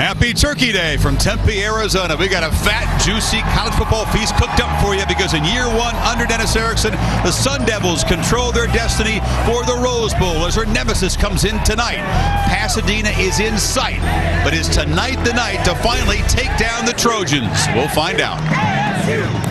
Happy Turkey Day from Tempe, Arizona. We got a fat, juicy college football feast cooked up for you because in year one under Dennis Erickson, the Sun Devils control their destiny for the Rose Bowl as their nemesis comes in tonight. Pasadena is in sight, but is tonight the night to finally take down the Trojans? We'll find out.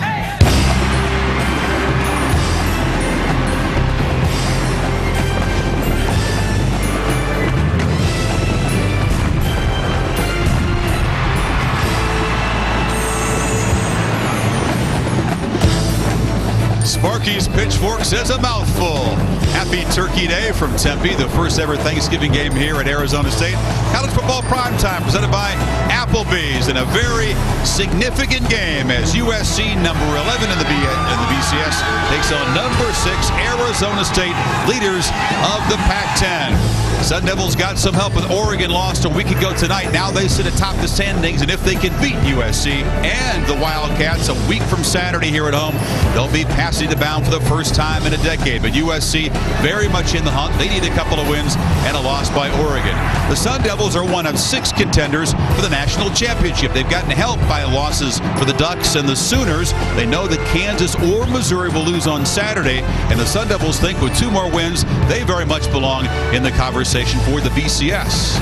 Sparky's Pitchfork says a mouthful. Happy Turkey Day from Tempe, the first ever Thanksgiving game here at Arizona State. College football prime time presented by Applebee's in a very significant game as USC number 11 in the, B in the BCS takes on number six Arizona State, leaders of the Pac-10. Sun Devils got some help with Oregon lost a week ago tonight. Now they sit atop the standings, and if they can beat USC and the Wildcats a week from Saturday here at home, they'll be passing the bound for the first time in a decade. But USC very much in the hunt. They need a couple of wins and a loss by Oregon. The Sun Devils are one of six contenders for the national championship. They've gotten help by losses for the Ducks and the Sooners. They know that Kansas or Missouri will lose on Saturday, and the Sun Devils think with two more wins, they very much belong in the conversation for the BCS.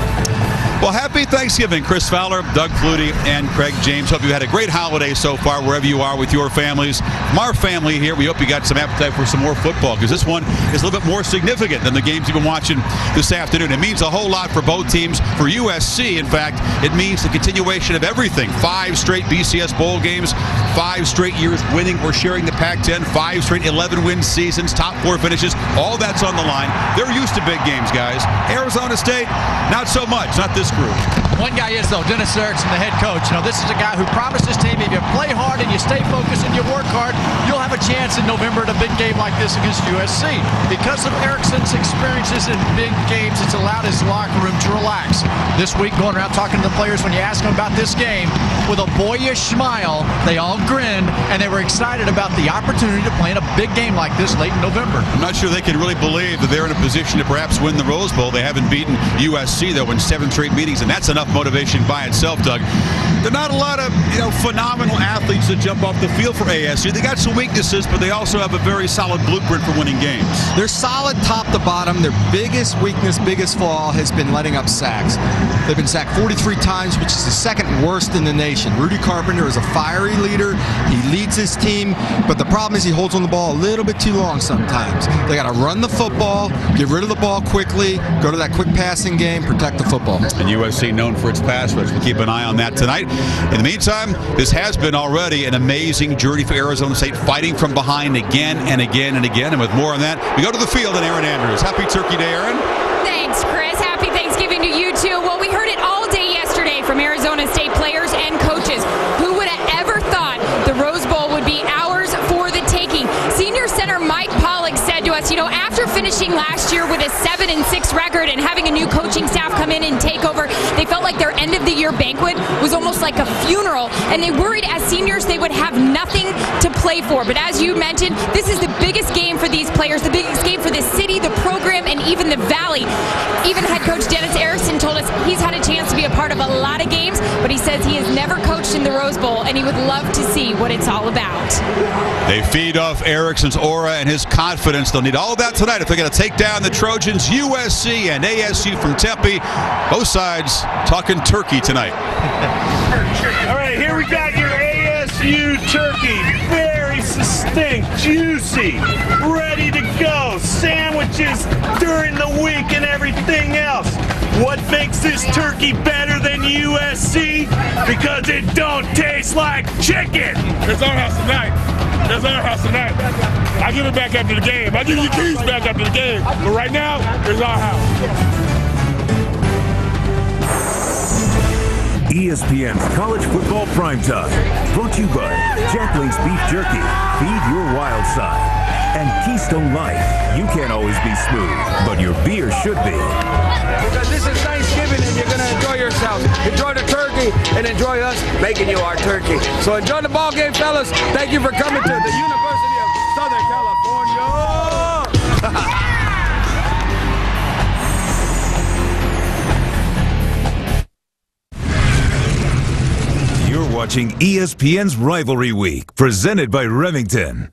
Well, happy Thanksgiving, Chris Fowler, Doug Flutie, and Craig James. Hope you had a great holiday so far, wherever you are with your families. From our family here, we hope you got some appetite for some more football because this one is a little bit more significant than the games you've been watching this afternoon. It means a whole lot for both teams. For USC, in fact, it means the continuation of everything. Five straight BCS bowl games, five straight years winning or sharing the Pac-10, five straight 11-win seasons, top four finishes. All that's on the line. They're used to big games, guys. Arizona State, not so much. Not this group. One guy is, though, Dennis Erickson, the head coach. You know, this is a guy who promised his team if you play hard and you stay focused and you work hard, you'll have a chance in November at a big game like this against USC. Because of Erickson's experiences in big games, it's allowed his locker room to relax. This week, going around talking to the players when you ask them about this game, with a boyish smile, they all grinned and they were excited about the opportunity to play in a big game like this late in November. I'm not sure they can really believe that they're in a position to perhaps win the Rose Bowl. They haven't beaten USC, though, in seven straight meetings, and that's enough motivation by itself, Doug. There are not a lot of you know phenomenal athletes that jump off the field for ASU. They got some weaknesses, but they also have a very solid blueprint for winning games. They're solid top to bottom. Their biggest weakness, biggest flaw has been letting up sacks. They've been sacked 43 times, which is the second worst in the nation. Rudy Carpenter is a fiery leader. He leads his team, but the problem is he holds on the ball a little bit too long sometimes. They got to run the football, get rid of the ball quickly, go to that quick passing game, protect the football. And USC known for its pass rush. We keep an eye on that tonight. In the meantime, this has been already an amazing journey for Arizona State, fighting from behind again and again and again. And with more on that, we go to the field and Erin Andrews. Happy Turkey Day, Aaron. Thanks, Chris. Happy Thanksgiving to you too. Well, we heard it all day yesterday from Arizona State players and coaches. Who would have ever thought the Rose Bowl would be ours for the taking? Senior center Mike Pollak said to us, you know, after finishing last year with a seven and six record and having a new coaching staff come in and take over, they felt like their end of the year banquet was almost like a funeral, and they worried as seniors they would have nothing to play for. But as you mentioned, this is the biggest game for these players, the biggest game for the city, the program, and even the valley. Even head coach Dennis Erickson told us he's had a chance to be a part of a lot of games, but he says he has never coached in the Rose Bowl, and he would love to see what it's all about. They feed off Erickson's aura and his confidence. They'll need all that tonight if they're going to take down the Trojans, USC, and ASU from Tempe. Both sides talking turkey tonight. All right, here we got your ASU turkey. Very succinct, juicy, ready to go. Sandwiches during the week and everything else. What makes this turkey better than USC? Because it don't taste like chicken. It's our house tonight. It's our house tonight. I give it back after the game. I give you keys back after the game. But right now, it's our house. ESPN's College Football Primetime. Brought to you by Jack Link's Beef Jerky. Feed your wild side. And Keystone Light. You can't always be smooth, but your beer should be. Because this is Thanksgiving and you're going to enjoy yourself. Enjoy the turkey and enjoy us making you our turkey. So enjoy the ball game, fellas. Thank you for coming to the University of Southern California. You're watching ESPN's Rivalry Week, presented by Remington.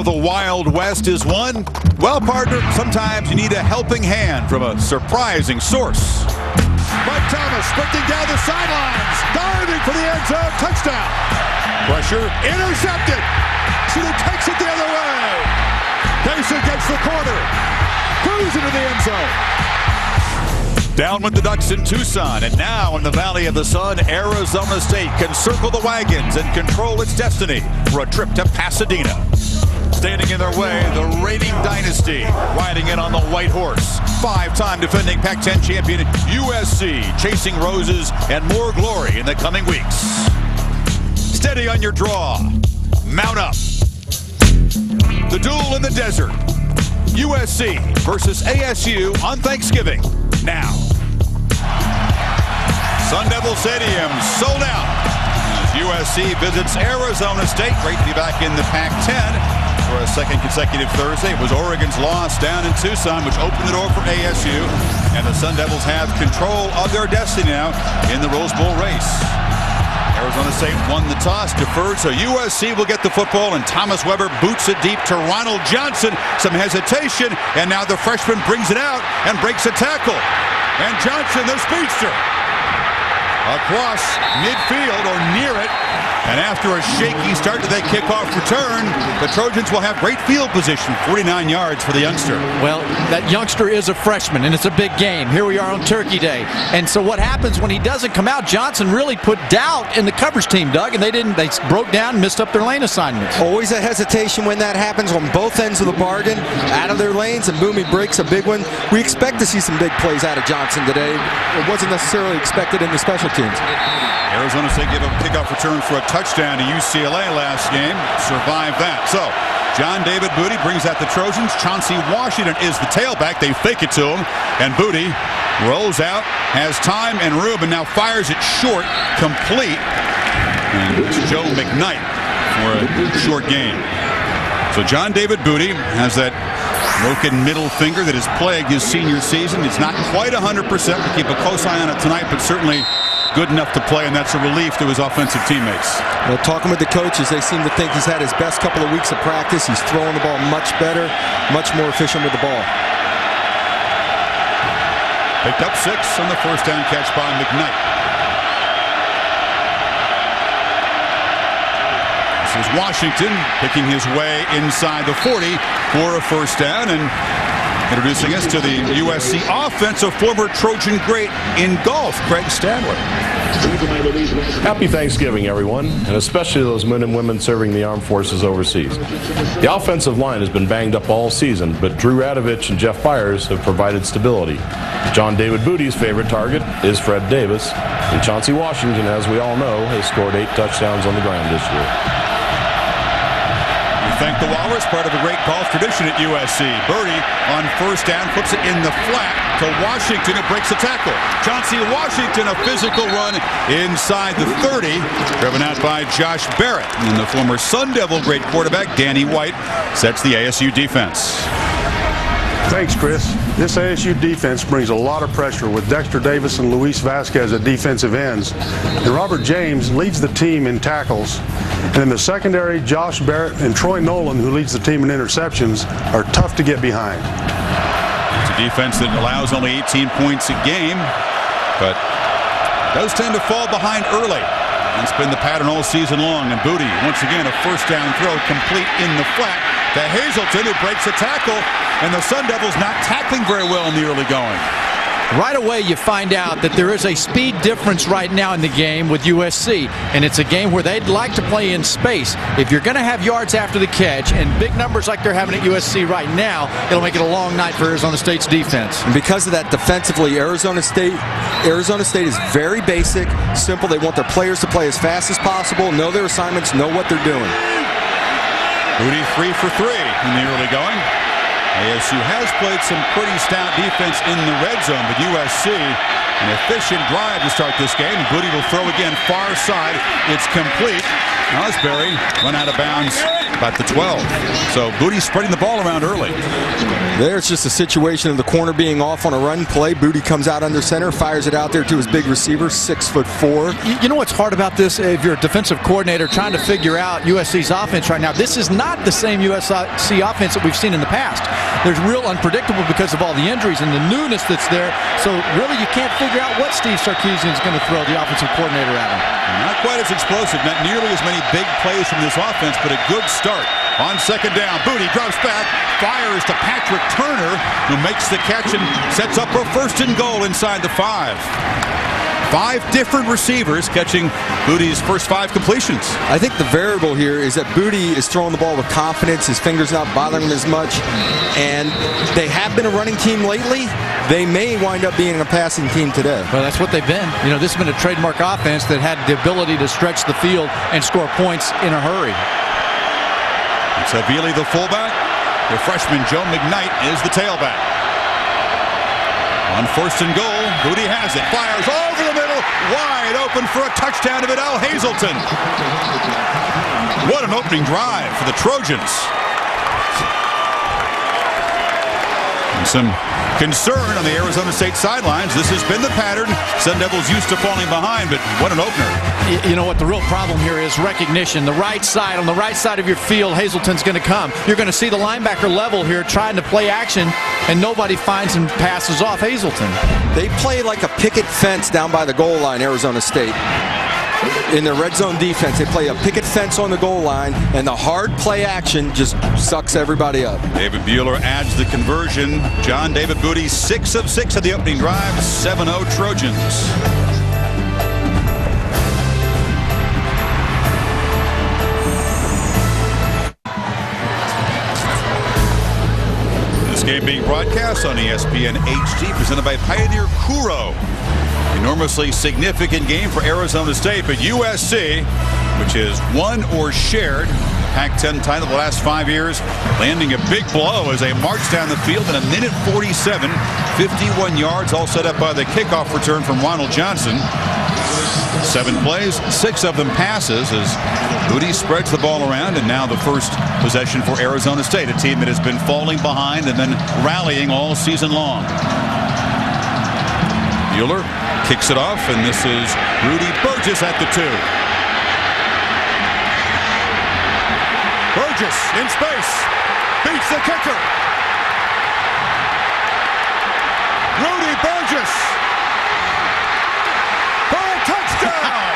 How the Wild West is won? Well, partner, sometimes you need a helping hand from a surprising source. Mike Thomas sprinting down the sidelines, diving for the end zone, touchdown. Pressure intercepted. Shooter takes it the other way. Mason gets the corner, cruising to the end zone. Down with the Ducks in Tucson, and now in the Valley of the Sun, Arizona State can circle the wagons and control its destiny for a trip to Pasadena. Standing in their way, the reigning dynasty, riding in on the white horse. Five-time defending Pac-10 champion USC, chasing roses and more glory in the coming weeks. Steady on your draw. Mount up. The duel in the desert. USC versus ASU on Thanksgiving. Now. Sun Devil Stadium sold out. USC visits Arizona State. Great to be back in the Pac-10 for a second consecutive Thursday. It was Oregon's loss down in Tucson, which opened the door for ASU. And the Sun Devils have control of their destiny now in the Rose Bowl race. Arizona State won the toss, deferred, so USC will get the football, and Thomas Weber boots it deep to Ronald Johnson. Some hesitation, and now the freshman brings it out and breaks a tackle. And Johnson, the speedster, across midfield or near. And after a shaky start to that kickoff return, the Trojans will have great field position, 49 yards for the youngster. Well, that youngster is a freshman, and it's a big game. Here we are on Turkey Day. And so what happens when he doesn't come out, Johnson really put doubt in the coverage team, Doug, and they didn't, they broke down and missed up their lane assignments. Always a hesitation when that happens on both ends of the bargain, out of their lanes, and boom, he breaks a big one. We expect to see some big plays out of Johnson today. It wasn't necessarily expected in the special teams. Arizona State gave a kickoff return for a touchdown to UCLA last game. Survived that. So, John David Booty brings out the Trojans. Chauncey Washington is the tailback. They fake it to him. And Booty rolls out, has time and and now fires it short, complete. And it's Joe McKnight for a short game. So John David Booty has that broken middle finger that has plagued his senior season. It's not quite 100%. We keep a close eye on it tonight, but certainly good enough to play, and that's a relief to his offensive teammates. Well, talking with the coaches, they seem to think he's had his best couple of weeks of practice. He's throwing the ball much better, much more efficient with the ball. Picked up six on the first down catch by McKnight. This is Washington picking his way inside the 40 for a first down, and Introducing us to the USC offense of former Trojan great in golf, Craig Stadler. Happy Thanksgiving, everyone, and especially those men and women serving the armed forces overseas. The offensive line has been banged up all season, but Drew Radovich and Jeff Byers have provided stability. John David Booty's favorite target is Fred Davis, and Chauncey Washington, as we all know, has scored eight touchdowns on the ground this year thank the Walrus, part of a great golf tradition at USC. Birdie on first down puts it in the flat to Washington. It breaks the tackle. Chauncey Washington, a physical run inside the 30, driven out by Josh Barrett. And the former Sun Devil great quarterback, Danny White, sets the ASU defense. Thanks, Chris. This ASU defense brings a lot of pressure with Dexter Davis and Luis Vasquez at defensive ends. And Robert James leads the team in tackles. And in the secondary, Josh Barrett and Troy Nolan, who leads the team in interceptions, are tough to get behind. It's a defense that allows only 18 points a game, but does tend to fall behind early. That's been the pattern all season long. And Booty, once again, a first down throw complete in the flat to Hazelton, who breaks a tackle and the Sun Devils not tackling very well in the early going. Right away, you find out that there is a speed difference right now in the game with USC, and it's a game where they'd like to play in space. If you're going to have yards after the catch and big numbers like they're having at USC right now, it'll make it a long night for Arizona State's defense. And because of that, defensively, Arizona State, Arizona State is very basic, simple. They want their players to play as fast as possible, know their assignments, know what they're doing. Booty three for three in the early going. ASU has played some pretty stout defense in the red zone, but USC, an efficient drive to start this game. Booty will throw again far side. It's complete. Ausberry run out of bounds about the 12. So Booty spreading the ball around early. There's just a situation of the corner being off on a run play. Booty comes out under center, fires it out there to his big receiver, six foot four. You, you know what's hard about this? If you're a defensive coordinator trying to figure out USC's offense right now, this is not the same USC offense that we've seen in the past. There's real unpredictable because of all the injuries and the newness that's there. So really, you can't figure out what Steve Sarkisian is going to throw the offensive coordinator at him. Quite as explosive, not nearly as many big plays from this offense, but a good start. On second down, Booty drops back, fires to Patrick Turner, who makes the catch and sets up a first and goal inside the five. Five different receivers catching Booty's first five completions. I think the variable here is that Booty is throwing the ball with confidence. His fingers not bothering him as much. And they have been a running team lately. They may wind up being a passing team today. Well, that's what they've been. You know, this has been a trademark offense that had the ability to stretch the field and score points in a hurry. It's Havili, the fullback. The freshman Joe McKnight is the tailback. On first and goal, Booty has it. Fires over the middle, wide open for a touchdown to Vidal Hazelton. What an opening drive for the Trojans. Some concern on the Arizona State sidelines. This has been the pattern. Sun Devils used to falling behind, but what an opener. You know what the real problem here is recognition. The right side, on the right side of your field, Hazelton's going to come. You're going to see the linebacker level here trying to play action, and nobody finds and passes off Hazelton. They play like a picket fence down by the goal line, Arizona State. In their red zone defense, they play a picket fence on the goal line, and the hard play action just sucks everybody up. David Buehler adds the conversion. John David Booty, 6 of 6 at the opening drive, 7-0 Trojans. This game being broadcast on ESPN HD, presented by Pioneer Kuro. Enormously significant game for Arizona State, but USC, which has won or shared Pac-10 title the last five years, landing a big blow as they march down the field in a minute 47, 51 yards, all set up by the kickoff return from Ronald Johnson. Seven plays, six of them passes as Booty spreads the ball around, and now the first possession for Arizona State, a team that has been falling behind and then rallying all season long. Buehler kicks it off, and this is Rudy Burgess at the two. Burgess in space, beats the kicker. Rudy Burgess for a touchdown.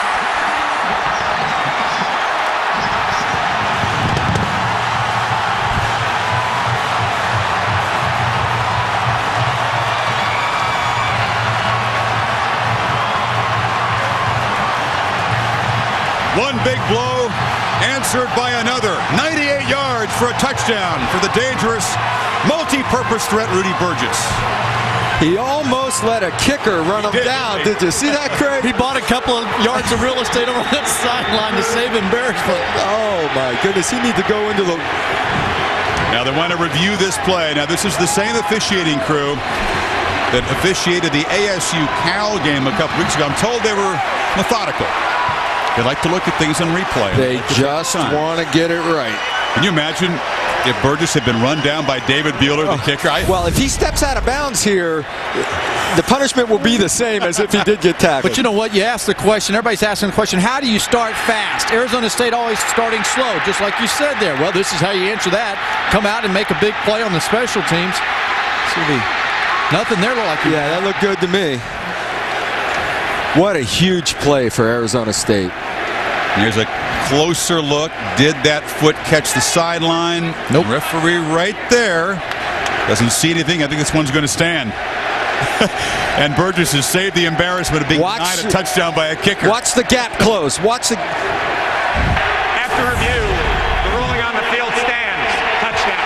big blow answered by another. 98 yards for a touchdown for the dangerous multi-purpose threat Rudy Burgess. He almost let a kicker run him did, down. didn't he? Did you see that, Craig? He bought a couple of yards of real estate over that sideline to save embarrassment. Oh my goodness, he need to go into the. Now they want to review this play. Now this is the same officiating crew that officiated the ASU Cal game a couple weeks ago. I'm told they were methodical. They like to look at things in replay. They Like just want to get it right. Can you imagine if Burgess had been run down by David Buehler, the oh. kicker? I, Well, if he steps out of bounds here, the punishment will be the same as if he did get tackled. But you know what? You asked the question. Everybody's asking the question. How do you start fast? Arizona State always starting slow, just like you said there. Well, this is how you answer that. Come out and make a big play on the special teams. See, nothing there like you. yeah, that looked good to me. What a huge play for Arizona State. Here's a closer look. Did that foot catch the sideline? Nope. Referee right there. Doesn't see anything. I think this one's going to stand. and Burgess has saved the embarrassment of being Watch- denied a touchdown by a kicker. Watch the gap close. Watch the. After review, the ruling on the field stands. Touchdown.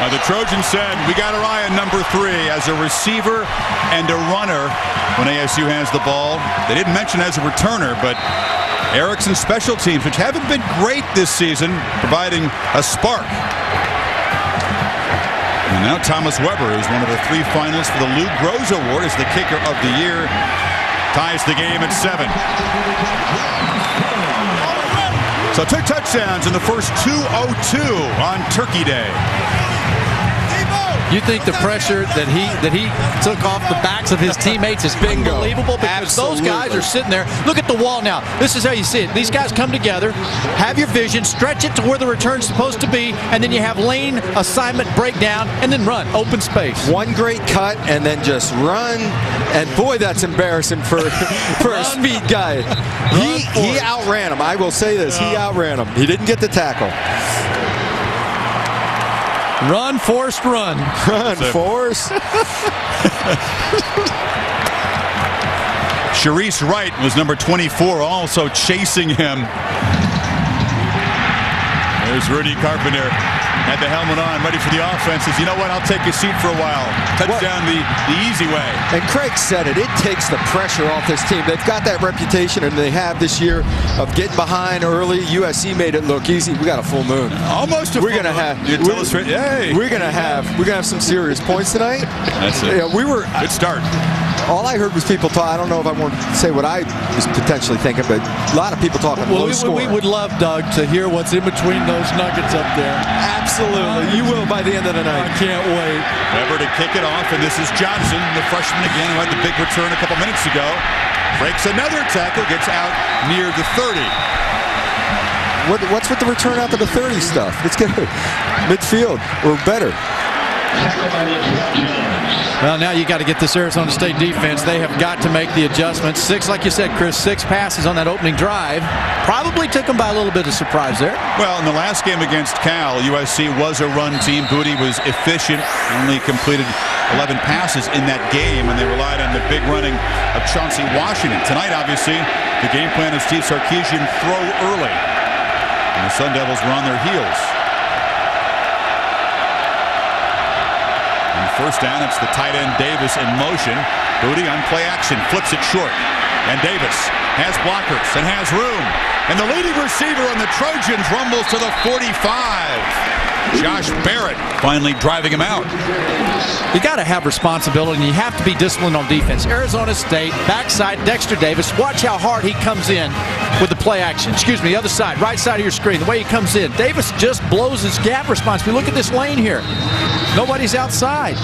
Uh, the Trojans said, we got our eye on number three as a receiver and a runner when ASU has the ball. They didn't mention as a returner, but Erickson special teams, which haven't been great this season, providing a spark. And now Thomas Weber is one of the three finalists for the Lou Groza Award as the kicker of the year. ties the game at seven. So two touchdowns in the first 2:02 on Turkey Day. You think the pressure that he that he took off the backs of his teammates is Bingo. unbelievable because those guys are sitting there. Look at the wall now. This is how you see it. These guys come together, have your vision, stretch it to where the return's supposed to be, and then you have lane assignment breakdown, and then run open space. One great cut and then just run. And boy, that's embarrassing for for a speed guy. He he outran him. I will say this. He outran him. He didn't get the tackle. Run, forced run. Run, force. Shareece Wright was number 24, also chasing him. There's Rudy Carpenter. Had the helmet on, ready for the offense. Says, you know what? I'll take a seat for a while. Touchdown the, the easy way. And Craig said it. It takes the pressure off this team. They've got that reputation, and they have this year of getting behind early. USC made it look easy. We got a full moon. Almost a We're full gonna moon. have. We're- Yay. We're gonna have. We're gonna have some serious points tonight. That's it. Yeah, we were. Good start. All I heard was people talk. I don't know if I want to say what I was potentially thinking, but a lot of people talking Well, low we, score. we would love, Doug, to hear what's in between those nuggets up there. Absolutely, you will by the end of the night. I can't wait. Weber to kick it off, and this is Johnson, the freshman again, who had the big return a couple minutes ago. Breaks another tackle, gets out near the 30. What, what's with the return out to the 30 stuff? Let's get it. midfield or better. Well, now you got to get this Arizona State defense. They have got to make the adjustments. Six, like you said, Chris, six passes on that opening drive. Probably took them by a little bit of surprise there. Well, in the last game against Cal, USC was a run team. Booty was efficient, only completed 11 passes in that game, and they relied on the big running of Chauncey Washington. Tonight, obviously, the game plan of Steve Sarkisian throw early. And the Sun Devils were on their heels. First down, it's the tight end Davis in motion. Booty on play action, flips it short. And Davis has blockers and has room. And the leading receiver on the Trojans rumbles to the 45. Josh Barrett finally driving him out. You got to have responsibility, and you have to be disciplined on defense. Arizona State, backside, Dexter Davis. Watch how hard he comes in with the play action. Excuse me, the other side, right side of your screen, the way he comes in. Davis just blows his gap responsibility. Look at this lane here. Nobody's outside.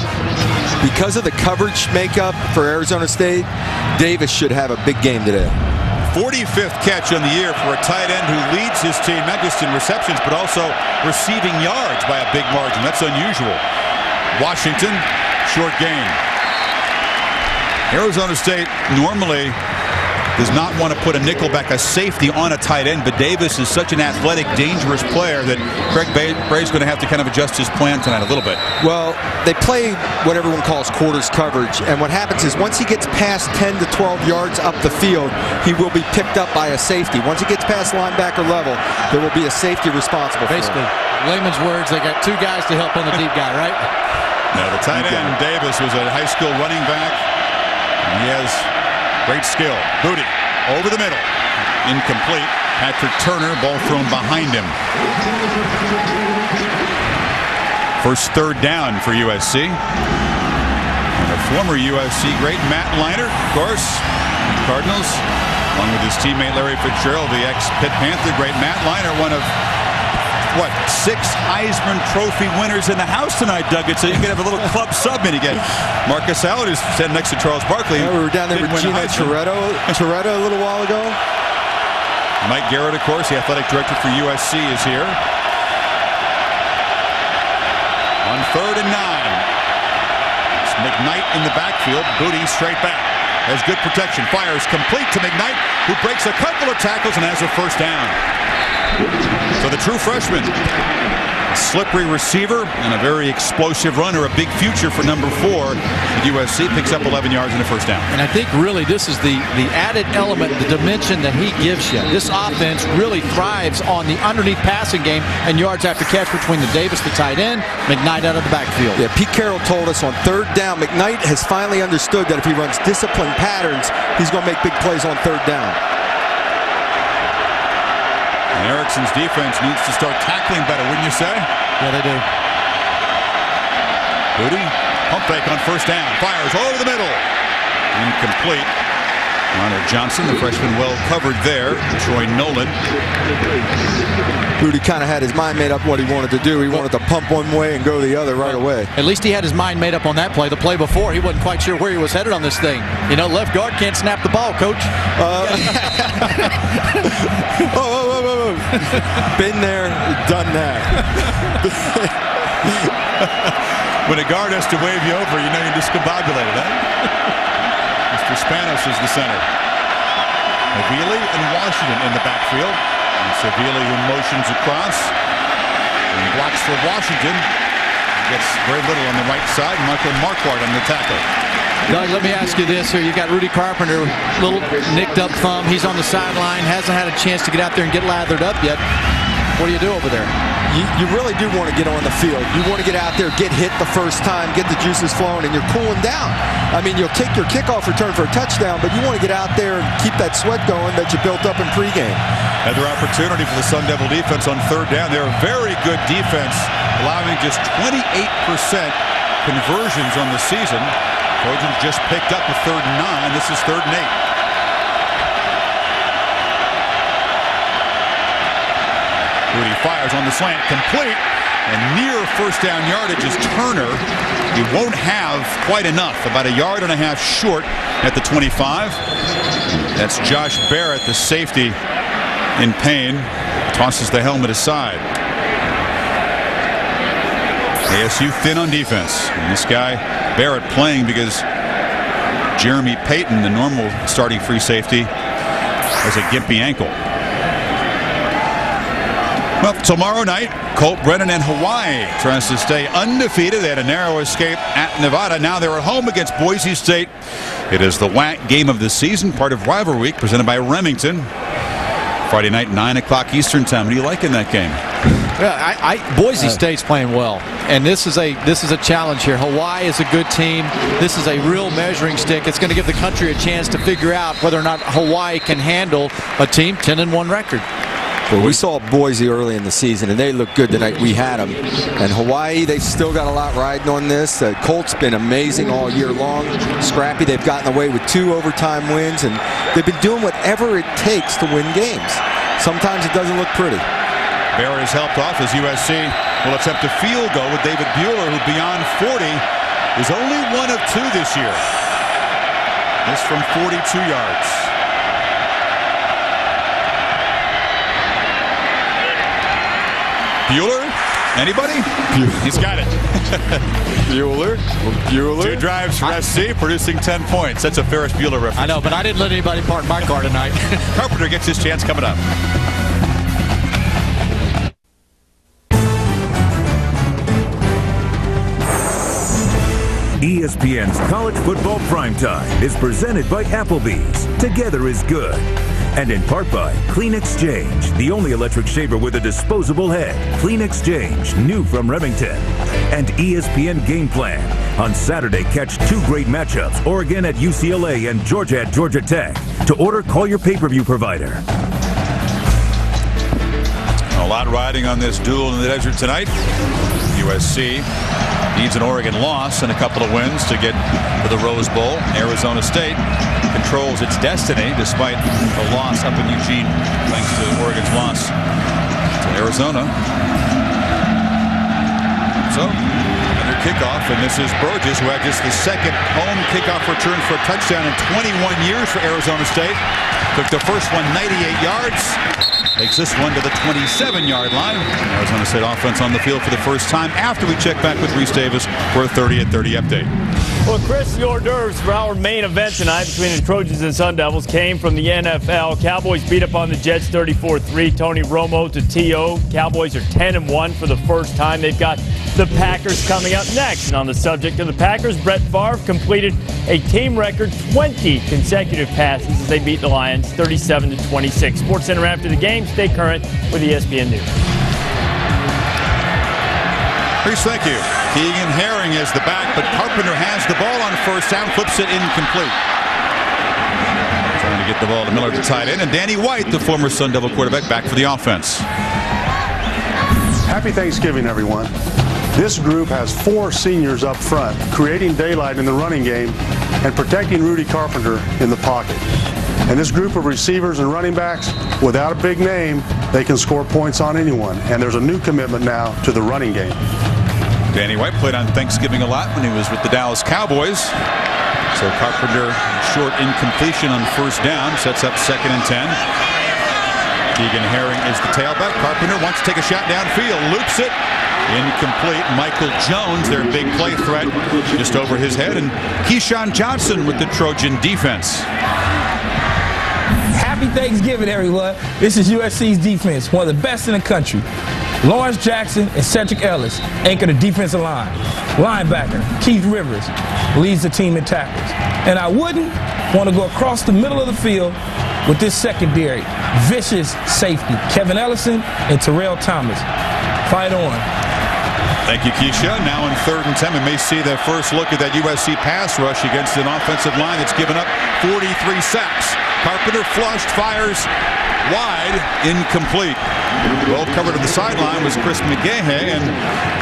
Because of the coverage makeup for Arizona State, Davis should have a big game today. 45th catch on the year for a tight end who leads his team not just in receptions but also receiving yards by a big margin. That's unusual. Washington, short gain. Arizona State normally does not want to put a nickelback, a safety on a tight end, but Davis is such an athletic, dangerous player that Craig Bay- Bray's going to have to kind of adjust his plan tonight a little bit. Well, they play what everyone calls quarters coverage, and what happens is once he gets past 10 to 12 yards up the field, he will be picked up by a safety. Once he gets past linebacker level, there will be a safety responsible for Basically, him. layman's words, they got two guys to help on the deep guy, right? Now, the tight end, Davis, was a high school running back. And he has great skill. Booty over the middle. Incomplete. Patrick Turner, ball thrown behind him. First third down for USC. And a former USC great, Matt Leinart, of course. Cardinals, along with his teammate Larry Fitzgerald, the ex-Pitt Panther great. Matt Leinart, one of what six Heisman Trophy winners in the house tonight, Doug. So you can have a little club sub in again. Marcus Allen is sitting next to Charles Barkley. Yeah, we were down there with Didn't win a Gino Heisman. Torretta, Torretta a little while ago. Mike Garrett, of course, the athletic director for USC, is here. On third and nine. It's McKnight in the backfield. Booty straight back. Has good protection. Fires complete to McKnight, who breaks a couple of tackles and has a first down. So the true freshman, a slippery receiver and a very explosive runner, a big future for number four. USC picks up 11 yards and a first down. And I think really this is the, the added element, the dimension that he gives you. This offense really thrives on the underneath passing game and yards after catch between the Davis, the tight end, McKnight out of the backfield. Yeah, Pete Carroll told us on third down, McKnight has finally understood that if he runs disciplined patterns, he's going to make big plays on third down. And Erickson's defense needs to start tackling better, wouldn't you say? Yeah, they do. Booty, pump fake on first down. Fires over the middle. Incomplete. Ronald Johnson, the freshman, well covered there. Troy Nolan. Rudy kind of had his mind made up what he wanted to do. He wanted to pump one way and go the other right away. At least he had his mind made up on that play. The play before, he wasn't quite sure where he was headed on this thing. You know, left guard can't snap the ball, coach. Uh, oh, oh, oh, oh, oh. Been there, done that. when a guard has to wave you over, you know you're discombobulated, huh? Spanos is the center. Havili and Washington in the backfield. And Havili who motions across and blocks for Washington. Gets very little on the right side. Michael Marquardt on the tackle. Doug, let me ask you this here. You've got Rudy Carpenter, little nicked up thumb. He's on the sideline, hasn't had a chance to get out there and get lathered up yet. What do you do over there? You, you really do want to get on the field. You want to get out there, get hit the first time, get the juices flowing, and you're cooling down. I mean, you'll kick your kickoff return for a touchdown, but you want to get out there and keep that sweat going that you built up in pregame. Another opportunity for the Sun Devil defense on third down. They're a very good defense, allowing just 28% conversions on the season. Trojans just picked up a third and nine. This is third and eight. Fires on the slant, complete, and near first down yardage is Turner. He won't have quite enough, about a yard and a half short at the 25. That's Josh Barrett, the safety, in pain. Tosses the helmet aside. ASU thin on defense. And this guy, Barrett, playing because Jeremy Payton, the normal starting free safety, has a gimpy ankle. Well, tomorrow night, Colt Brennan and Hawaii tries to stay undefeated. They had a narrow escape at Nevada. Now they're at home against Boise State. It is the WAC game of the season, part of Rival Week, presented by Remington. Friday night, 9 o'clock Eastern Time. What do you like in that game? Yeah, I, I, Boise uh, State's playing well, and this is a this is a challenge here. Hawaii is a good team. This is a real measuring stick. It's going to give the country a chance to figure out whether or not Hawaii can handle a team 10 and 1 record. Well, we saw Boise early in the season, and they looked good tonight. We had them. And Hawaii, they've still got a lot riding on this. The Colts been amazing all year long. Scrappy, they've gotten away with two overtime wins, and they've been doing whatever it takes to win games. Sometimes it doesn't look pretty. Barrett is helped off as USC will attempt a field goal with David Buehler, who beyond 40 is only one of two this year. This from 42 yards. Bueller? Anybody? He's got it. Bueller? Bueller? Two drives for SC, producing 10 points. That's a Ferris Bueller reference. I know, but I didn't let anybody park my car tonight. Carpenter gets his chance coming up. ESPN's College Football Primetime is presented by Applebee's. Together is good. And in part by Clean Exchange, the only electric shaver with a disposable head. Clean Exchange, new from Remington. And ESPN Game Plan. On Saturday, catch two great matchups Oregon at UCLA and Georgia at Georgia Tech. To order, call your pay per view provider. A lot riding on this duel in the desert tonight. USC needs an Oregon loss and a couple of wins to get to the Rose Bowl. Arizona State controls its destiny despite a loss up in Eugene thanks to Oregon's loss to Arizona. So another kickoff and this is Burgess who had just the second home kickoff return for a touchdown in 21 years for Arizona State. Took the first one 98 yards. Takes this one to the 27-yard line. Arizona State offense on the field for the first time after we check back with Rece Davis for a 30 at 30 update. Well, Chris, your nerves for our main event tonight between the Trojans and Sun Devils came from the NFL. Cowboys beat up on the Jets 34-3. Tony Romo to T.O. Cowboys are 10-1 for the first time. They've got the Packers coming up next. And on the subject of the Packers, Brett Favre completed a team record 20 consecutive passes as they beat the Lions 37 to 26. Sports Center after the game. Stay current with ESPN News. Chris, thank you. Keegan Herring is the back, but Carpenter has the ball on first down, flips it incomplete. Trying to get the ball to Miller, the tight end, and Danny White, the former Sun Devil quarterback, back for the offense. Happy Thanksgiving, everyone. This group has four seniors up front, creating daylight in the running game and protecting Rudy Carpenter in the pocket. And this group of receivers and running backs, without a big name, they can score points on anyone. And there's a new commitment now to the running game. Danny White played on Thanksgiving a lot when he was with the Dallas Cowboys. So Carpenter short incompletion on first down sets up second and 10. Keegan Herring is the tailback. Carpenter wants to take a shot downfield, loops it. Incomplete. Michael Jones, their big play threat, just over his head. And Keyshawn Johnson with the Trojan defense. Happy Thanksgiving, everyone. This is USC's defense, one of the best in the country. Lawrence Jackson and Sedrick Ellis anchor the defensive line. Linebacker Keith Rivers leads the team in tackles. And I wouldn't want to go across the middle of the field with this secondary. Vicious safety, Kevin Ellison and Terrell Thomas. Fight on. Thank you, Keisha. Now in third and 10, we may see the first look at that USC pass rush against an offensive line that's given up 43 sacks. Carpenter flushed, fires wide, incomplete. Well covered at the sideline was Chris McGaha, and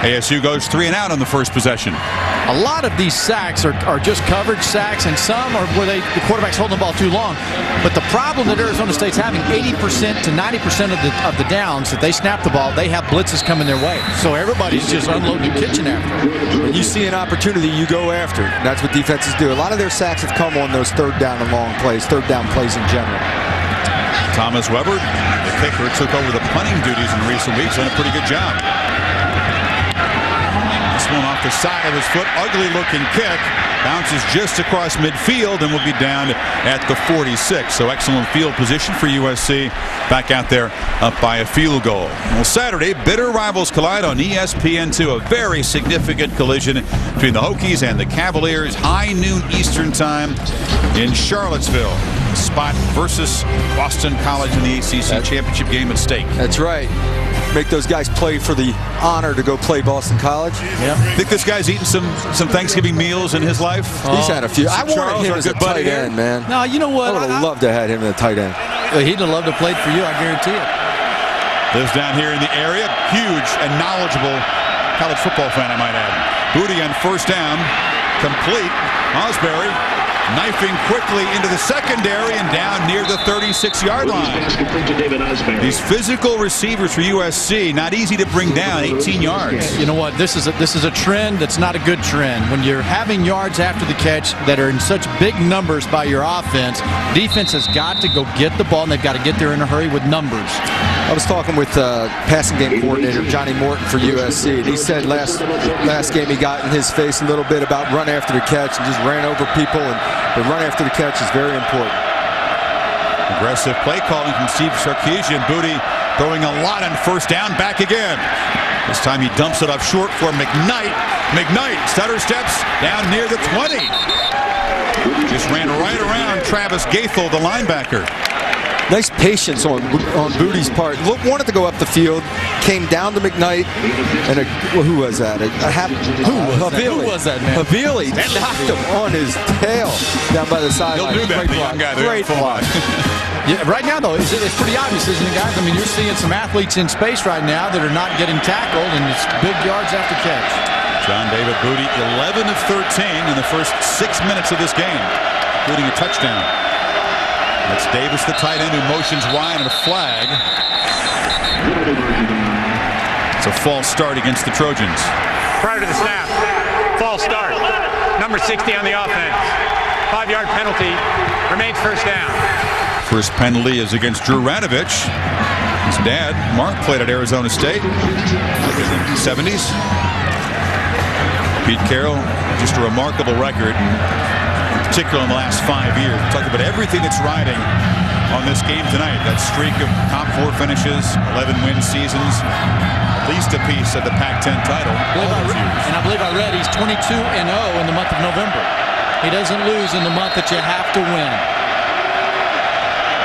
ASU goes three and out on the first possession. A lot of these sacks are, are just coverage sacks, and some are where they, the quarterback's holding the ball too long. But the problem that Arizona State's having, 80% to 90% of the of the downs that they snap the ball, they have blitzes coming their way. So everybody's just unloading the kitchen after. When you see an opportunity, you go after it. That's what defenses do. A lot of their sacks have come on those third down and long plays, third down plays in general. Thomas Weber, the kicker, took over the punting duties in recent weeks, done a pretty good job. This one off the side of his foot, ugly looking kick. Bounces just across midfield and will be down at the 46. So excellent field position for USC. Back out there up by a field goal. Well, Saturday, bitter rivals collide on ESPN2. A very significant collision between the Hokies and the Cavaliers. High noon Eastern time in Charlottesville. Spot versus Boston College in the ACC championship game at stake. That's right. Make those guys play for the honor to go play Boston College. Yeah. Think this guy's eating some some Thanksgiving meals in his life? He's had a few. I wanted Charles, him as a good buddy tight here. end, man. No, you know what? I would have loved to have had him as a tight end. He'd have loved to play for you, I guarantee it. Lives down here in the area. Huge and knowledgeable college football fan, I might add. Booty on first down. Complete. Ausberry knifing quickly into the secondary and down near the 36-yard line. These physical receivers for USC, not easy to bring down 18 yards. You know what? This is a, this is a trend that's not a good trend. When you're having yards after the catch that are in such big numbers by your offense, defense has got to go get the ball and they've got to get there in a hurry with numbers. I was talking with uh, passing game coordinator Johnny Morton for USC, and he said last last game he got in his face a little bit about run after the catch and just ran over people, and the run after the catch is very important. Aggressive play calling from Steve Sarkisian. Booty throwing a lot on first down. Back again. This time he dumps it up short for McKnight. McKnight stutter steps down near the 20. Just ran right around Travis Goethel, the linebacker. Nice patience on on Booty's part. Look, wanted to go up the field, came down to McKnight, and a, well, who was that? A, a hap, who, was that? Who was that, man? Havili knocked him on his tail down by the sideline. He'll do that, Great block. guy Great at block. Yeah, right now, though, it's, it's pretty obvious, isn't it, guys? I mean, you're seeing some athletes in space right now that are not getting tackled, and it's big yards after catch. John David Booty, 11 of 13 in the first six minutes of this game, including a touchdown. That's Davis, the tight end, who motions wide and a flag. It's a false start against the Trojans. Prior to the snap, false start. Number 60 on the offense. Five yard penalty. Remains first down. First penalty is against Drew Radovich. His dad, Mark, played at Arizona State in the 70s. Pete Carroll, just a remarkable record, particular in the last five years. Talk about everything that's riding on this game tonight. That streak of top four finishes, 11 win seasons, at least a piece of the Pac-10 title. I all those read- years. and I believe I read he's 22 and 0 in the month of November. He doesn't lose in the month that you have to win.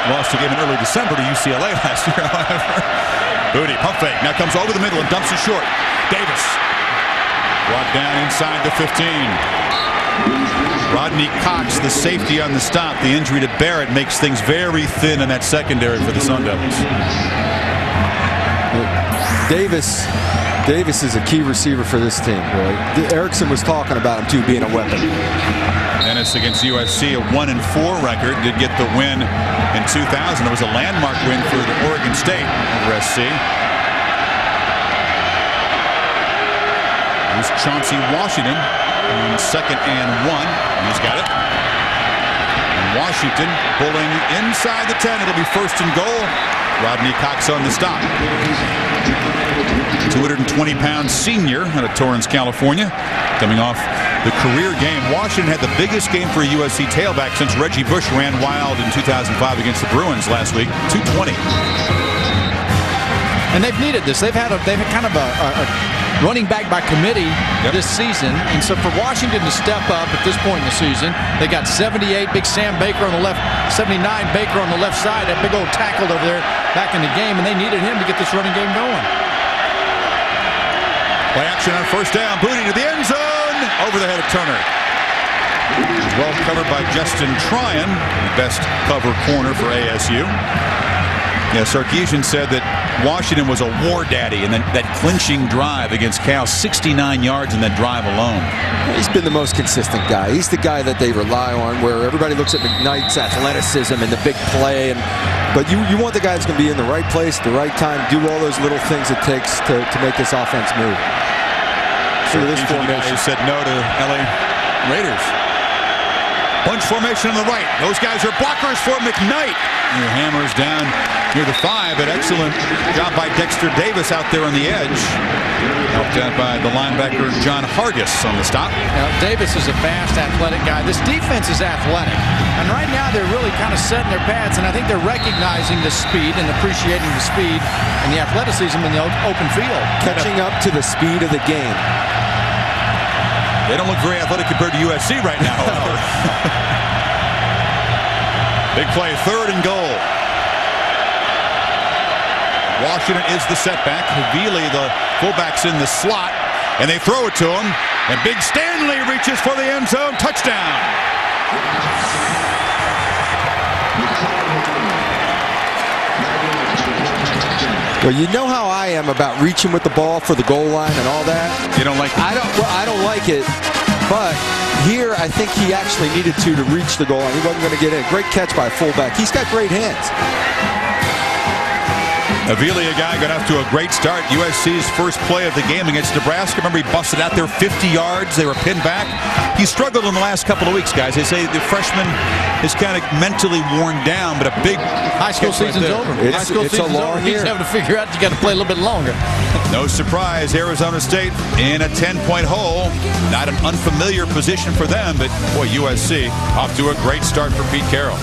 Lost a game in early December to UCLA last year, however. Booty, pump fake. Now comes over the middle and dumps it short. Davis. Brought down inside the 15. Rodney Cox, the safety on the stop. The injury to Barrett makes things very thin in that secondary for the Sun Devils. Davis, Davis is a key receiver for this team. Boy, Erickson was talking about him too being a weapon. Dennis against USC, a one and four record. Did get the win in 2000. It was a landmark win for the Oregon State over SC. Here's Chauncey Washington on second and one. He's got it. And Washington pulling inside the 10. It'll be first and goal. Rodney Cox on the stop. 220-pound senior out of Torrance, California, coming off the career game. Washington had the biggest game for a USC tailback since Reggie Bush ran wild in 2005 against the Bruins last week. 220. And they've needed this. They've had a they've had kind of a, a, a running back by committee yep. this season. And so for Washington to step up at this point in the season, they got 78, big Sam Baker on the left, 79 Baker on the left side, that big old tackle over there back in the game, and they needed him to get this running game going. Play action on first down. Booty to the end zone. Over the head of Turner. Well covered by Justin Tryon, best cover corner for ASU. Yeah, Sarkisian said that Washington was a war daddy and that, that clinching drive against Cal, 69 yards in that drive alone. He's been the most consistent guy. He's the guy that they rely on where everybody looks at McKnight's athleticism and the big play. and But you, you want the guy that's going to be in the right place at the right time, do all those little things it takes to, to make this offense move. Through this formation. said no to LA Raiders. Bunch formation on the right. Those guys are blockers for McKnight. He hammers down near the five. An excellent job by Dexter Davis out there on the edge. Helped out by the linebacker John Hargis on the stop. Now, Davis is a fast, athletic guy. This defense is athletic. And right now they're really kind of setting their pads, and I think they're recognizing the speed and appreciating the speed and the athleticism in the open field. Catching up to the speed of the game. They don't look very athletic compared to USC right now, Big play, third and goal. Washington is the setback. Havili, the fullback's in the slot, and they throw it to him. And Big Stanley reaches for the end zone. Touchdown. Well, you know how I am about reaching with the ball for the goal line and all that. You don't like it? I don't. Well, I don't like it. But here, I think he actually needed to to reach the goal line. He wasn't going to get in. Great catch by a fullback. He's got great hands. Havili, a guy, got off to a great start. USC's first play of the game against Nebraska. Remember, he busted out there 50 yards. They were pinned back. He struggled in the last couple of weeks, guys. They say the freshman is kind of mentally worn down, but a big high school season's right over. It's, high school it's season's a long over. He's year. having to figure out you got to play a little bit longer. No surprise, Arizona State in a 10-point hole. Not an unfamiliar position for them, but boy, USC off to a great start for Pete Carroll.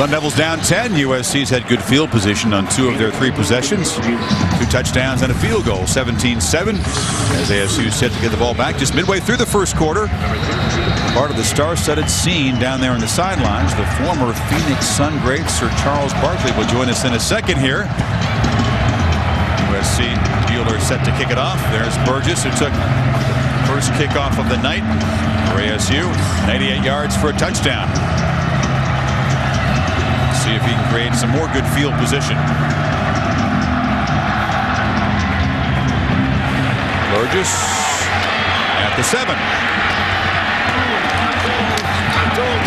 Sun Devils down 10. USC's had good field position on two of their three possessions. Two touchdowns and a field goal, 17-7. As ASU set to get the ball back just midway through the first quarter. Part of the star-studded scene down there on the sidelines. The former Phoenix Sun great Sir Charles Barkley will join us in a second here. USC Buehler set to kick it off. There's Burgess who took first kickoff of the night for ASU. 98 yards for a touchdown see if he can create some more good field position. Burgess at the seven.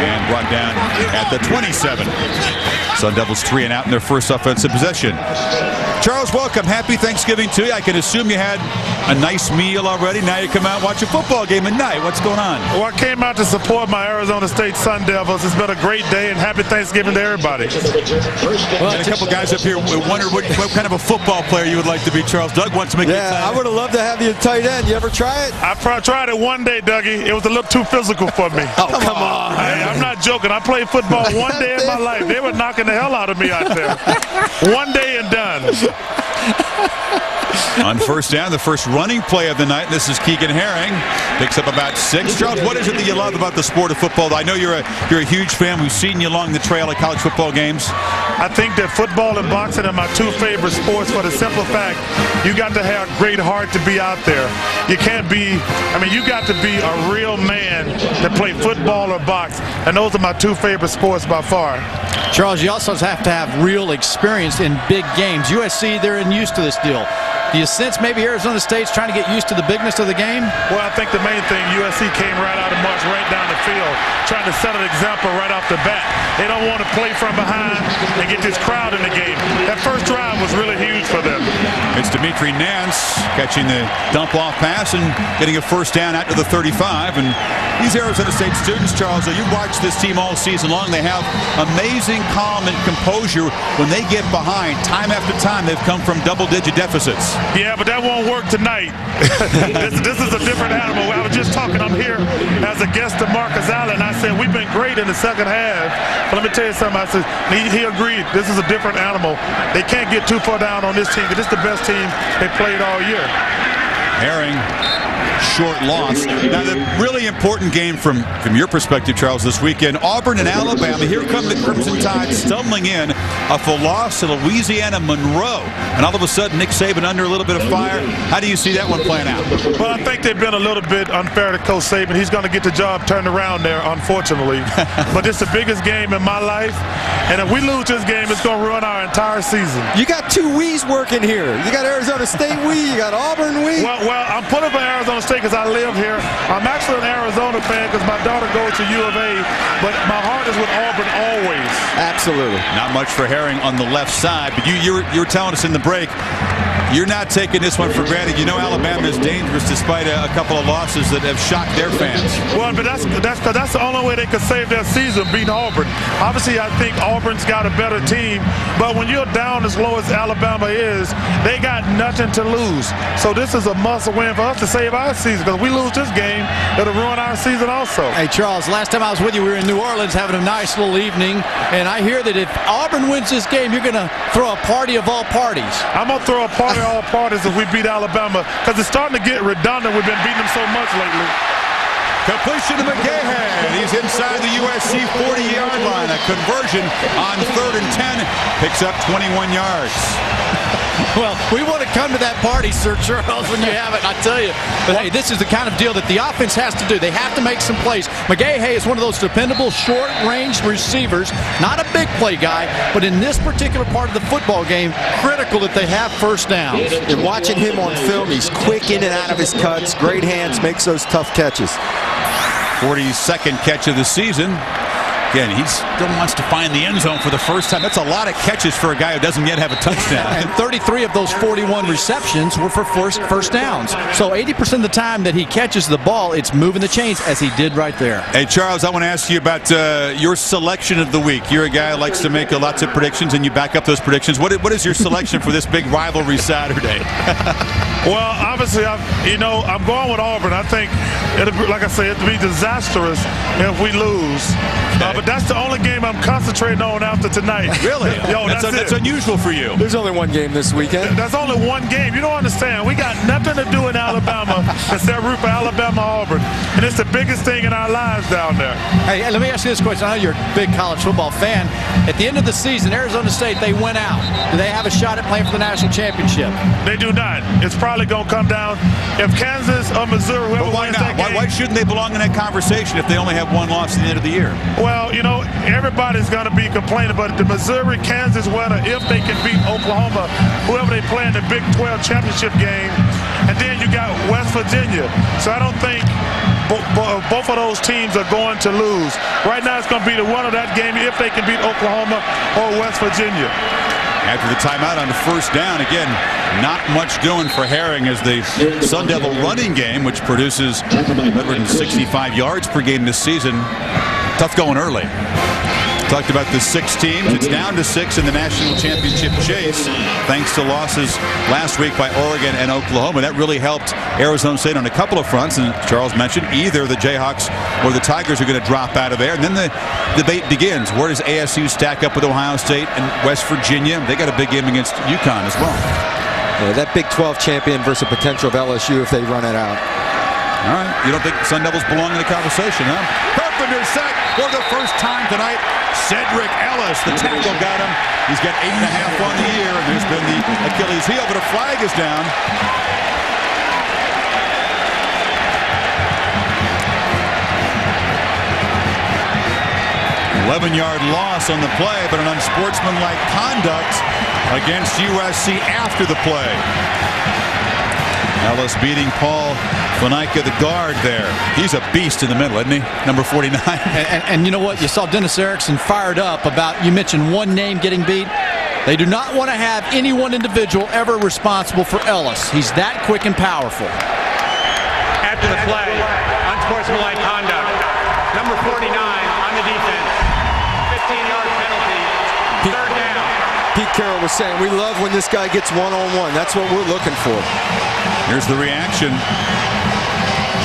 And brought down at the 27. Sun Devils three and out in their first offensive possession. Charles, welcome. Happy Thanksgiving to you. I can assume you had a nice meal already. Now you come out and watch a football game at night. What's going on? Well, I came out to support my Arizona State Sun Devils. It's been a great day, and happy Thanksgiving to everybody. Well, and a couple guys up here wonder what, what, kind of a football player you would like to be, Charles. Doug wants to make Yeah, I would have loved to have you at tight end. You ever try it? I tried it one day, Dougie. It was a little too physical for me. oh, come, come on. Hey, I'm not joking. I played football one day in my life. They were knocking the hell out of me out there. one day and done. On first down, the first running play of the night. This is Keegan Herring. Picks up about six. Charles, what is it that you love about the sport of football? I know you're a you're a huge fan. We've seen you along the trail at college football games. I think that football and boxing are my two favorite sports for the simple fact you got to have a great heart to be out there. You can't be, I mean, you got to be a real man to play football or box. And those are my two favorite sports by far. Charles, you also have to have real experience in big games. USC, they're in used to this deal. Do you sense maybe Arizona State's trying to get used to the bigness of the game? Well, I think the main thing, USC came right out and marched right down the field, trying to set an example right off the bat. They don't want to play from behind and get this crowd in the game. That first drive was really Dimitri Nance catching the dump off pass and getting a first down out to the 35. And these Arizona State students, Charles, you've watched this team all season long. They have amazing calm and composure when they get behind. Time after time, they've come from double-digit deficits. Yeah, but that won't work tonight. this, this, is a different animal. I was just talking, I'm here as a guest of Marcus Allen. I said, we've been great in the second half. But let me tell you something. I said, he, he agreed. This is a different animal. They can't get too far down on this team this is the best team they played all year. Herring short loss. Now, the really important game from, from your perspective, Charles, this weekend, Auburn and Alabama. Here come the Crimson Tide stumbling in off a loss to Louisiana Monroe. And all of a sudden, Nick Saban under a little bit of fire. How do you see that one playing out? Well, I think they've been a little bit unfair to Coach Saban. He's going to get the job turned around there, unfortunately. but it's the biggest game in my life. And if we lose this game, it's going to ruin our entire season. You got two we's working here. You got Arizona State we, you got Auburn we. Well, well I'm putting for Arizona State because I live here. I'm actually an Arizona fan because my daughter goes to U of A, but my heart is with Auburn always. Absolutely. Not much for Herring on the left side, but you, you, were, you were telling us in the break you're not taking this one for granted. You know Alabama is dangerous despite a, a, couple of losses that have shocked their fans. Well, but that's that's that's the only way they could save their season, beating Auburn. Obviously, I think Auburn's got a better team, but when you're down as low as Alabama is, they got nothing to lose. So this is a must-win for us to save our season because we lose this game, it'll ruin our season also. Hey, Charles, last time I was with you, we were in New Orleans having a nice little evening, and I hear that if Auburn wins this game, you're going to throw a party of all parties. I'm going to throw a party of all parties if we beat Alabama because it's starting to get redundant. We've been beating them so much lately. Completion to McGaha. He's inside the USC 40-yard line. A conversion on third and 10. Picks up 21 yards. Well, we want to come to that party, Sir Charles, when you have it, I tell you. But hey, this is the kind of deal that the offense has to do. They have to make some plays. McGaha is one of those dependable short-range receivers, not a big play guy, but in this particular part of the football game, critical that they have first downs. And watching him on film, he's quick in and out of his cuts, great hands, makes those tough catches. 42nd catch of the season. Again, he still wants to find the end zone for the first time. That's a lot of catches for a guy who doesn't yet have a touchdown. and 33 of those 41 receptions were for first, first downs. So 80% of the time that he catches the ball, it's moving the chains, as he did right there. Hey, Charles, I want to ask you about uh, your selection of the week. You're a guy who likes to make uh, lots of predictions, and you back up those predictions. What, what is your selection for this big rivalry Saturday? well, obviously, I'm, you know, I'm going with Auburn. I think, it'll be, like I said, it'll be disastrous if we lose. Uh, but that's the only game I'm concentrating on after tonight. Really? Yo, that's, that's, a, that's unusual for you. There's only one game this weekend. That's only one game. You don't understand. We got nothing to do in Alabama except root for Alabama Auburn. And it's the biggest thing in our lives down there. Hey, let me ask you this question. I know you're a big college football fan. At the end of the season, Arizona State, they went out. Do they have a shot at playing for the national championship? They do not. It's probably going to come down. If Kansas or Missouri, whoever but why wins not? that game, why, why shouldn't they belong in that conversation if they only have one loss at the end of the year? Well, you know, everybody's going to be complaining, but the Missouri Kansas winner, if they can beat Oklahoma, whoever they play in the Big 12 championship game, and then you got West Virginia. So I don't think bo bo both of those teams are going to lose. Right now, it's going to be the winner of that game if they can beat Oklahoma or West Virginia. After the timeout on the first down, again, not much doing for Herring as the Sun Devil running game, which produces 165 yards per game this season, tough going early. Talked about the six teams. It's down to six in the national championship chase, thanks to losses last week by Oregon and Oklahoma. That really helped Arizona State on a couple of fronts. And Charles mentioned either the Jayhawks or the Tigers are going to drop out of there. And then the debate begins. Where does ASU stack up with Ohio State and West Virginia? They got a big game against UConn as well. Yeah, that Big 12 champion versus potential of LSU if they run it out. All right. You don't think Sun Devils belong in the conversation, huh? Carpenter sack for the first time tonight. Sedrick Ellis, the tackle got him. He's got eight and a half on the year, and there's been the Achilles heel, but a flag is down. 11-yard loss on the play, but an unsportsmanlike conduct against USC after the play. Ellis beating Paul Fanaika, the guard there. He's a beast in the middle, isn't he? Number 49. And, and, and, you know what? You saw Dennis Erickson fired up about, you mentioned one name getting beat. They do not want to have any one individual ever responsible for Ellis. He's that quick and powerful. After the play, unsportsmanlike conduct. Number 49 on the defense. 15-yard penalty. Third down. Pete Carroll was saying, we love when this guy gets one-on-one. That's what we're looking for. Here's the reaction.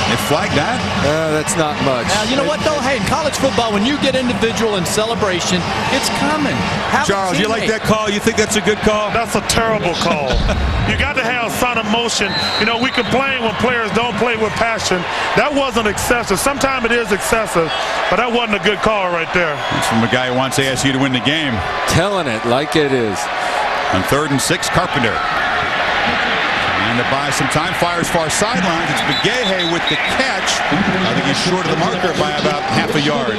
They flagged that? Uh, that's not much. Now, you know what, though? Hey, in college football, when you get individual in celebration, it's coming. Have Charles, you like that call? You think that's a good call? That's a terrible call. you got to have some emotion. You know, we complain when players don't play with passion. That wasn't excessive. Sometimes it is excessive, but that wasn't a good call right there. It's from a guy who wants ASU to win the game. Telling it like it is. On third and six, Carpenter. And to buy some time, fires far sidelines. It's McGaha with the catch. I think he's short of the marker by about half a yard.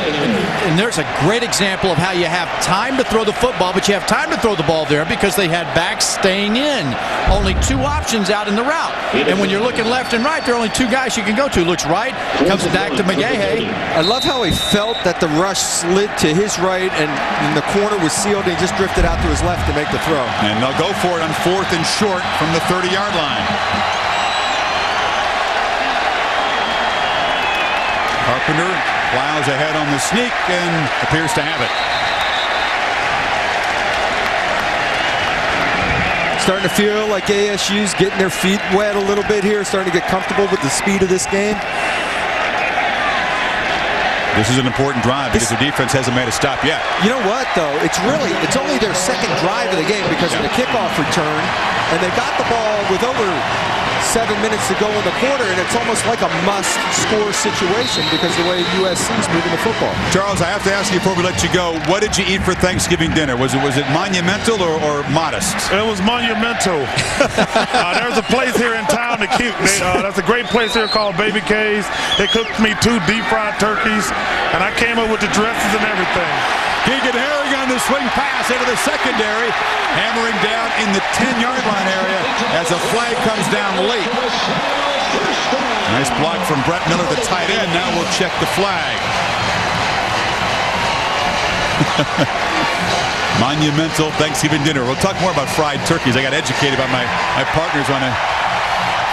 And there's a great example of how you have time to throw the football, but you have time to throw the ball there because they had backs staying in. Only two options out in the route. And when you're looking left and right, there are only two guys you can go to. Looks right, comes back to McGaha. I love how he felt that the rush slid to his right and, and the corner was sealed and he just drifted out to his left to make the throw. And they'll go for it on fourth and short from the 30-yard line. Carpenter plows ahead on the sneak and appears to have it. Starting to feel like ASU's getting their feet wet a little bit here, starting to get comfortable with the speed of this game. This is an important drive because the defense hasn't made a stop yet. You know what, though? It's really, it's only their second drive of the game because of the kickoff return. And they got the ball with over seven minutes to go in the quarter, and it's almost like a must-score situation because the way USC is moving the football. Charles, I have to ask you before we let you go, what did you eat for Thanksgiving dinner? Was it was it monumental or, or modest? It was monumental. uh, there's a place here in town to keep. They, uh, that's a great place here called Baby K's. They cooked me two deep-fried turkeys, and I came up with the dresses and everything. Keegan Herring on the swing pass into the secondary, hammering down in the 10-yard line area as a flag comes down late. Nice block from Brent Miller, the tight end. Now we'll check the flag. Monumental Thanksgiving dinner. We'll talk more about fried turkeys. I got educated by my, my partners on a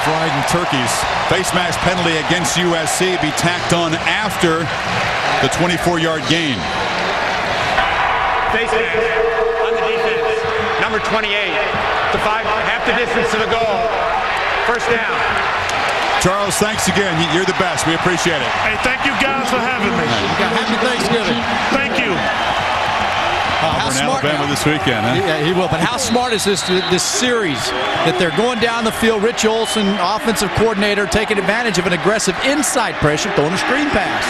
fried turkeys. Face mask penalty against USC be tacked on after the 24-yard gain. Face mask on the defense. Number 28. The five, half the distance to the goal. First down. Charles, thanks again. You're the best. We appreciate it. Hey, thank you guys for having me. Happy Thanksgiving. Thank you. Uh, smart Alabama this weekend, huh? Yeah, he will. But how smart is this this series that they're going down the field? Rich Olson, offensive coordinator, taking advantage of an aggressive inside pressure, throwing a screen pass.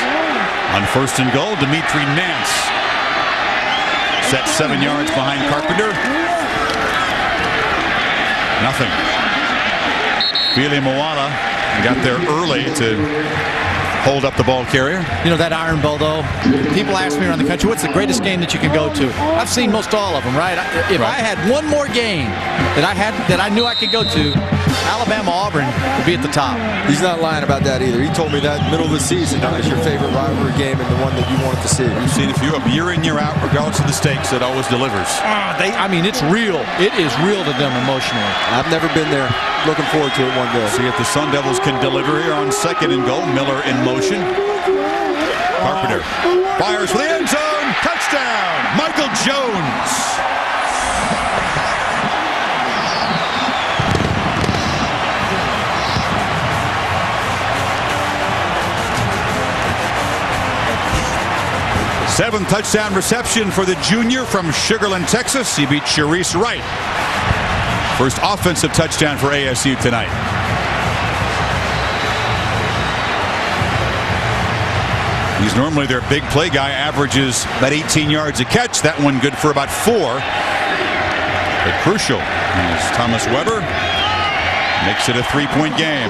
On first and goal, Dimitri Nance set seven yards behind Carpenter. Nothing. Fili Moala got there early to hold up the ball carrier. You know that Iron Bowl, though. People ask me around the country, "What's the greatest game that you can go to?" I've seen most all of them, right? If right. I had one more game that I had that I knew I could go to, Alabama Auburn would be at the top. He's not lying about that either. He told me that middle of the season that was your favorite rivalry game and the one that you wanted to see. We've seen a few of them year in, year out, regardless of the stakes. It always delivers. Uh, they, I mean, it's real. It is real to them emotionally. I've never been there. Looking forward to it one day. See if the Sun Devils can deliver here on second and goal. Miller in motion. Carpenter fires for the end zone. Touchdown, Michael Jones. Seventh touchdown reception for the junior from Sugarland, Texas. He beat Shareece Wright. First offensive touchdown for ASU tonight. He's normally their big play guy, averages about 18 yards a catch. That one good for about four. But crucial is Thomas Weber makes it a three-point game.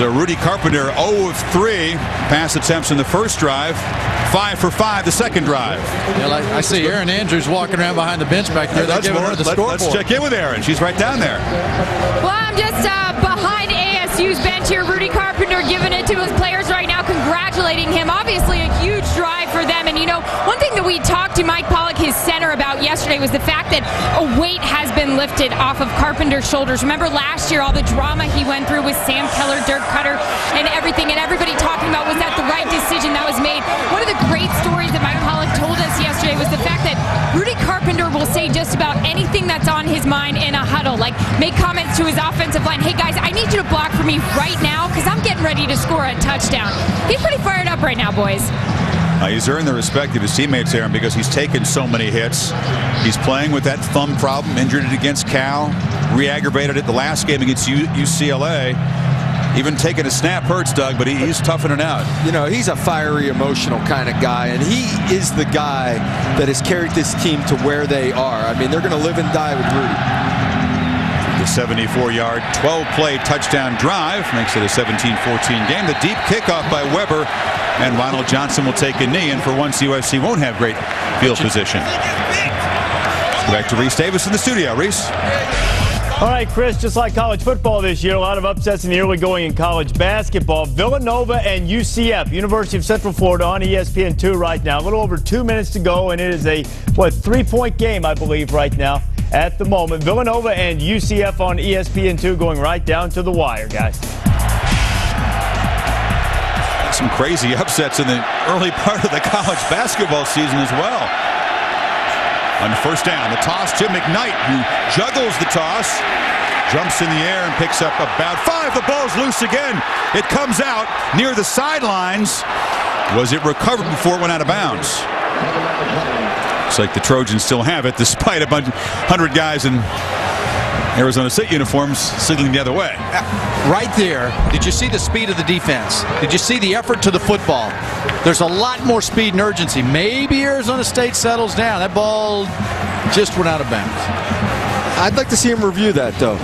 So Rudy Carpenter 0 of 3 pass attempts in the first drive, 5 for 5 the second drive. Yeah, like I see Erin Andrews walking around behind the bench back there. They're Let's, giving her the let, scoreboard. us check in with Erin. She's right down there. Well, I'm just uh, behind ASU's bench here. Rudy Carpenter giving it to his players right now, congratulating him. Obviously, a huge drive for them. And, you know, one thing that we talked to Mike Pollak, his center, about yesterday was the fact that a weight has been lifted off of Carpenter's shoulders. Remember last year, all the drama he went through with Sam Keller, Dirk Koetter, and everything, and everybody talking about was that the right decision that was made. One of the great stories will say just about anything that's on his mind in a huddle. Like make comments to his offensive line. Hey guys, I need you to block for me right now because I'm getting ready to score a touchdown. He's pretty fired up right now, boys. Uh, he's earned the respect of his teammates, Erin, because he's taken so many hits. He's playing with that thumb problem, injured it against Cal, re-aggravated it the last game against U UCLA. Even taking a snap hurts, Doug, but he, he's toughing it out. You know, he's a fiery, emotional kind of guy, and he is the guy that has carried this team to where they are. I mean, they're going to live and die with Rudy. The 74-yard, 12-play touchdown drive makes it a 17-14 game. The deep kickoff by Weber, and Ronald Johnson will take a knee, and for once USC won't have great field position. Let's go back to Rece Davis in the studio. Rece. All right, Chris, just like college football this year, a lot of upsets in the early going in college basketball. Villanova and UCF, University of Central Florida on E ESPN2 right now. A little over two minutes to go, and it is a, what, three-point game, I believe, right now at the moment. Villanova and UCF on E ESPN2 going right down to the wire, guys. Some crazy upsets in the early part of the college basketball season as well. On first down, the toss to McKnight, who juggles the toss, jumps in the air and picks up about five. The ball's loose again. It comes out near the sidelines. Was it recovered before it went out of bounds? Looks like the Trojans still have it, despite a bunch, hundred guys in Arizona State uniforms signaling the other way. Right there, did you see the speed of the defense? Did you see the effort to the football? There's a lot more speed and urgency. Maybe Arizona State settles down. That ball just went out of bounds. I'd like to see him review that, though.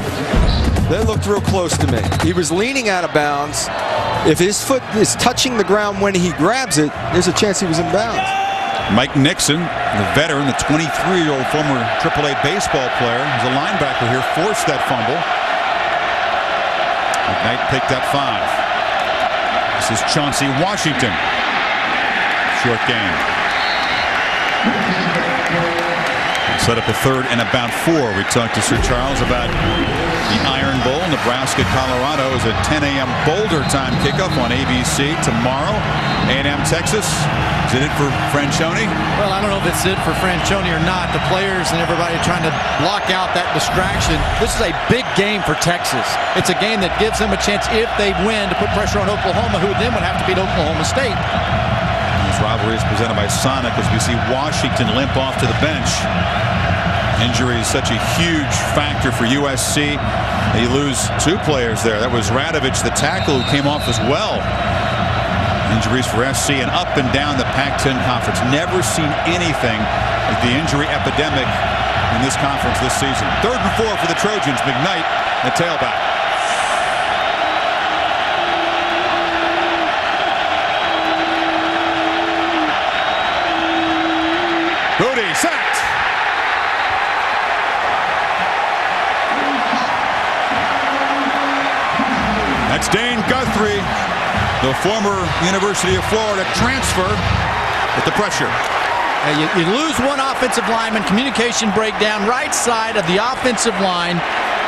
That looked real close to me. He was leaning out of bounds. If his foot is touching the ground when he grabs it, there's a chance he was in bounds. Mike Nixon, the veteran, the 23-year-old former AAA baseball player, who's a linebacker here, forced that fumble. McKnight picked up five. This is Chauncey Washington. Short game. Set up a third and about four. We talked to Sir Charles about the Iron Bowl. Nebraska, Colorado is a 10 a.m. Boulder time kickoff on ABC tomorrow. A&M, Texas. Is it it for Franchione? Well, I don't know if it's it for Franchione or not. The players and everybody trying to block out that distraction. This is a big game for Texas. It's a game that gives them a chance, if they win, to put pressure on Oklahoma, who then would have to beat Oklahoma State. This rivalry is presented by Sonic as we see Washington limp off to the bench. Injury is such a huge factor for USC. They lose two players there. That was Radovich, the tackle, who came off as well. Injuries for SC and up and down the Pac-10 conference. Never seen anything like the injury epidemic in this conference this season. Third and four for the Trojans. McKnight, the tailback. The former University of Florida transfer with the pressure. You, you lose one offensive lineman, communication breakdown, right side of the offensive line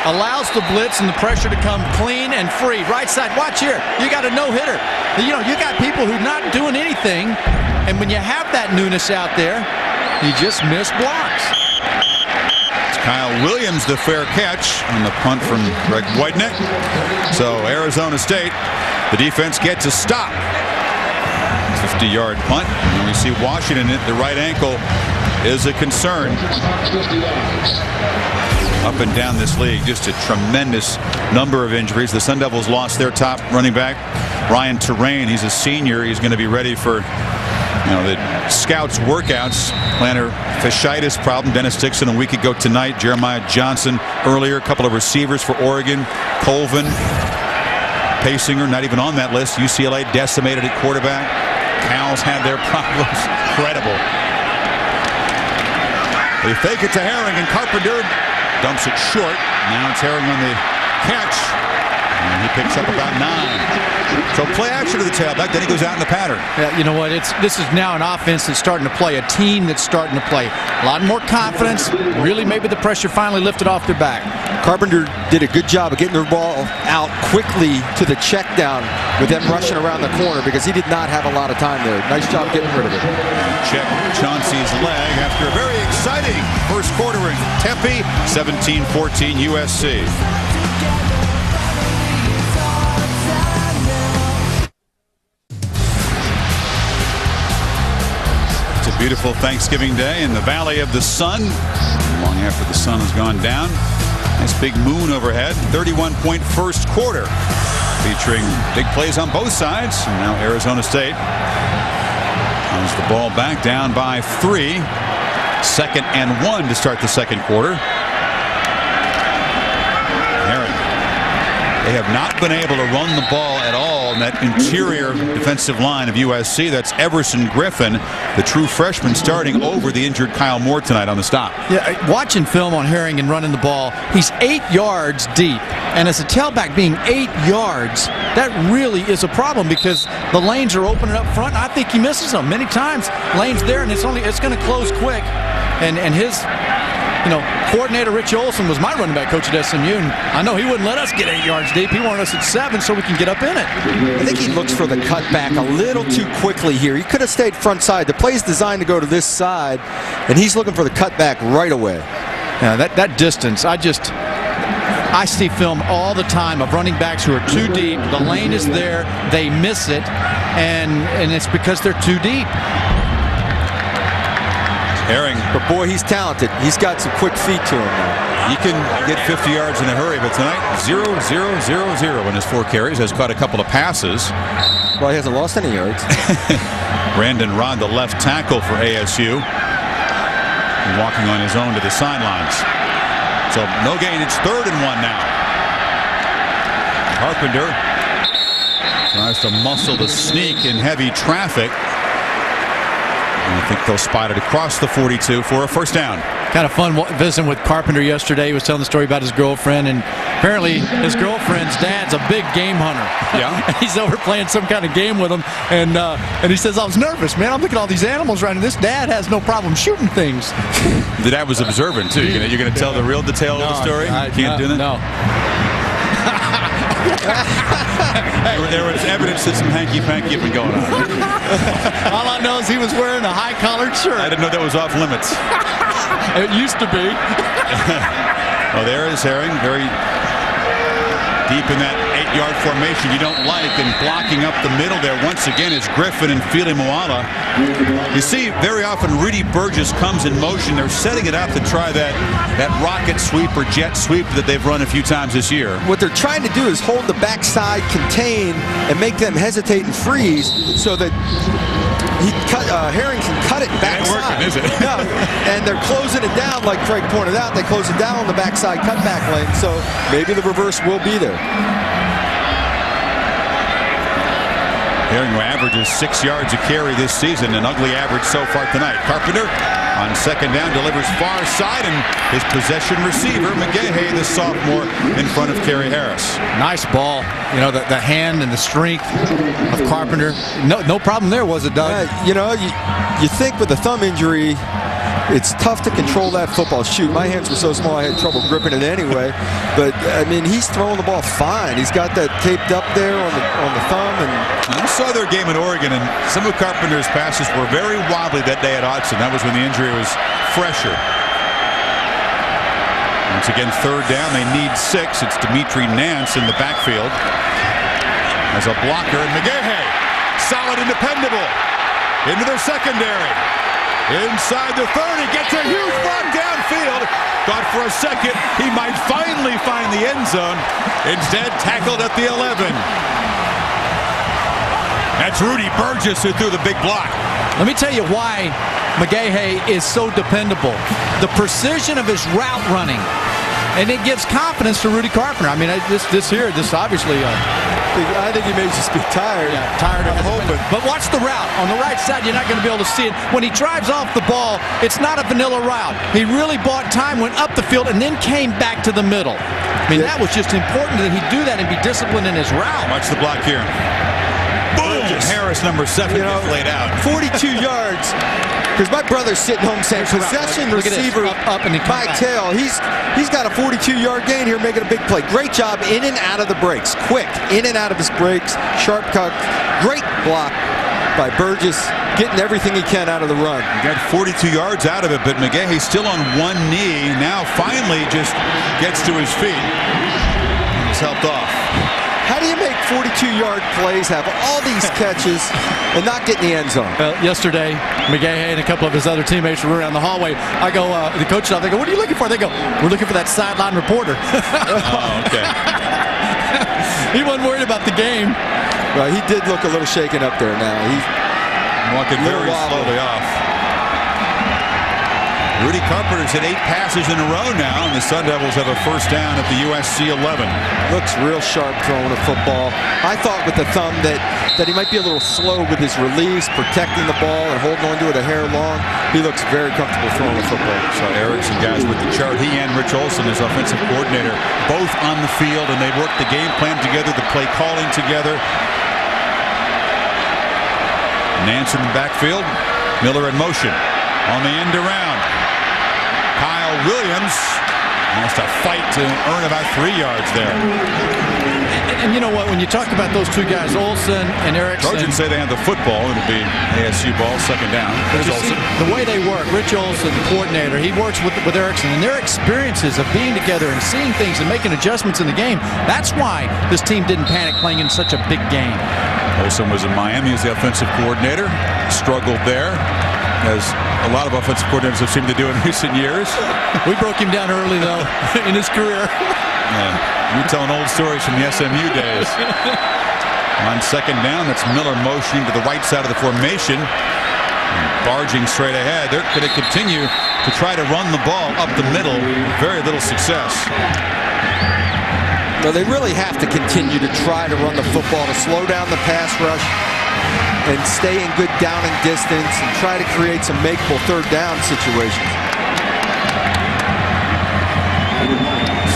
allows the blitz and the pressure to come clean and free. Right side, watch here. You got a no-hitter. You know, you got people who not doing anything, and when you have that newness out there, you just miss blocks. It's Kyle Williams, the fair catch on the punt from Greg Woidneck. So Arizona State, the defense gets a stop. 50-yard punt. And we see Washington at the right ankle is a concern. Up and down this league, just a tremendous number of injuries. The Sun Devils lost their top running back, Ryan Torain. He's a senior. He's going to be ready for you know, the scouts workouts. Plantar fasciitis problem. Dennis Dixon a week ago tonight. Jeremiah Johnson earlier. A couple of receivers for Oregon. Colvin. Paysinger, not even on that list. UCLA decimated at quarterback. Cows had their problems. Incredible. They fake it to Herring, and Carpenter dumps it short. Now it's Herring on the catch. And he picks up about nine. So play action to the tailback, then he goes out in the pattern. Yeah, you know what? It's this is now an offense that's starting to play, a team that's starting to play. A lot more confidence. Really, maybe the pressure finally lifted off their back. Carpenter did a good job of getting the ball out quickly to the check down with them rushing around the corner because he did not have a lot of time there. Nice job getting rid of it. Check Chauncey's leg after a very exciting first quarter in Tempe, 17-14 USC. It's a beautiful Thanksgiving day in the Valley of the Sun. Long after the sun has gone down. Nice big moon overhead. 31 point first quarter featuring big plays on both sides. And now Arizona State comes the ball back down by three. Second and one to start the second quarter. They have not been able to run the ball at all that interior defensive line of USC. That's Everson Griffen, the true freshman, starting over the injured Kyle Moore tonight on the stop. Yeah, watching film on Herring and running the ball, he's eight yards deep. And as a tailback being eight yards, that really is a problem because the lanes are opening up front. I think he misses them many times. Lanes there, and it's only it's going to close quick. And and his you know, coordinator Rich Olson was my running back coach at SMU, and I know he wouldn't let us get eight yards deep. He wanted us at seven so we can get up in it. I think he looks for the cutback a little too quickly here. He could have stayed front side. The play's designed to go to this side, and he's looking for the cutback right away. Yeah, that, that distance, I just, I see film all the time of running backs who are too deep. The lane is there, they miss it, and, and it's because they're too deep. Herring. But boy, he's talented. He's got some quick feet to him. He can get 50 yards in a hurry, but tonight, 0 0 0 0 in his four carries. Has caught a couple of passes. Well, he hasn't lost any yards. Brandon Rodd, the left tackle for ASU, walking on his own to the sidelines. So no gain. It's third and one now. Carpenter tries to muscle the sneak in heavy traffic. And I think they'll spot it across the 42 for a first down. Kind of fun visiting with Carpenter yesterday. He was telling the story about his girlfriend, and apparently his girlfriend's dad's a big game hunter. Yeah. He's over playing some kind of game with him, and uh, and he says, I was nervous, man. I'm looking at all these animals right, and this dad has no problem shooting things. The dad was observant, too. You're going to tell the real detail no, of the story? I, you can't no, do that? No. There, there was evidence that some hanky-panky had been going on. All I know is he was wearing a high-collared shirt. I didn't know that was off limits. it used to be. oh, there is Herring, very deep in that eight-yard formation you don't like, and blocking up the middle there once again is Griffen and Fili Moala. You see, very often Rudy Burgess comes in motion. They're setting it up to try that that rocket sweep or jet sweep that they've run a few times this year. What they're trying to do is hold the backside contained and make them hesitate and freeze so that he cut, uh, Herring can cut it backside. working, is it? no, and they're closing it down, like Craig pointed out. They close it down on the backside cutback lane, so maybe the reverse will be there. Herring averages six yards a carry this season, an ugly average so far tonight. Carpenter on second down delivers far side, and his possession receiver, McGaha, the sophomore, in front of Cary Harris. Nice ball. You know, the, the hand and the strength of Carpenter. No, no problem there, was it, Doug? Uh, you know, you, you think with a thumb injury, it's tough to control that football. Shoot, my hands were so small I had trouble gripping it anyway. But I mean, he's throwing the ball fine. He's got that taped up there on the on the thumb. And you saw their game in Oregon, and some of Carpenter's passes were very wobbly that day at Autzen. That was when the injury was fresher. Once again, third down. They need six. It's Dimitri Nance in the backfield as a blocker, and McGaha, solid and dependable, into their secondary. Inside the 30, gets a huge block downfield. Thought for a second he might finally find the end zone. Instead, tackled at the 11. That's Rudy Burgess who threw the big block. Let me tell you why McGaha is so dependable. The precision of his route running. And it gives confidence to Rudy Carpenter. I mean, this this here, this obviously uh, think, I think he may just be tired. Yeah, tired of hoping. But watch the route. On the right side, you're not going to be able to see it. When he drives off the ball, it's not a vanilla route. He really bought time, went up the field, and then came back to the middle. I mean, that was just important that he do that and be disciplined in his route. Watch the block here. Boom! Harris, number seven, You know, laid out. 42 yards. Because my brother's sitting home saying Here's possession Look at receiver Up, up, and he come Mike back. Tail. He's he's got a 42 yard gain here, making a big play. Great job in and out of the breaks, quick in and out of his breaks, sharp cut, great block by Burgess, getting everything he can out of the run. He got 42 yards out of it, but McGaha still on one knee. Now finally just gets to his feet. He's helped off. How do you make 42 yard plays, have all these catches, and not get in the end zone? Well, yesterday, McGaha and a couple of his other teammates were around the hallway. I go, uh, the coach and I, they go, what are you looking for? They go, we're looking for that sideline reporter. Oh, okay. he wasn't worried about the game. Well, he did look a little shaken up there now. He's Walking very wobble. slowly off. Rudy Carpenter's hit eight passes in a row now, and the Sun Devils have a first down at the USC 11. looks real sharp throwing a football. I thought with the thumb that, that he might be a little slow with his release, protecting the ball and holding on to it a hair long. He looks very comfortable throwing a football. So Erickson, guys, with the chart. He and Rich Olson, his offensive coordinator, both on the field, and they worked the game plan together, the play calling together. Nance in the backfield. Miller in motion. On the end around. Williams has to fight to earn about three yards there. And, and you know what? When you talk about those two guys, Olson and Erickson, Trojans say they have the football. It'll be ASU ball, second down. There's see, the way they work, Rich Olson, the coordinator, he works with, with Erickson, and their experiences of being together and seeing things and making adjustments in the game. That's why this team didn't panic playing in such a big game. Olson was in Miami as the offensive coordinator. Struggled there, as a lot of offensive coordinators have seemed to do in recent years. We broke him down early, though, in his career. Yeah, you're telling old stories from the SMU days. On second down, that's Miller motioning to the right side of the formation. Barging straight ahead. They're going to continue to try to run the ball up the middle. Very little success. Well, they really have to continue to try to run the football to slow down the pass rush and stay in good downing distance and try to create some makeable third down situations.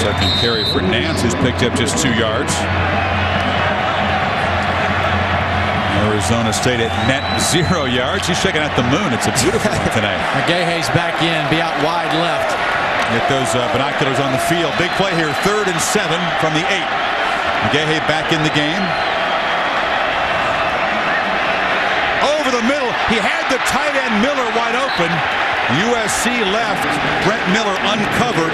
Second carry for Nance, who's picked up just two yards. Arizona State at net zero yards. He's checking out the moon. It's a beautiful one tonight. McGaha's back in, be out wide left. Get those uh, binoculars on the field. Big play here, third and seven from the eight. McGaha back in the game. Over the middle, he had the tight end Miller wide open. USC left, Brent Miller uncovered.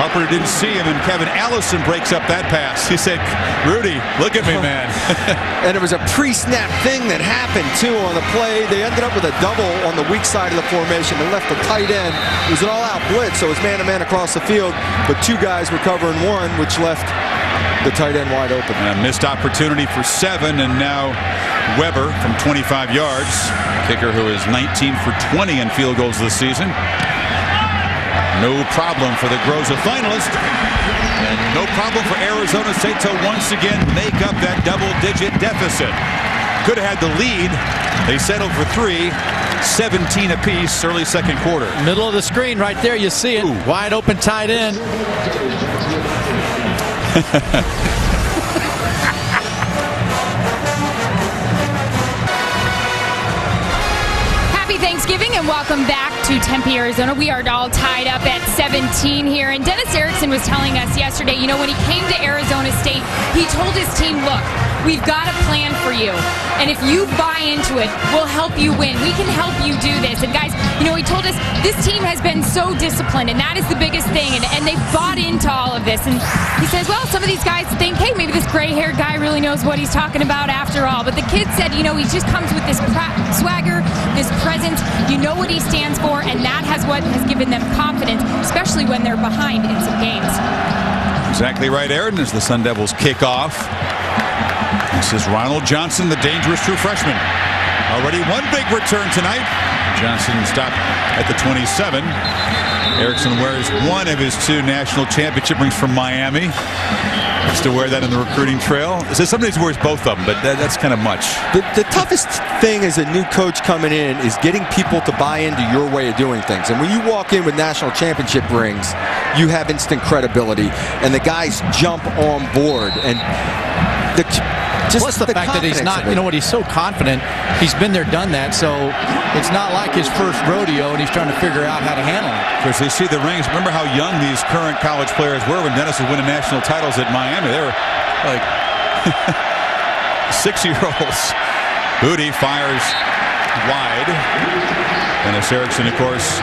Harper didn't see him, and Kevin Ellison breaks up that pass. He said, Rudy, look at me, man. And it was a pre-snap thing that happened too on the play. They ended up with a double on the weak side of the formation. They left the tight end. It was an all-out blitz, so it was man-to-man across the field. But two guys were covering one, which left the tight end wide open. And A missed opportunity for seven, and now Weber from 25 yards. Kicker who is 19 for 20 in field goals this season. No problem for the Groza finalist. And no problem for Arizona State to once again make up that double-digit deficit. Could have had the lead. They settled for three. 17 apiece early second quarter. Middle of the screen right there, you see it. Wide open tight end. Thanksgiving and welcome back to Tempe, Arizona. We are all tied up at 17 here. And Dennis Erickson was telling us yesterday, you know, when he came to Arizona State, he told his team, look, we've got a plan for you. And if you buy into it, we'll help you win. We can help you do this. And guys, you know, he told us this team has been so disciplined, and that is the biggest thing. And, and they've bought into all of this. And he says, well, some of these guys think, hey, maybe this gray haired guy really knows what he's talking about after all. But the kid said, you know, he just comes with this swagger, this presence. You know what he stands for, and that has what has given them confidence, especially when they're behind in some games. Exactly right, Erin, as the Sun Devils kick off. This is Ronald Johnson, the dangerous true freshman. Already one big return tonight. Johnson stopped at the 27. Erickson wears one of his two national championship rings from Miami. Has to wear that in the recruiting trail. So some days wears both of them, but that, that's kind of much. The, the toughest thing as a new coach coming in is getting people to buy into your way of doing things. And when you walk in with national championship rings, you have instant credibility, and the guys jump on board. And the just Plus the, the fact that he's not, you know what, he's so confident. He's been there, done that. So it's not like his first rodeo, and he's trying to figure out how to handle it. Because they see the rings. Remember how young these current college players were when Dennis was winning national titles at Miami? They were like six-year-olds. Booty fires wide. Dennis Erickson, of course,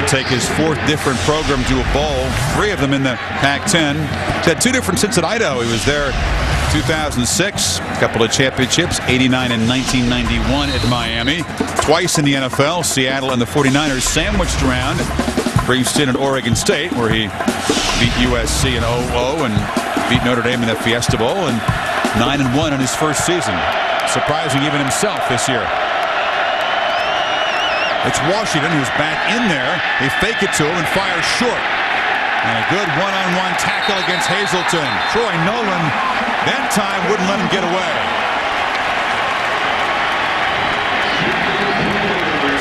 will take his fourth different program to a bowl. Three of them in the Pac-10. He's had two different since at Idaho. He was there 2006, a couple of championships, 89 and 1991 at Miami. Twice in the NFL, Seattle and the 49ers sandwiched around Princeton and Oregon State, where he beat USC in 0-0 and beat Notre Dame in the Fiesta Bowl, and 9 and 1 in his first season. Surprising even himself this year. It's Washington who's back in there. They fake it to him and fire short. And a good one-on-one tackle against Hazelton. Troy Nolan, that time wouldn't let him get away.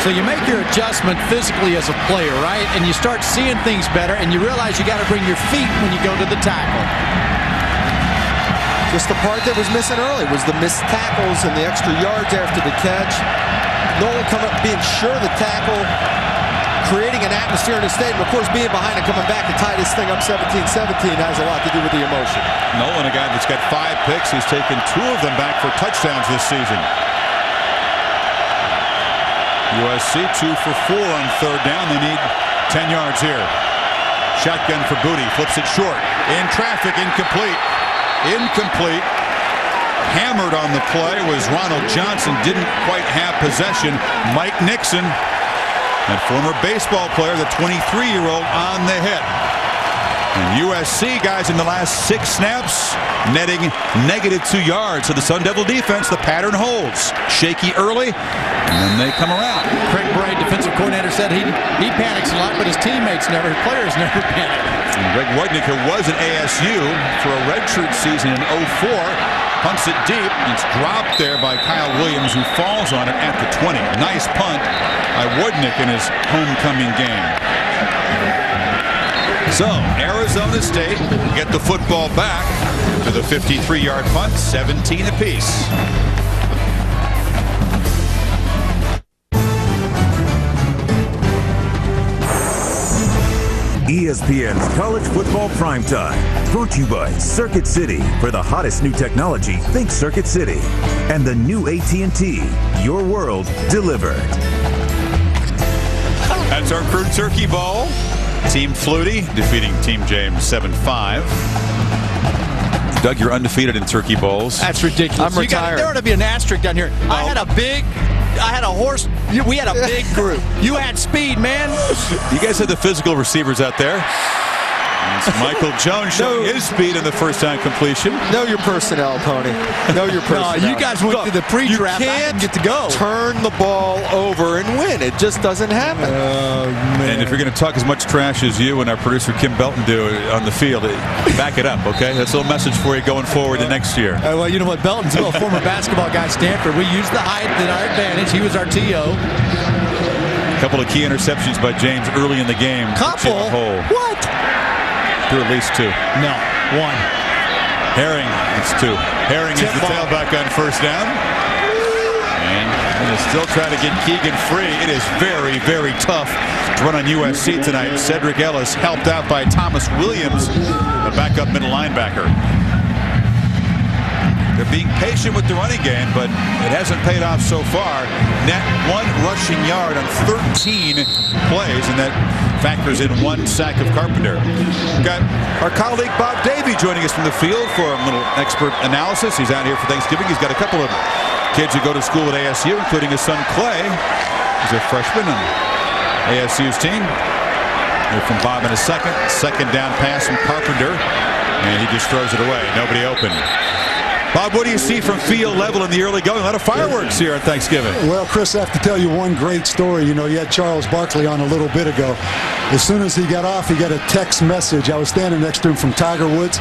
So you make your adjustment physically as a player, right? And you start seeing things better, and you realize you got to bring your feet when you go to the tackle. Just the part that was missing early was the missed tackles and the extra yards after the catch. Nolan coming up, being sure the tackle, creating an atmosphere in the stadium. Of course, being behind and coming back to tie this thing up 17-17 has a lot to do with the emotion. Nolan, a guy that's got five picks, he's taken two of them back for touchdowns this season. USC two for four on third down. They need 10 yards here. Shotgun for Booty. Flips it short. In traffic. Incomplete. Incomplete. Hammered on the play was Ronald Johnson. Didn't quite have possession. Mike Nixon, that former baseball player, the 23-year-old on the hit. And USC guys in the last six snaps netting negative two yards. So the Sun Devil defense, the pattern holds. Shaky early, and then they come around. Craig Bray, defensive coordinator, said he he panics a lot, but his teammates never, his players never panic. And Greg Woidneck, who was an ASU for a redshirt season in 04, punts it deep. It's dropped there by Kyle Williams, who falls on it at the 20. Nice punt by Woidneck in his homecoming game. So, Arizona State get the football back to the 53-yard punt, 17 apiece. ESPN's College Football Primetime. Brought to you by Circuit City. For the hottest new technology, think Circuit City. And the new AT&T. Your world delivered. That's our Crew Turkey Bowl. Team Flutie defeating Team James 7-5. Doug, you're undefeated in Turkey Bowls. That's ridiculous. I'm You got- retired. there ought to be an asterisk down here. I had a big, I had a horse. We had a big group. You had speed, man. You guys had the physical receivers out there. It's Michael Jones showing his speed in the first time completion. Know your personnel, Pony. Know your personnel. no, you guys went to the pre-draft. I You can't get to go. turn the ball over and win. It just doesn't happen. And if you're going to talk as much trash as you and our producer Kim Belton do on the field, back it up, okay? That's a little message for you going forward the next year. Uh, well, you know what? Belton's a former basketball guy at Stanford. We used the height at our advantage. He was our TO. A couple of key interceptions by James early in the game. Puts you in a Couple? hole. What? Threw at least two. No, one. Herring, it's two. Herring is the ball. tailback on first down. And still trying to get Keegan free. It is very, very tough to run on USC tonight. Sedrick Ellis helped out by Thomas Williams, the backup middle linebacker. They're being patient with the running game, but it hasn't paid off so far. Net one rushing yard on 13 plays, and that factors in one sack of Carpenter. We've got our colleague Bob Davie joining us from the field for a little expert analysis. He's out here for Thanksgiving. He's got a couple of kids who go to school at ASU, including his son Clay. He's a freshman on ASU's team. Here from Bob in a second. Second down pass from Carpenter. And he just throws it away. Nobody open. Bob, what do you see from field level in the early going? A lot of fireworks here on Thanksgiving. Well, Chris, I have to tell you one great story. You know, you had Charles Barkley on a little bit ago. As soon as he got off, he got a text message. I was standing next to him from Tiger Woods.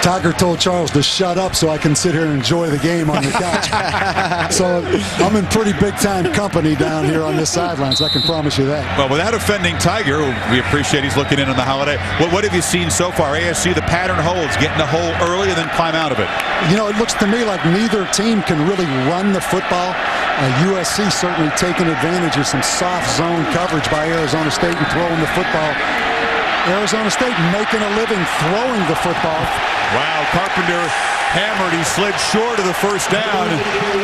Tiger told Charles to shut up so I can sit here and enjoy the game on the couch. so I'm in pretty big time company down here on this sidelines. I can promise you that. Well, without offending Tiger, we appreciate he's looking in on the holiday. What, what have you seen so far? ASU, the pattern holds, getting a hole early and then climb out of it. You know, it looks to me like neither team can really run the football. Uh, USC certainly taking advantage of some soft zone coverage by Arizona State and throwing the football. Arizona State making a living throwing the football. Wow, Carpenter hammered. He slid short of the first down.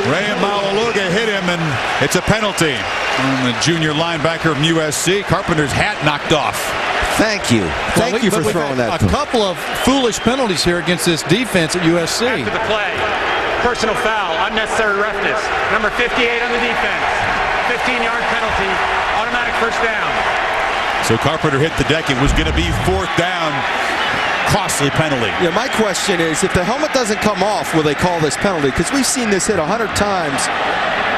Rey Maualuga hit him, and it's a penalty. And the junior linebacker from USC, Carpenter's hat knocked off. Thank you. Thank Well, you for throwing that. A couple of foolish penalties here against this defense at USC. After the play, personal foul, unnecessary roughness. Number 58 on the defense. 15-yard penalty, automatic first down. So Carpenter hit the deck. It was going to be fourth down. Costly penalty. Yeah, my question is, if the helmet doesn't come off, will they call this penalty? Because we've seen this hit a hundred times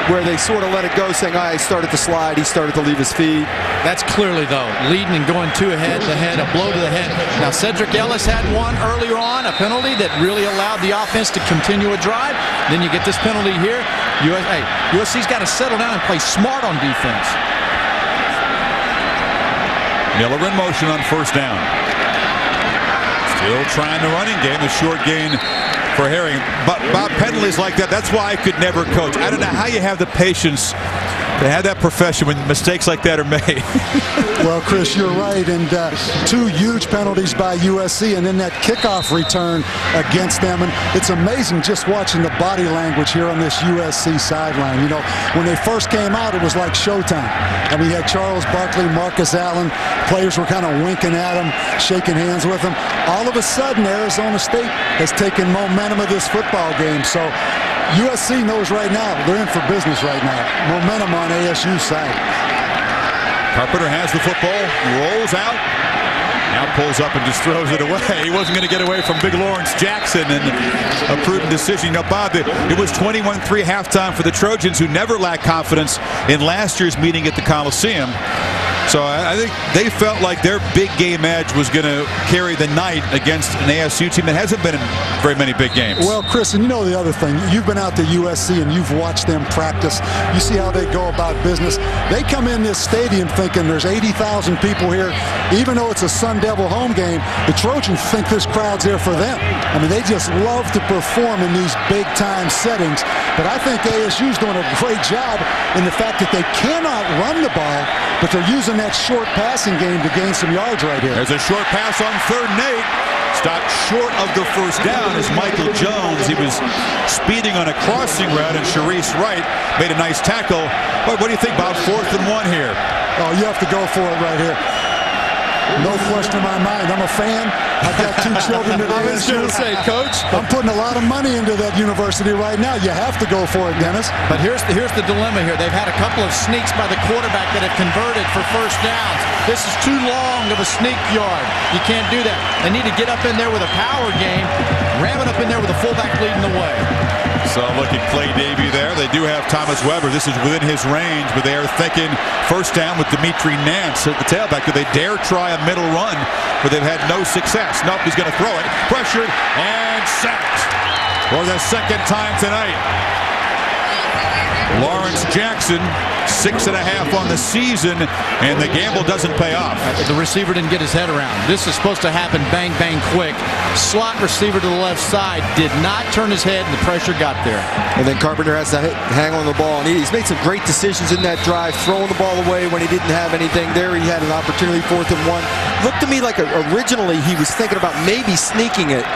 where they sort of let it go, saying, "I started to slide, he started to leave his feet." That's clearly, though, leading and going two ahead, the head, a blow to the head. Now, Sedrick Ellis had one earlier on, a penalty that really allowed the offense to continue a drive. Then you get this penalty here. US, hey, USC's got to settle down and play smart on defense. Miller in motion on first down. Still trying the running game. A short gain for Herring. But Bob penalties like that, that's why I could never coach. I don't know how you have the patience to have that profession when mistakes like that are made. Well, Chris, you're right. And uh, two huge penalties by USC, and then that kickoff return against them. And it's amazing just watching the body language here on this USC sideline. You know, when they first came out, it was like showtime. And we had Charles Barkley, Marcus Allen. Players were kind of winking at him, shaking hands with him. All of a sudden, Arizona State has taken momentum of this football game. So USC knows right now they're in for business right now. Momentum on ASU's side. Carpenter has the football, rolls out, now pulls up and just throws it away. He wasn't going to get away from Big Lawrence Jackson and a prudent decision. Now, Bob, it, it was 21-3 halftime for the Trojans, who never lacked confidence in last year's meeting at the Coliseum. So I, I think they felt like their big game edge was going to carry the night against an ASU team that hasn't been in very many big games. Well, Chris, and you know the other thing. You've been out to USC and you've watched them practice. You see how they go about business. They come in this stadium thinking there's 80,000 people here. Even though it's a Sun Devil home game, the Trojans think this crowd's there for them. I mean, they just love to perform in these big-time settings. But I think ASU's doing a great job in the fact that they cannot run the ball, but they're using that short passing game to gain some yards right here. There's a short pass on third and eight. Stopped short of the first down as Michael Jones. He was speeding on a crossing route, and Shareece Wright made a nice tackle. But what do you think about fourth and one here? Oh, you have to go for it right here. No question in my mind. I'm a fan. I've got two children at I was going to say, Coach. I'm putting a lot of money into that university right now. You have to go for it, Dennis. But here's the, here's the dilemma here. They've had a couple of sneaks by the quarterback that have converted for first downs. This is too long of a sneak yard. You can't do that. They need to get up in there with a power game, ram it up in there with a fullback leading the way. So look at Clay Davie there. They do have Thomas Weber. This is within his range, but they are thinking first down with Dimitri Nance at the tailback. Do they dare try a middle run But they've had no success? Nope, he's going to throw it. Pressured and sacked for the second time tonight. Lawrence Jackson, six and a half on the season, and the gamble doesn't pay off. Uh, the receiver didn't get his head around. This is supposed to happen bang, bang, quick. Slot receiver to the left side did not turn his head, and the pressure got there. And then Carpenter has to hang on the ball. And he's made some great decisions in that drive, throwing the ball away when he didn't have anything. There he had an opportunity, fourth and one. Looked to me like uh, originally he was thinking about maybe sneaking it.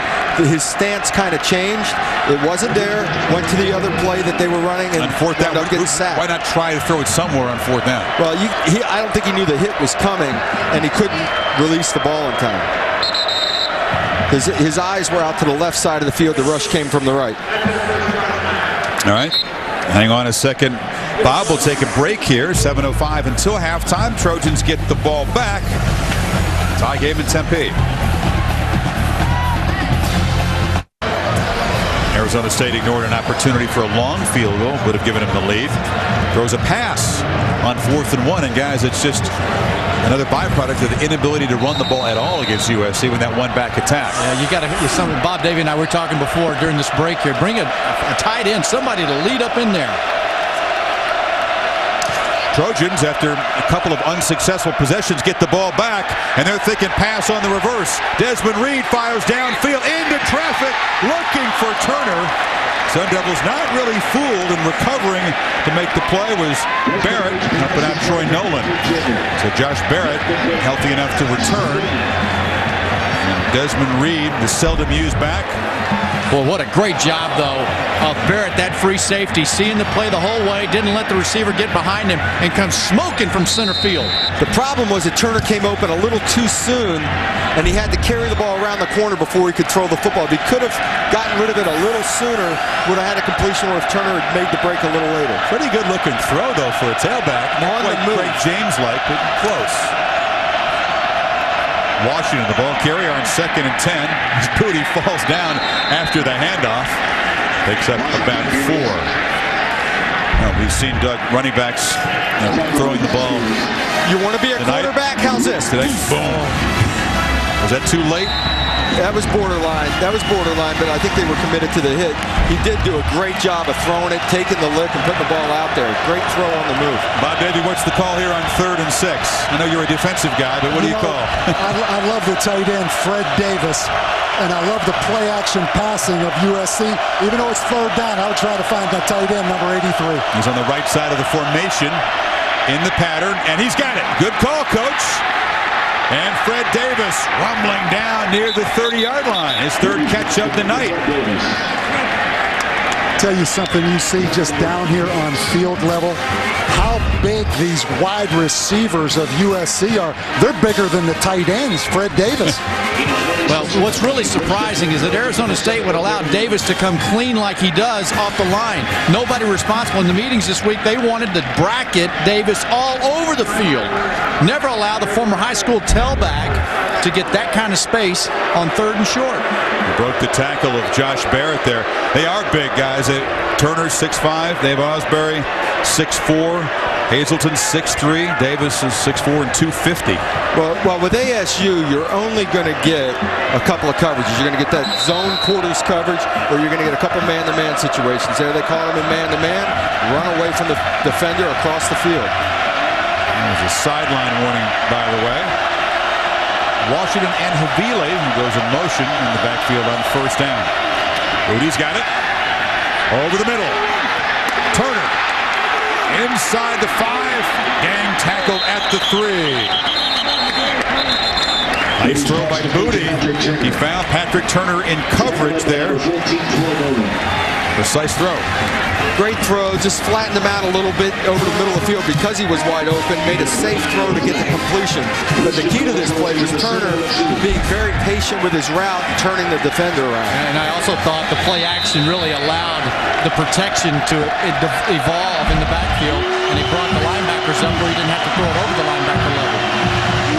His stance kind of changed. It wasn't there. Went to the other play that they were running and On fourth wound up getting why not try to throw it somewhere on fourth down? Well, you, he, I don't think he knew the hit was coming, and he couldn't release the ball in time. His, his eyes were out to the left side of the field. The rush came from the right. All right. Hang on a second. Bob will take a break here. 7.05 until halftime. Trojans get the ball back. Tie game in Tempe. Arizona State ignored an opportunity for a long field goal, would have given him the lead. Throws a pass on fourth and one, and guys, it's just another byproduct of the inability to run the ball at all against USC when that one back attack. Yeah, you got to. Hit with some Bob Davie and I were talking before during this break here. Bring a, a tight end, somebody to lead up in there. Trojans, after a couple of unsuccessful possessions, get the ball back, and they're thinking pass on the reverse. Desmond Reed fires downfield into traffic, looking for Turner. Sun Devils not really fooled and recovering to make the play was Barrett helping out Troy Nolan. So Josh Barrett healthy enough to return. Desmond Reed, the seldom used back, well, what a great job, though, of Barrett, that free safety, seeing the play the whole way, didn't let the receiver get behind him, and comes smoking from center field. The problem was that Turner came open a little too soon, and he had to carry the ball around the corner before he could throw the football. If he could have gotten rid of it a little sooner, would have had a completion or if Turner had made the break a little later. Pretty good looking throw, though, for a tailback. Not quite Craig James-like, but close. Washington, the ball carrier on second and 10. His booty falls down after the handoff. Takes up about four. Now, we've seen Doug running backs throwing the ball. You want to be a tonight. quarterback? How's this? Today, boom. Was that too late? That was borderline. That was borderline, but I think they were committed to the hit. He did do a great job of throwing it, taking the lick, and putting the ball out there. Great throw on the move. Bob Davie, what's the call here on third and six? I know you're a defensive guy, but what you do you know, call? I, I love the tight end, Fred Davis. And I love the play action passing of USC. Even though it's third down, I would try to find that tight end, number 83. He's on the right side of the formation in the pattern, and he's got it. Good call, coach. And Fred Davis rumbling down near the 30-yard line. His third catch of the night. Tell you something you see just down here on field level. How big these wide receivers of USC are. They're bigger than the tight ends, Fred Davis. Well, what's really surprising is that Arizona State would allow Davis to come clean like he does off the line. Nobody responsible in the meetings this week. They wanted to bracket Davis all over the field. Never allow the former high school tailback to get that kind of space on third and short. He broke the tackle of Josh Barrett there. They are big guys. Turner 6'5", Dave Ausberry 6'4", Hazelton 6'3", Davis is 6'4", and 250. Well, well, with ASU, you're only going to get a couple of coverages. You're going to get that zone quarters coverage, or you're going to get a couple man-to-man situations. There they call them in man-to-man. Run away from the defender across the field. There's a sideline warning, by the way. Washington and Havili, who goes in motion in the backfield on first down. Rudy's got it. Over the middle. Turner. Inside the five. Gang tackled at the three. Nice throw by Booty. He found Patrick Turner in coverage there. Precise throw. Great throw, just flattened him out a little bit over the middle of the field because he was wide open, made a safe throw to get the completion. But the key to this play was Turner being very patient with his route and turning the defender around. And I also thought the play action really allowed the protection to evolve in the backfield, and he brought the linebackers up where he didn't have to throw it over the linebacker level.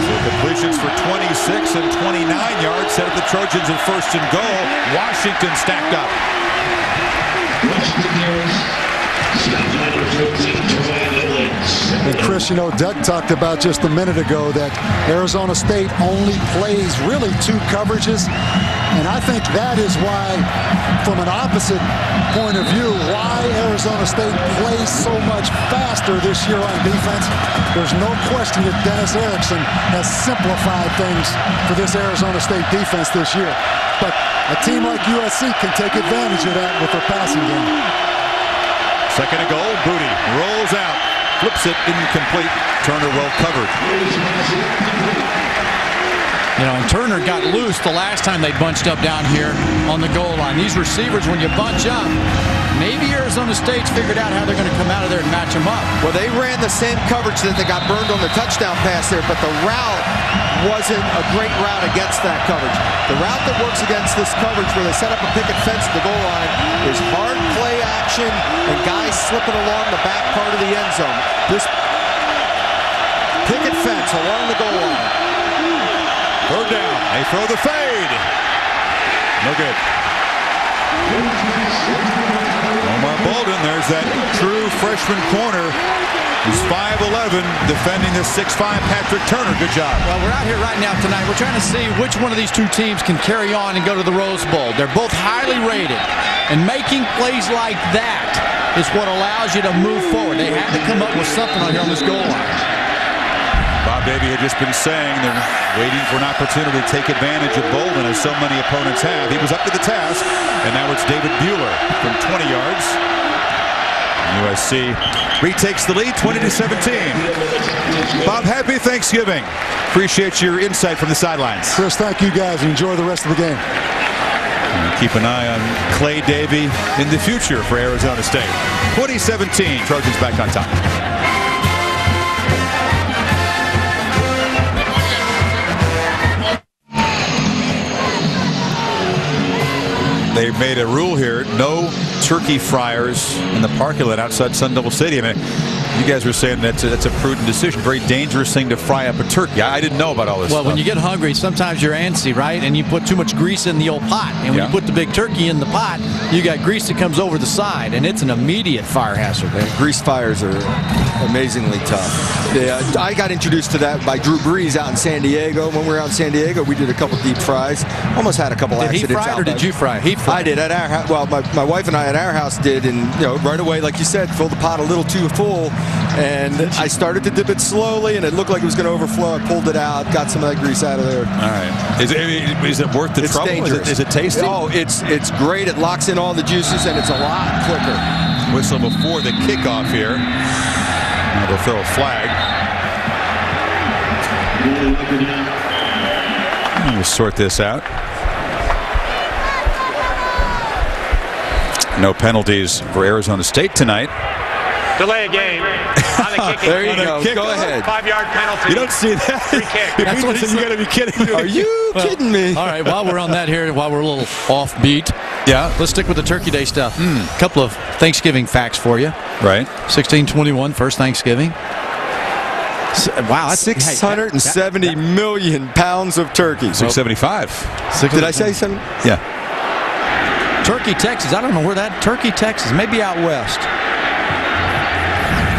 So completions for 26 and 29 yards set up the Trojans at first and goal. Washington stacked up. Washington Hills, South and Chris, you know, Doug talked about just a minute ago that Arizona State only plays really two coverages. And I think that is why, from an opposite point of view, why Arizona State plays so much faster this year on defense. There's no question that Dennis Erickson has simplified things for this Arizona State defense this year. But a team like USC can take advantage of that with their passing game. Second and goal, Booty rolls out, flips it incomplete. Turner well covered. You know, and Turner got loose the last time they bunched up down here on the goal line. These receivers, when you bunch up, maybe Arizona State's figured out how they're going to come out of there and match them up. Well, they ran the same coverage that they got burned on the touchdown pass there, but the route wasn't a great route against that coverage. The route that works against this coverage where they set up a picket fence at the goal line is hard play and guys slipping along the back part of the end zone. This picket fence along the goal line. Third down. They throw the fade. No good. Omar Bolden, there's that true freshman corner who's 5'11", defending the 6'5", Patrick Turner. Good job. Well, we're out here right now tonight. We're trying to see which one of these two teams can carry on and go to the Rose Bowl. They're both highly rated. And making plays like that is what allows you to move forward. They had to come up with something on here on this goal line. Bob Davie had just been saying they're waiting for an opportunity to take advantage of Bolden as so many opponents have. He was up to the task, and now it's David Buehler from 20 yards. USC retakes the lead 20 to 17. Bob, happy Thanksgiving. Appreciate your insight from the sidelines. Chris, thank you guys. Enjoy the rest of the game. And keep an eye on Clay Davie in the future for Arizona State. 2017, Trojans back on top. They made a rule here, no turkey fryers in the parking lot outside Sun Devil Stadium. And you guys were saying that's a, that's a prudent decision. Very dangerous thing to fry up a turkey. I didn't know about all this Well, stuff. when you get hungry, sometimes you're antsy, right? And you put too much grease in the old pot. And when Yeah. you put the big turkey in the pot, you got grease that comes over the side, and it's an immediate fire hazard. And Grease fires are amazingly tough. Yeah, I got introduced to that by Drew Brees out in San Diego. When we were out in San Diego, we did a couple deep fries. Almost had a couple Did he accidents. fry it out or did you fry? He fried I did at our house. Well, my, my wife and I at our house did, and you know, right away, like you said, fill the pot a little too full, and I started to dip it slowly, and it looked like it was going to overflow. I pulled it out, got some of that grease out of there. All right. Is it, is it worth the it's trouble? Is it- dangerous. is it tasty? Oh, it's it's great. It locks in all the juices, and it's a lot quicker. Whistle before the kickoff here. Now they'll throw a flag. Me sort this out. No penalties for Arizona State tonight. Delay a game on the kicking. There you On go. kick Go ahead. Five yard penalty. You don't see that? Free kick. That's what you got to be kidding me. Are you kidding me? All right, while we're on that here, while we're a little offbeat, Yeah. let's stick with the Turkey Day stuff. Hmm. A couple of Thanksgiving facts for you. Right. 1621, first Thanksgiving. Wow, that's hey, Six hundred and seventy million pounds of turkey. 675. Did I say something? Yeah. Turkey, Texas? I don't know where that Turkey, Texas, maybe out west.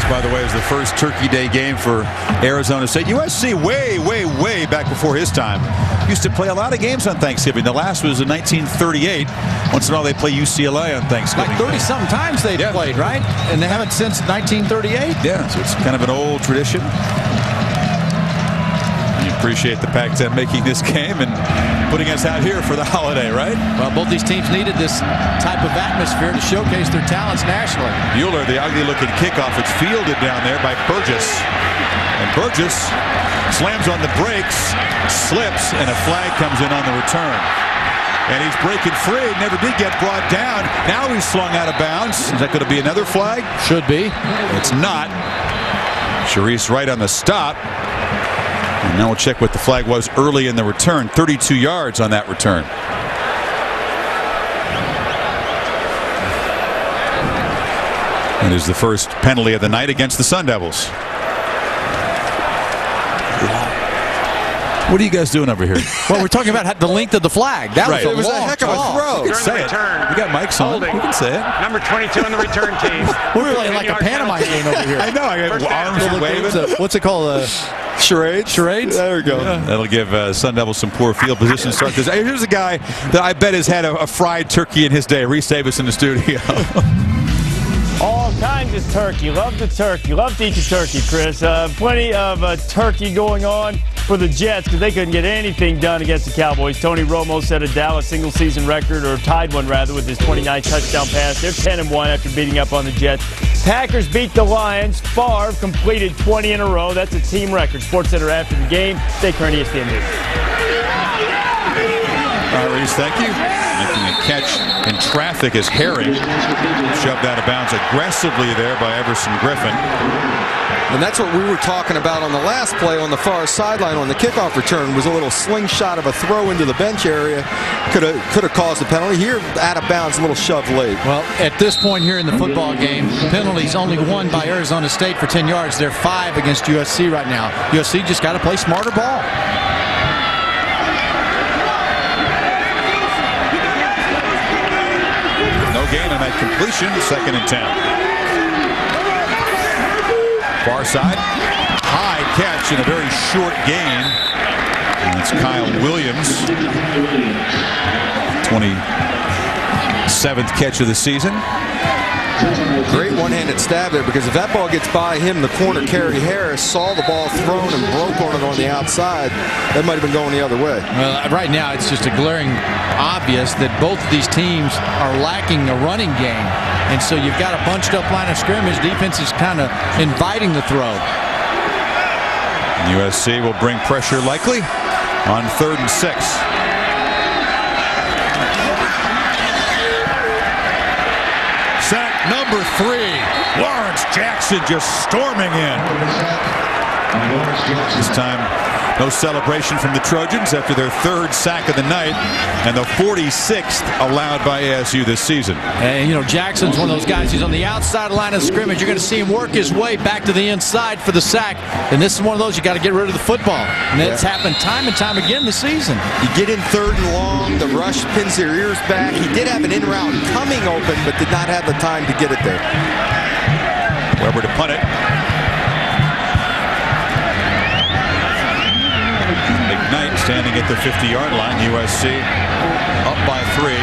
By the way, is the first Turkey Day game for Arizona State. USC, way, way, way back before his time, used to play a lot of games on Thanksgiving. The last was in 1938. Once in a while, they play UCLA on Thanksgiving. Like 30 something times they've Yeah. played, right? And they haven't since 1938. Yeah, so it's kind of an old tradition. Appreciate the Pac-10 making this game and putting us out here for the holiday, right? Well, both these teams needed this type of atmosphere to showcase their talents nationally. Buehler, the ugly-looking kickoff, it's fielded down there by Burgess. And Burgess slams on the brakes, slips, and a flag comes in on the return. And he's breaking free. Never did get brought down. Now he's slung out of bounds. Is that going to be another flag? Should be. It's not. Shareece Wright on the stop. And now we'll check what the flag was early in the return. 32 yards on that return. It is the first penalty of the night against the Sun Devils. What are you guys doing over here? Well, we're talking about the length of the flag. That Right. was a It was a heck of a throw. You can say the it. return. We got mics on. Holding. We can say it. Number 22 on the return team. We're playing like a Ten-yard pantomime penalty. game over here. I know. I got arms waving. A- what's it called? Uh, Charades? Charades? There we go. That'll give uh, Sun Devils some poor field position to start this. Hey, Here's a guy that I bet has had a, a fried turkey in his day. Rece Davis in the studio. All kinds of turkey. Love the turkey. Love to eat the turkey, Chris. Uh, plenty of uh, turkey going on for the Jets because they couldn't get anything done against the Cowboys. Tony Romo set a Dallas single season record, or tied one rather, with his 29 touchdown pass. They're 10 and 1 after beating up on the Jets. Packers beat the Lions. Favre completed 20 in a row. That's a team record. Sports Center after the game. Stay current, ESPN News. All right, Rece, thank you. Making a catch in traffic as Herring shoved out of bounds aggressively there by Everson Griffen. And that's what we were talking about on the last play on the far sideline on the kickoff return was a little slingshot of a throw into the bench area. Could have could have caused a penalty. Here, out of bounds, a little shove late. well, at this point here in the football game, penalties only one by Arizona State for 10 yards. They're five against USC right now. USC just got to play smarter ball. completion, second and 10. Far side, high catch in a very short game. And it's Kyle Williams. 27th catch of the season. Great one-handed stab there because if that ball gets by him, the corner Cary Harris saw the ball thrown and broke on it on the outside. That might have been going the other way. Well, uh, right now it's just a glaring obvious that both of these teams are lacking a running game. And so you've got a bunched up line of scrimmage. Defense is kind of inviting the throw. USC will bring pressure likely on third and six. Sack number three. Lawrence Jackson just storming in. This time, no celebration from the Trojans after their third sack of the night and the 46th allowed by ASU this season. And, you know, Jackson's one of those guys. He's on the outside line of scrimmage. You're going to see him work his way back to the inside for the sack. And this is one of those you got to get rid of the football. And it's Yeah. happened time and time again this season. You get in third and long, the rush pins their ears back. He did have an in route coming open, but did not have the time to get it there. Weber to punt it. Standing at the 50-yard line. USC up by three.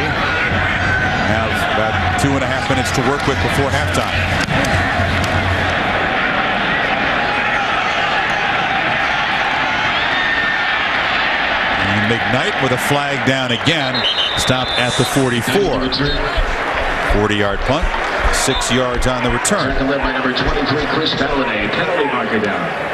Have about two and a half minutes to work with before halftime. And McKnight with a flag down again. Stop at the 44. 40-yard punt. Six yards on the return. Led by number 23, Chris Ballady. Penalty marker down.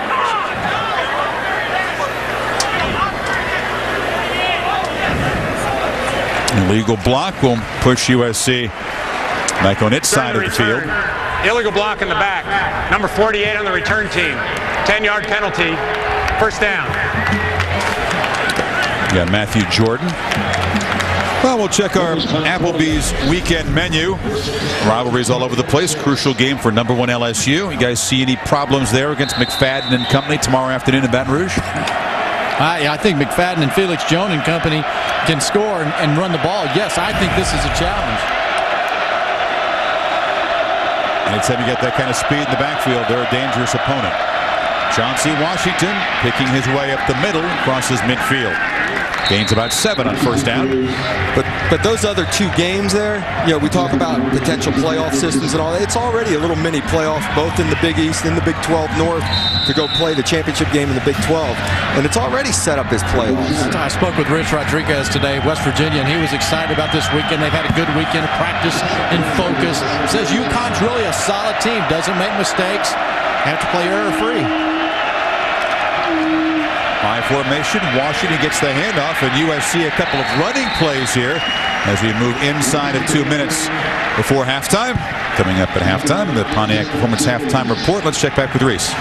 Illegal block will push USC back on its side of the field. Illegal block in the back. Number 48 on the return team. 10 yard penalty. First down. We got Matthew Jordan. Well, we'll check our Applebee's weekend menu. Rivalries all over the place. Crucial game for number one LSU. You guys see any problems there against McFadden and company tomorrow afternoon in Baton Rouge? I, I think McFadden and Felix Jones and company can score and, and run the ball. Yes, I think this is a challenge. Anytime you get that kind of speed in the backfield, they're a dangerous opponent. Chauncey Washington picking his way up the middle, crosses midfield. Gains about seven on first down. But but those other two games there, you know, we talk about potential playoff systems and all that. It's already a little mini playoff, both in the Big East and the Big 12 North, to go play the championship game in the Big 12, and it's already set up as playoffs. I spoke with Rich Rodriguez today, West Virginia, and he was excited about this weekend. They've had a good weekend of practice and focus. Says UConn's really a solid team, doesn't make mistakes, have to play error-free. High formation. Washington gets the handoff, and USC a couple of running plays here as we move inside of two minutes before halftime. Coming up at halftime, the Pontiac Performance Halftime Report. Let's check back with Rece.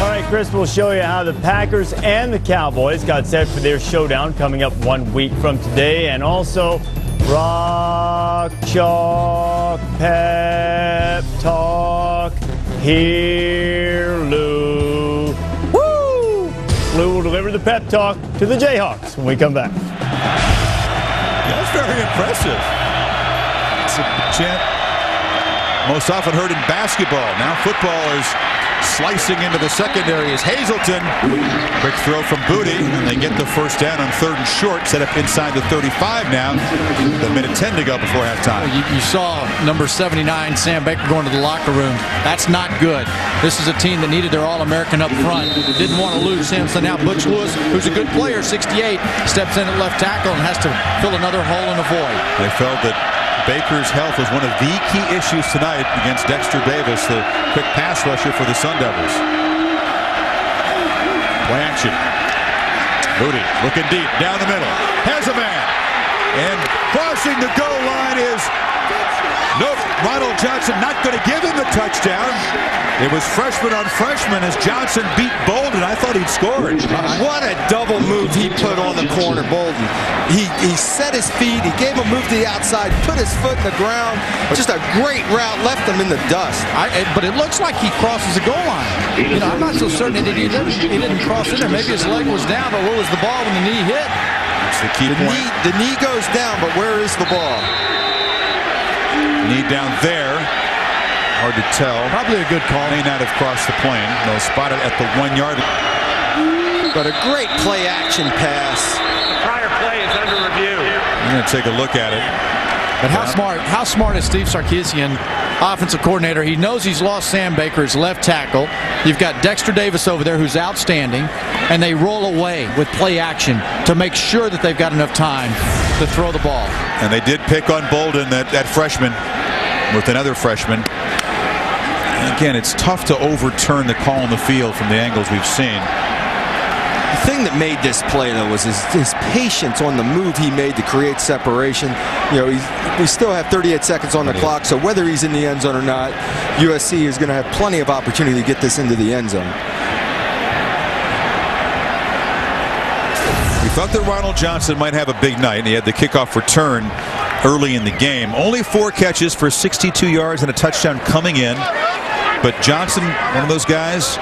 All right, Chris we'll show you how the Packers and the Cowboys got set for their showdown coming up one week from today. And also, Rock Chalk Pep Talk. Here, Lou. Lou will deliver the pep talk to the Jayhawks when we come back. That's very impressive. It's a chant most often heard in basketball. Now football is slicing into the secondary is Hazelton. Quick throw from Booty, and they get the first down on third and short. Set up inside the 35 now. The minute 10 to go before halftime. You, you saw number 79, Sam Baker, going to the locker room. That's not good. This is a team that needed their All-American up front. Didn't want to lose him. So now Butch Lewis, who's a good player, 68, steps in at left tackle and has to fill another hole in a void. They felt that Baker's health was one of the key issues tonight against Dexter Davis, the quick pass rusher for the Sun Devils. Play action. Moody looking deep down the middle. Has a man. And crossing the goal line is Nope, Ronald Johnson not going to give him the touchdown. It was freshman on freshman as Johnson beat Bolden. I thought he'd scored. What a double move he put on the corner, Bolden. He he set his feet, he gave a move to the outside, put his foot in the ground. Just a great route, left him in the dust. I, but it looks like he crosses the goal line. You know, I'm not so certain that he didn't, he didn't cross in there. Maybe his leg was down, but where was the ball when the knee hit? That's the key The point. knee, the knee goes down, but where is the ball? Knee down there. Hard to tell. Probably a good call. May not have crossed the plane. They'll spot it at the one yard. But a great play action pass. Prior play is under review. I'm going to take a look at it. But how smart, how smart is Steve Sarkisian, offensive coordinator? He knows he's lost Sam Baker, his left tackle. You've got Dexter Davis over there, who's outstanding, and they roll away with play action to make sure that they've got enough time to throw the ball. And they did pick on Bolden, that, that freshman, with another freshman. And again, it's tough to overturn the call on the field from the angles we've seen. The thing that made this play, though, was his, his patience on the move he made to create separation. You know, he's, we still have 38 seconds on the clock, so whether he's in the end zone or not, USC is going to have plenty of opportunity to get this into the end zone. We thought that Ronald Johnson might have a big night, and he had the kickoff return early in the game. Only four catches for 62 yards and a touchdown coming in. But Johnson, one of those guys,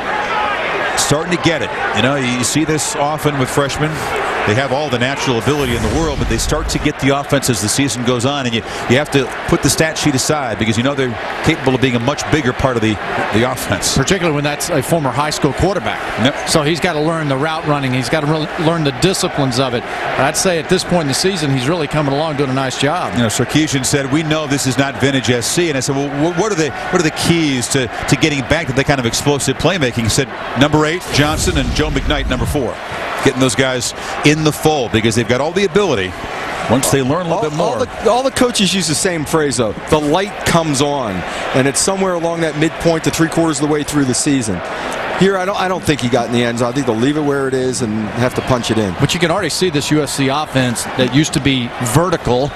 starting to get it. You know, you see this often with freshmen. They have all the natural ability in the world, but they start to get the offense as the season goes on, and you, you have to put the stat sheet aside because you know they're capable of being a much bigger part of the, the offense. Particularly when that's a former high school quarterback. Yep. So he's got to learn the route running. He's got to really learn the disciplines of it. I'd say at this point in the season, he's really coming along, doing a nice job. You know, Sarkisian said, "We know this is not vintage SC," and I said, "Well, what are the what are the keys to to getting back to that kind of explosive playmaking?" He said, "Number eight, Johnson, and Joe McKnight, number four, getting those guys in the fold because they've got all the ability." Once they learn a little all, bit more, all the, all the coaches use the same phrase, though. The light comes on, and it's somewhere along that midpoint to three quarters of the way through the season. Here, I don't, I don't think he got in the end zone. I think they'll leave it where it is and have to punch it in. But you can already see this USC offense that used to be vertical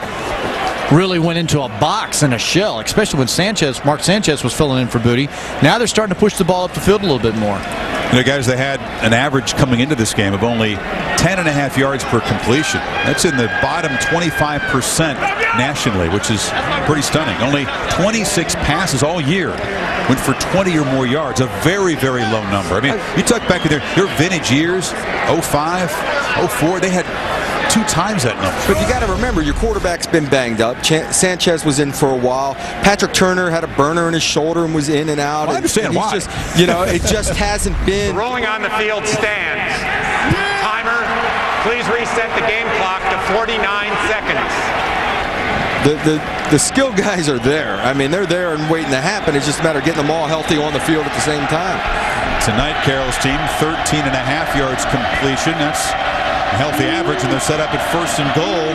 really went into a box and a shell, especially when Sanchez, Mark Sanchez was filling in for Booty. Now they're starting to push the ball up the field a little bit more. You know, guys, they had an average coming into this game of only 10 and a half yards per completion. That's in the bottom 25% nationally, which is pretty stunning. Only 26 passes all year went for 20 or more yards, a very, very low number. I mean, you talk back to their, their vintage years, 05, 04, they had two times that number. But you got to remember, your quarterback's been banged up. Ch- Sanchez was in for a while. Patrick Turner had a burner in his shoulder and was in and out. Well, I understand and he's why. Just, you know, it just hasn't been. Rolling on the field stands. Timer, please reset the game clock to 49 seconds. The, the, the skill guys are there. I mean, they're there and waiting to happen. It's just a matter of getting them all healthy on the field at the same time. Tonight, Carroll's team, 13 and a half yards completion. That's a healthy average, and they're set up at first and goal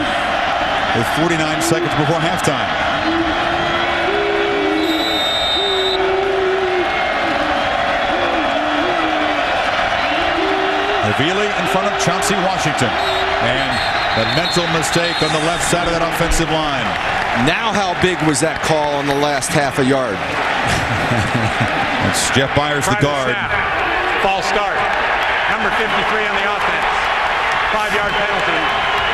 with 49 seconds before halftime. Havili in front of Chauncey Washington. And the mental mistake on the left side of that offensive line. Now, how big was that call on the last half a yard? It's Jeff Byers, the guard. False start. Number 53 on the offense. Five-yard penalty.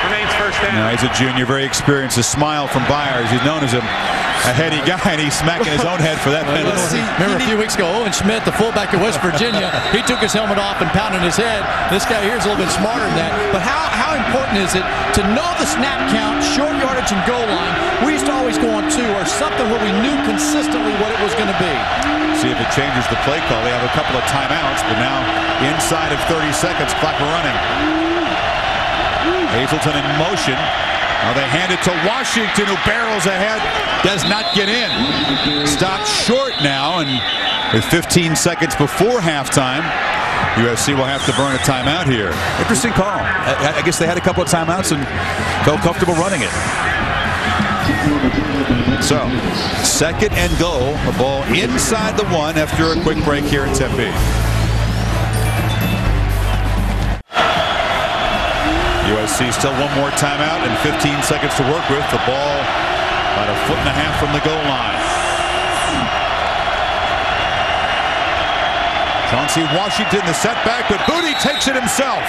Remains first down. Now he's a junior, very experienced. A smile from Byers. He's known as a, a heady guy, and he's smacking his own head for that penalty. Remember a few weeks ago, Owen Schmidt, the fullback of West Virginia, he took his helmet off and pounded his head. This guy here is a little bit smarter than that. But how, how important is it to know the snap count, short yardage, and goal line? We used to always go on two or something where we knew consistently what it was going to be. See if it changes the play call. They have a couple of timeouts, but now inside of 30 seconds, clock running. Hazelton in motion. Now they hand it to Washington, who barrels ahead, does not get in. Stopped short now, and with 15 seconds before halftime, USC will have to burn a timeout here. Interesting call. I, I guess they had a couple of timeouts and felt comfortable running it. So, second and goal. The ball inside the one after a quick break here in Tempe. USC still one more timeout and 15 seconds to work with. The ball about a foot and a half from the goal line. Chauncey Washington the setback, but Booty takes it himself.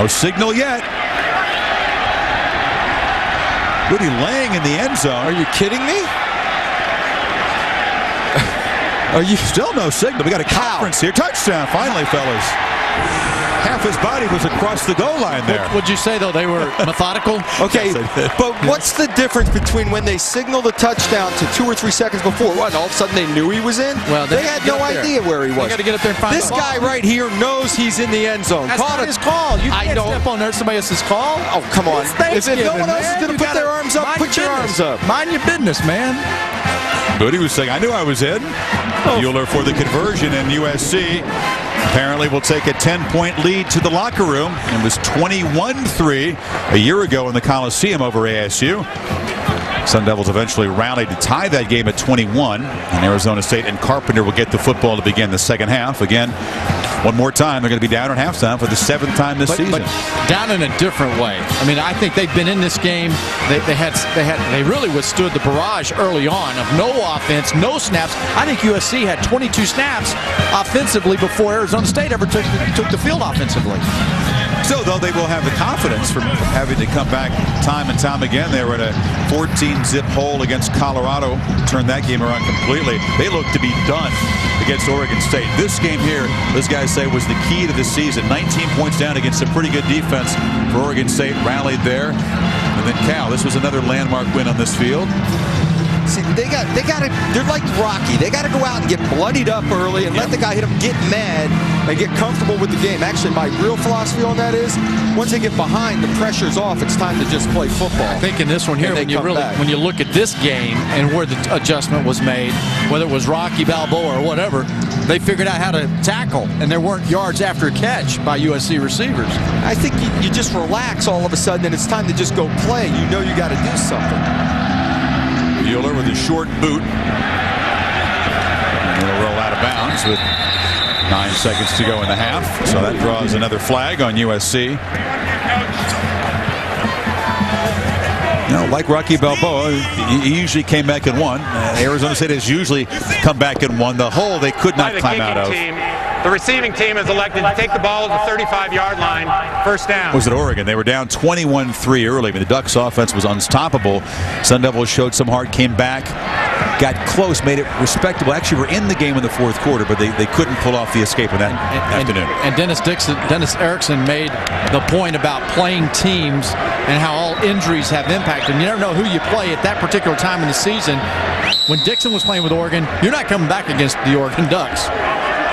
No signal yet. Booty laying in the end zone. Are you kidding me? Are you still no signal? We got a conference here. Touchdown, finally, fellas. Half his body was across the goal line there. Would you say, though, they were methodical? Okay, but what's the difference between when they signal the touchdown to two or three seconds before? What, all of a sudden they knew he was in? Well, they, they had no get up there. idea where he was. gotta get up there and find This the ball. guy right here knows he's in the end zone. That's Caught not it. his call. You I can't know. step on there. Somebody else's call. Oh, come on. It's If, if no one else is going to put gotta their arms up, put your business. arms up. Mind your business, man. But he was saying, I knew I was in. Oh. Euler for the conversion, and USC apparently will take a 10-point lead to the locker room. It was 21-3 a year ago in the Coliseum over ASU. Sun Devils eventually rallied to tie that game at 21. And Arizona State and Carpenter will get the football to begin the second half. Again, one more time, they're going to be down at halftime for the seventh time this But, season. but down in a different way. I mean, I think they've been in this game. They, they had they had they really withstood the barrage early on of no offense, no snaps. I think USC had 22 snaps offensively before Arizona State ever took took the field offensively. So, though, they will have the confidence from having to come back time and time again. They were in a 14-zip hole against Colorado, turned that game around completely. They look to be done against Oregon State. This game here, those guys say, was the key to the season. 19 points down against a pretty good defense for Oregon State, rallied there. And then Cal, this was another landmark win on this field. See, they got they got to they're like Rocky. They got to go out and get bloodied up early and let the guy hit them get mad and get comfortable with the game. Actually, my real philosophy on that is once they get behind, the pressure's off. It's time to just play football. I think in this one here, when you really back. when you look at this game and where the adjustment was made, whether it was Rocky Balboa or whatever, they figured out how to tackle, and there weren't yards after a catch by USC receivers. I think you, you just relax all of a sudden and it's time to just go play. You know you got to do something. Buehler with a short boot. And it'll roll out of bounds with nine seconds to go in the half. So that draws another flag on USC. Know, like Rocky Balboa, he he usually came back and won. Uh, Arizona State has usually come back and won. The hole they could not climb out of. Kicking team, the receiving team is elected to take the ball at the 35-yard line, first down. was at Oregon. They were down 21-3 early. but the Ducks offense was unstoppable. Sun Devils showed some heart, came back, got close, made it respectable. Actually, were in the game in the fourth quarter, but they, they couldn't pull off the escape in that afternoon. And Dennis Dixon, Dennis Erickson made the point about playing teams and how all injuries have impact. And you never know who you play at that particular time in the season. When Dixon was playing with Oregon, you're not coming back against the Oregon Ducks.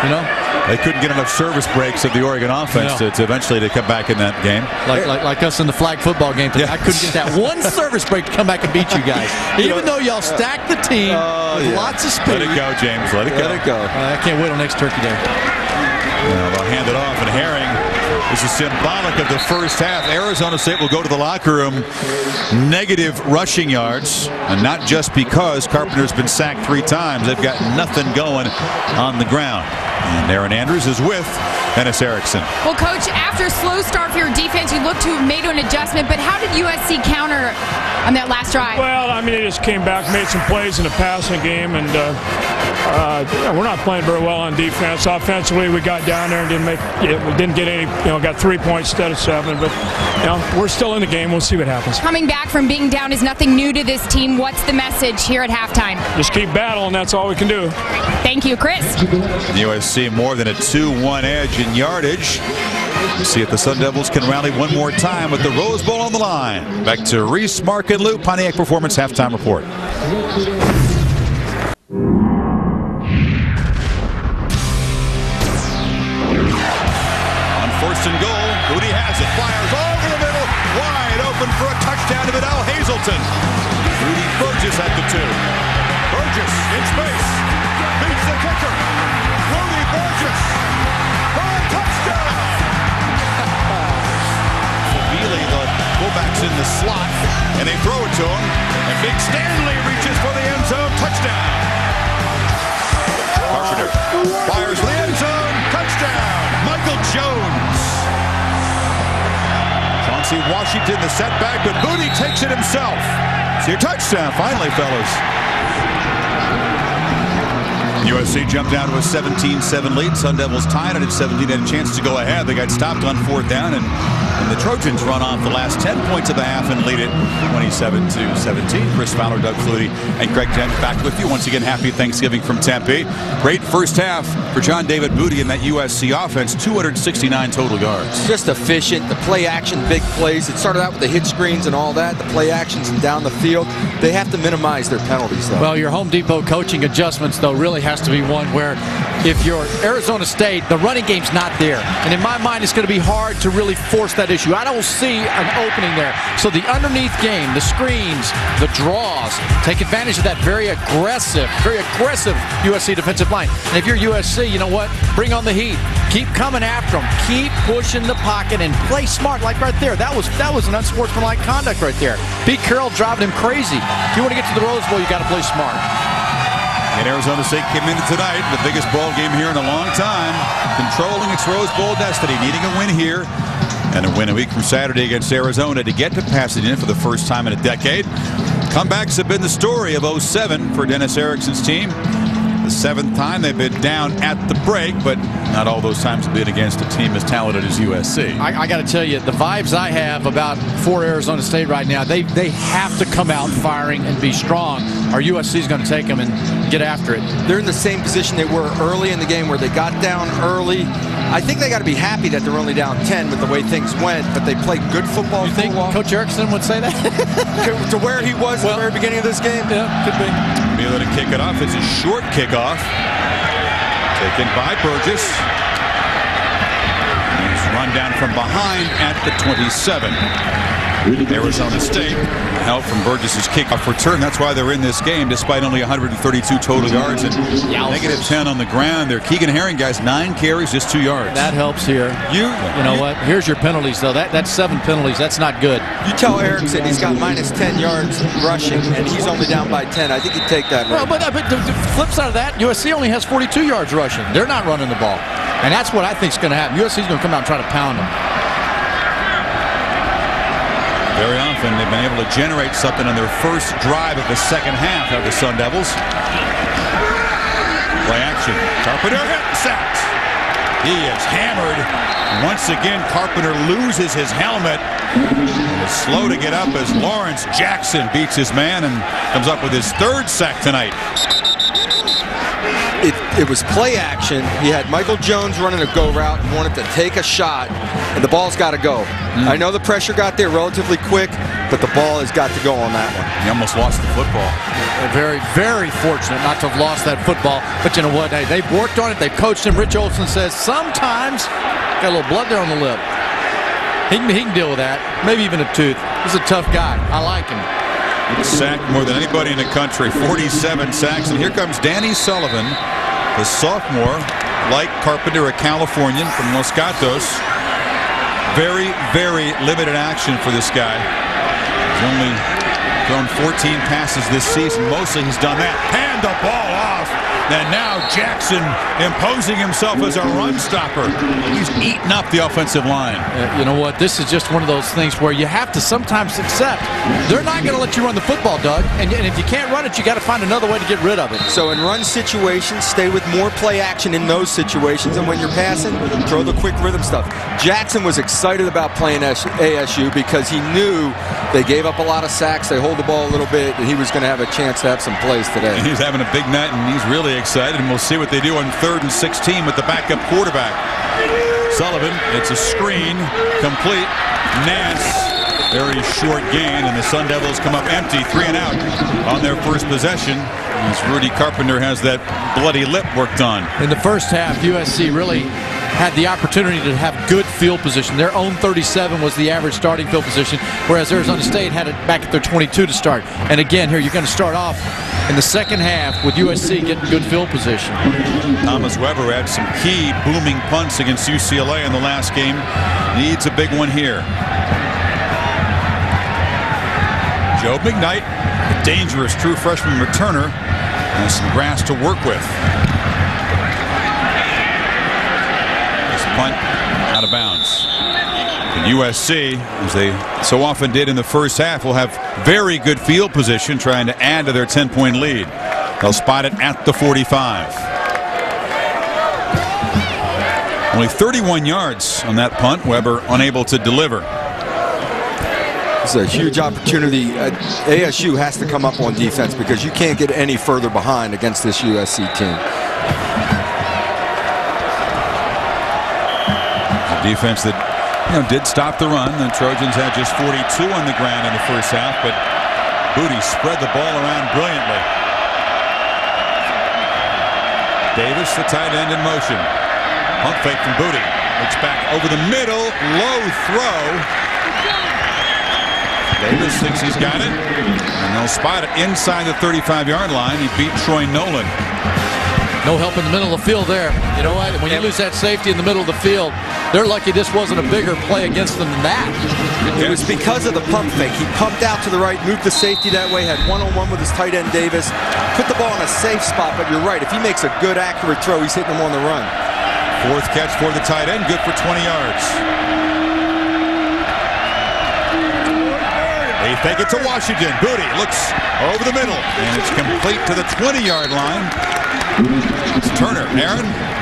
You know, They couldn't get enough service breaks of the Oregon offense Yeah. to, to eventually to come back in that game. like, like like us in the flag football game. today. I couldn't get that one service break to come back and beat you guys. Even though y'all stacked the team with yeah. lots of speed. Let it go, James. Let it go. Let it go. Uh, I can't wait till next Turkey Day. Well, they'll hand it off, and Herring this is symbolic of the first half. Arizona State will go to the locker room negative rushing yards, and not just because Carpenter's been sacked three times. They've got nothing going on the ground. And Erin Andrews is with Dennis Erickson. Well, Coach, after a slow start for your defense, you look to have made an adjustment, but how did USC counter on that last drive? Well, I mean, they just came back, made some plays in the passing game, and uh, uh, we're not playing very well on defense. Offensively, we got down there and didn't make, yeah, we didn't get any, you know, got three points instead of seven. But you know, we're still in the game. We'll see what happens. Coming back from being down is nothing new to this team. What's the message here at halftime? Just keep battling. That's all we can do. Thank you, Chris. USC more than a 2-1 edge in yardage. See if the Sun Devils can rally one more time with the Rose Bowl on the line. Back to Rece, Mark, and Lou, Pontiac Performance halftime report. On first and goal, Booty has it, fires over the middle, wide open for a touchdown to Vidal Hazelton. Rudy Burgess at the two. The in the slot, and they throw it to him, and Big Stanley reaches for the end zone, touchdown. Carpenter fires the end zone, touchdown. Michael Jones. Chauncey Washington the setback, but Booty takes it himself. It's your touchdown, finally, fellas. USC jumped down to a 17-7 lead. Sun Devils tied it at 17, had a chance to go ahead. They got stopped on fourth down, and And the Trojans run off the last 10 points of the half and lead it 27 to 17. Chris Fowler, Doug Flutie, and Greg Dent back with you. Once again, happy Thanksgiving from Tempe. Great first half for John David Booty and that USC offense, 269 total yards. Just efficient. The play action, big plays. It started out with the hit screens and all that. The play actions and down the field. They have to minimize their penalties, though. Well, your Home Depot coaching adjustments, though, really has to be one where if you're Arizona State, the running game's not there. And in my mind, it's going to be hard to really force that issue. I don't see an opening there. So the underneath game, the screens, the draws, take advantage of that very aggressive, very aggressive USC defensive line. And if you're USC, you know what? Bring on the heat. Keep coming after them. Keep pushing the pocket and play smart. Like right there, that was that was an unsportsmanlike conduct right there. Pete Carroll driving him crazy. If you want to get to the Rose Bowl, you got to play smart. And Arizona State came into tonight, the biggest ball game here in a long time, controlling its Rose Bowl destiny, needing a win here and a win a week from Saturday against Arizona to get to Pasadena for the first time in a decade. Comebacks have been the story of 07 for Dennis Erickson's team. The seventh time they've been down at the break, but not all those times have been against a team as talented as USC. I, I got to tell you, the vibes I have about for Arizona State right now, they they have to come out firing and be strong, or USC is going to take them and get after it. They're in the same position they were early in the game where they got down early. I think they got to be happy that they're only down 10 with the way things went, but they played good football. You think Coach Erickson would say that? to where he was well, at the very beginning of this game? Yeah, could be. Miller to kick it off. It's a short kickoff. Taken by Burgess. He's run down from behind at the 27. Arizona State help from Burgess's kickoff return. That's why they're in this game, despite only 132 total yards and negative 10 on the ground. Their Keegan Herring guys, nine carries, just two yards. That helps here. You, you know what? Here's your penalties though. That that's seven penalties. That's not good. You tell Erickson he's got minus 10 yards rushing, and he's only down by 10. I think he'd take that. Well, but, uh, but the, the flip side of that, USC only has 42 yards rushing. They're not running the ball, and that's what I think is going to happen. USC's going to come out and try to pound them. Very often they've been able to generate something on their first drive of the second half of the Sun Devils. Play action. Carpenter hit sacks. He is hammered. Once again, Carpenter loses his helmet. Is slow to get up as Lawrence Jackson beats his man and comes up with his third sack tonight. It, it, was play action. He had Michael Jones running a go route and wanted to take a shot, and the ball's got to go. Mm. I know the pressure got there relatively quick, but the ball has got to go on that one. He almost lost the football. Very, very fortunate not to have lost that football. But you know what? Hey, they've worked on it. They've coached him. Rich Olson says sometimes got a little blood there on the lip. He can, he can deal with that. Maybe even a tooth. He's a tough guy. I like him. Sacked more than anybody in the country, 47 sacks. And here comes Danny Sullivan, the sophomore, like Carpenter, a Californian from Los Gatos. Very, very limited action for this guy. He's only thrown 14 passes this season. Mostly he's done that. Hand the ball off. And now Jackson imposing himself as a run stopper. He's eaten up the offensive line. Uh, you know what? This is just one of those things where you have to sometimes accept they're not going to let you run the football, Doug. And, and if you can't run it, you got to find another way to get rid of it. So in run situations, stay with more play action in those situations. And when you're passing, throw the quick rhythm stuff. Jackson was excited about playing ASU because he knew they gave up a lot of sacks. They hold the ball a little bit, and he was going to have a chance to have some plays today. And he's having a big night, and he's really excited. And we'll see what they do on third and 16 with the backup quarterback. Sullivan, it's a screen, complete. Nance very short gain, and the Sun Devils come up empty, three and out on their first possession. As Rudy Carpenter has that bloody lip worked on. In the first half, USC really had the opportunity to have good field position. Their own 37 was the average starting field position, whereas Arizona State had it back at their 22 to start. And again, here you're going to start off in the second half with USC getting good field position. Thomas Weber had some key booming punts against UCLA in the last game. Needs a big one here. Joe McKnight, a dangerous true freshman returner, and some grass to work with. This punt out of bounds. And USC, as they so often did in the first half, will have very good field position trying to add to their 10-point lead. They'll spot it at the 45. Only 31 yards on that punt. Weber unable to deliver. Is a huge opportunity. Uh, ASU has to come up on defense because you can't get any further behind against this USC team. Defense that you know did stop the run. The Trojans had just 42 on the ground in the first half, but Booty spread the ball around brilliantly. Davis, the tight end in motion. Pump fake from Booty. Looks back over the middle. Low throw. Davis thinks he's got it. And they'll spot it inside the 35-yard line. He beat Troy Nolan. No help in the middle of the field there. You know what? When you lose that safety in the middle of the field, they're lucky this wasn't a bigger play against them than that. It was because of the pump fake. He pumped out to the right, moved the safety that way, had one-on-one with his tight end Davis, put the ball in a safe spot. But you're right. If he makes a good, accurate throw, he's hitting him on the run. Fourth catch for the tight end, good for 20 yards. They fake it to Washington. Booty looks over the middle, and it's complete to the 20-yard line. It's Turner. Erin?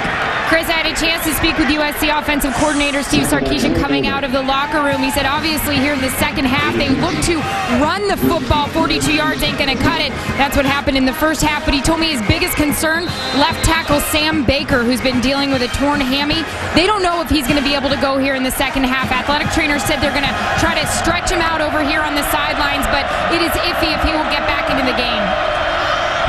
Chris, I had a chance to speak with USC offensive coordinator Steve Sarkisian coming out of the locker room. He said, obviously, here in the second half, they look to run the football. 42 yards ain't going to cut it. That's what happened in the first half. But he told me his biggest concern, left tackle Sam Baker, who's been dealing with a torn hammy. They don't know if he's going to be able to go here in the second half. Athletic trainers said they're going to try to stretch him out over here on the sidelines, but it is iffy if he will get back into the game.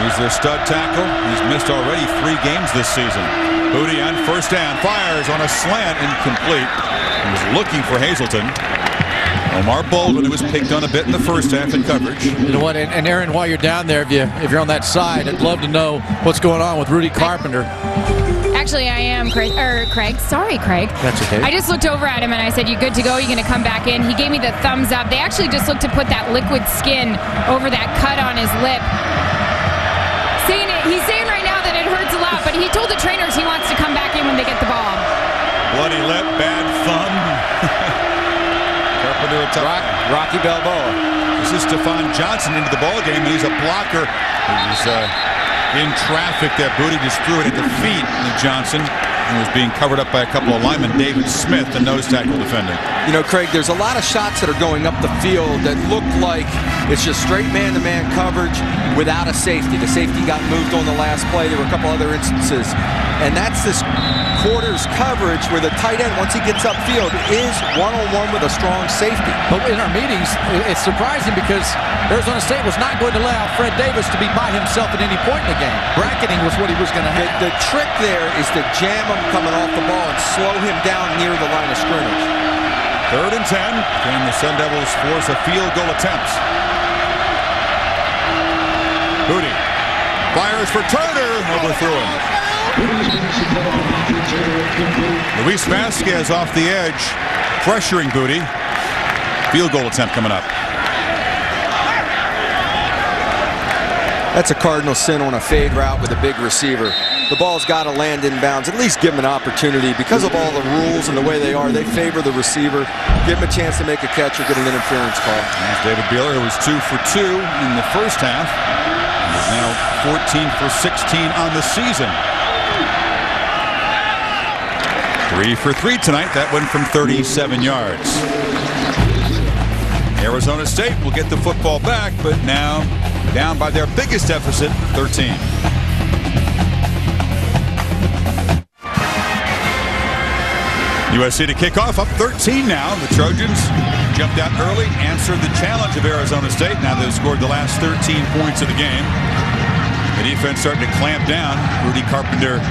He's their stud tackle. He's missed already three games this season. Booty on first down. Fires on a slant. Incomplete. He was looking for Hazelton. Omar Bolden, who was picked on a bit in the first half in coverage. You know what? And, and Erin, while you're down there, if you if you're on that side, I'd love to know what's going on with Rudy Carpenter. Actually, I am Craig. Or er, Craig. Sorry, Craig. That's okay. I just looked over at him and I said, "You good to go? You going to come back in?" He gave me the thumbs up. They actually just looked to put that liquid skin over that cut on his lip. Saying it, he's saying right now that it hurts a lot, but he told the trainers he wants to come back in when they get the ball. Bloody lip, bad thumb. Carpenter a tough Rock, Rocky Balboa. This is Stafon Johnson into the ball game. He's a blocker. He was uh, in traffic. That Booty just threw it at the feet of Johnson. And was being covered up by a couple of linemen. David Smith, the nose tackle defending. You know, Craig, there's a lot of shots that are going up the field that look like it's just straight man-to-man coverage without a safety. The safety got moved on the last play. There were a couple other instances. And that's this quarters coverage where the tight end, once he gets upfield, is one-on-one with a strong safety. But in our meetings, it's surprising because Arizona State was not going to allow Fred Davis to be by himself at any point in the game. Bracketing was what he was going to have. The, the trick there is to jam him coming off the ball and slow him down near the line of scrimmage. Third and 10. Can the Sun Devils force a field goal attempt? Booty fires for Turner. Overthrew him. Luis Vasquez off the edge, pressuring Booty. Field goal attempt coming up. That's a cardinal sin on a fade route with a big receiver. The ball's got to land in bounds. At least give him an opportunity. Because of all the rules and the way they are, they favor the receiver. Give him a chance to make a catch or get an interference call. David Buehler, who was two for two in the first half. He's now 14 for 16 on the season. Three for three tonight. That went from 37 yards. Arizona State will get the football back, but now down by their biggest deficit, 13. USC to kick off, up 13 now. The Trojans jumped out early, answered the challenge of Arizona State. Now they've scored the last 13 points of the game. The defense starting to clamp down. Rudy Carpenter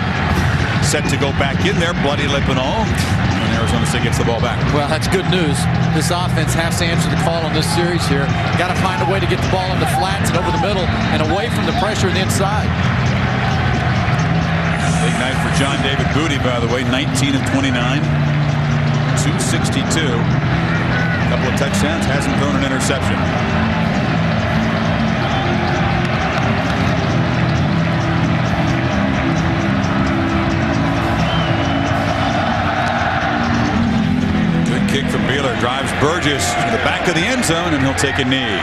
set to go back in there, bloody lip and all. And Arizona State gets the ball back. Well, that's good news. This offense has to answer the call on this series here. Got to find a way to get the ball in the flats and over the middle and away from the pressure on the inside. Big night for John David Booty, by the way. 19 of 29. 262. A couple of touchdowns. Hasn't thrown an interception. Good kick from Buehler. Drives Burgess to the back of the end zone, and he'll take a knee.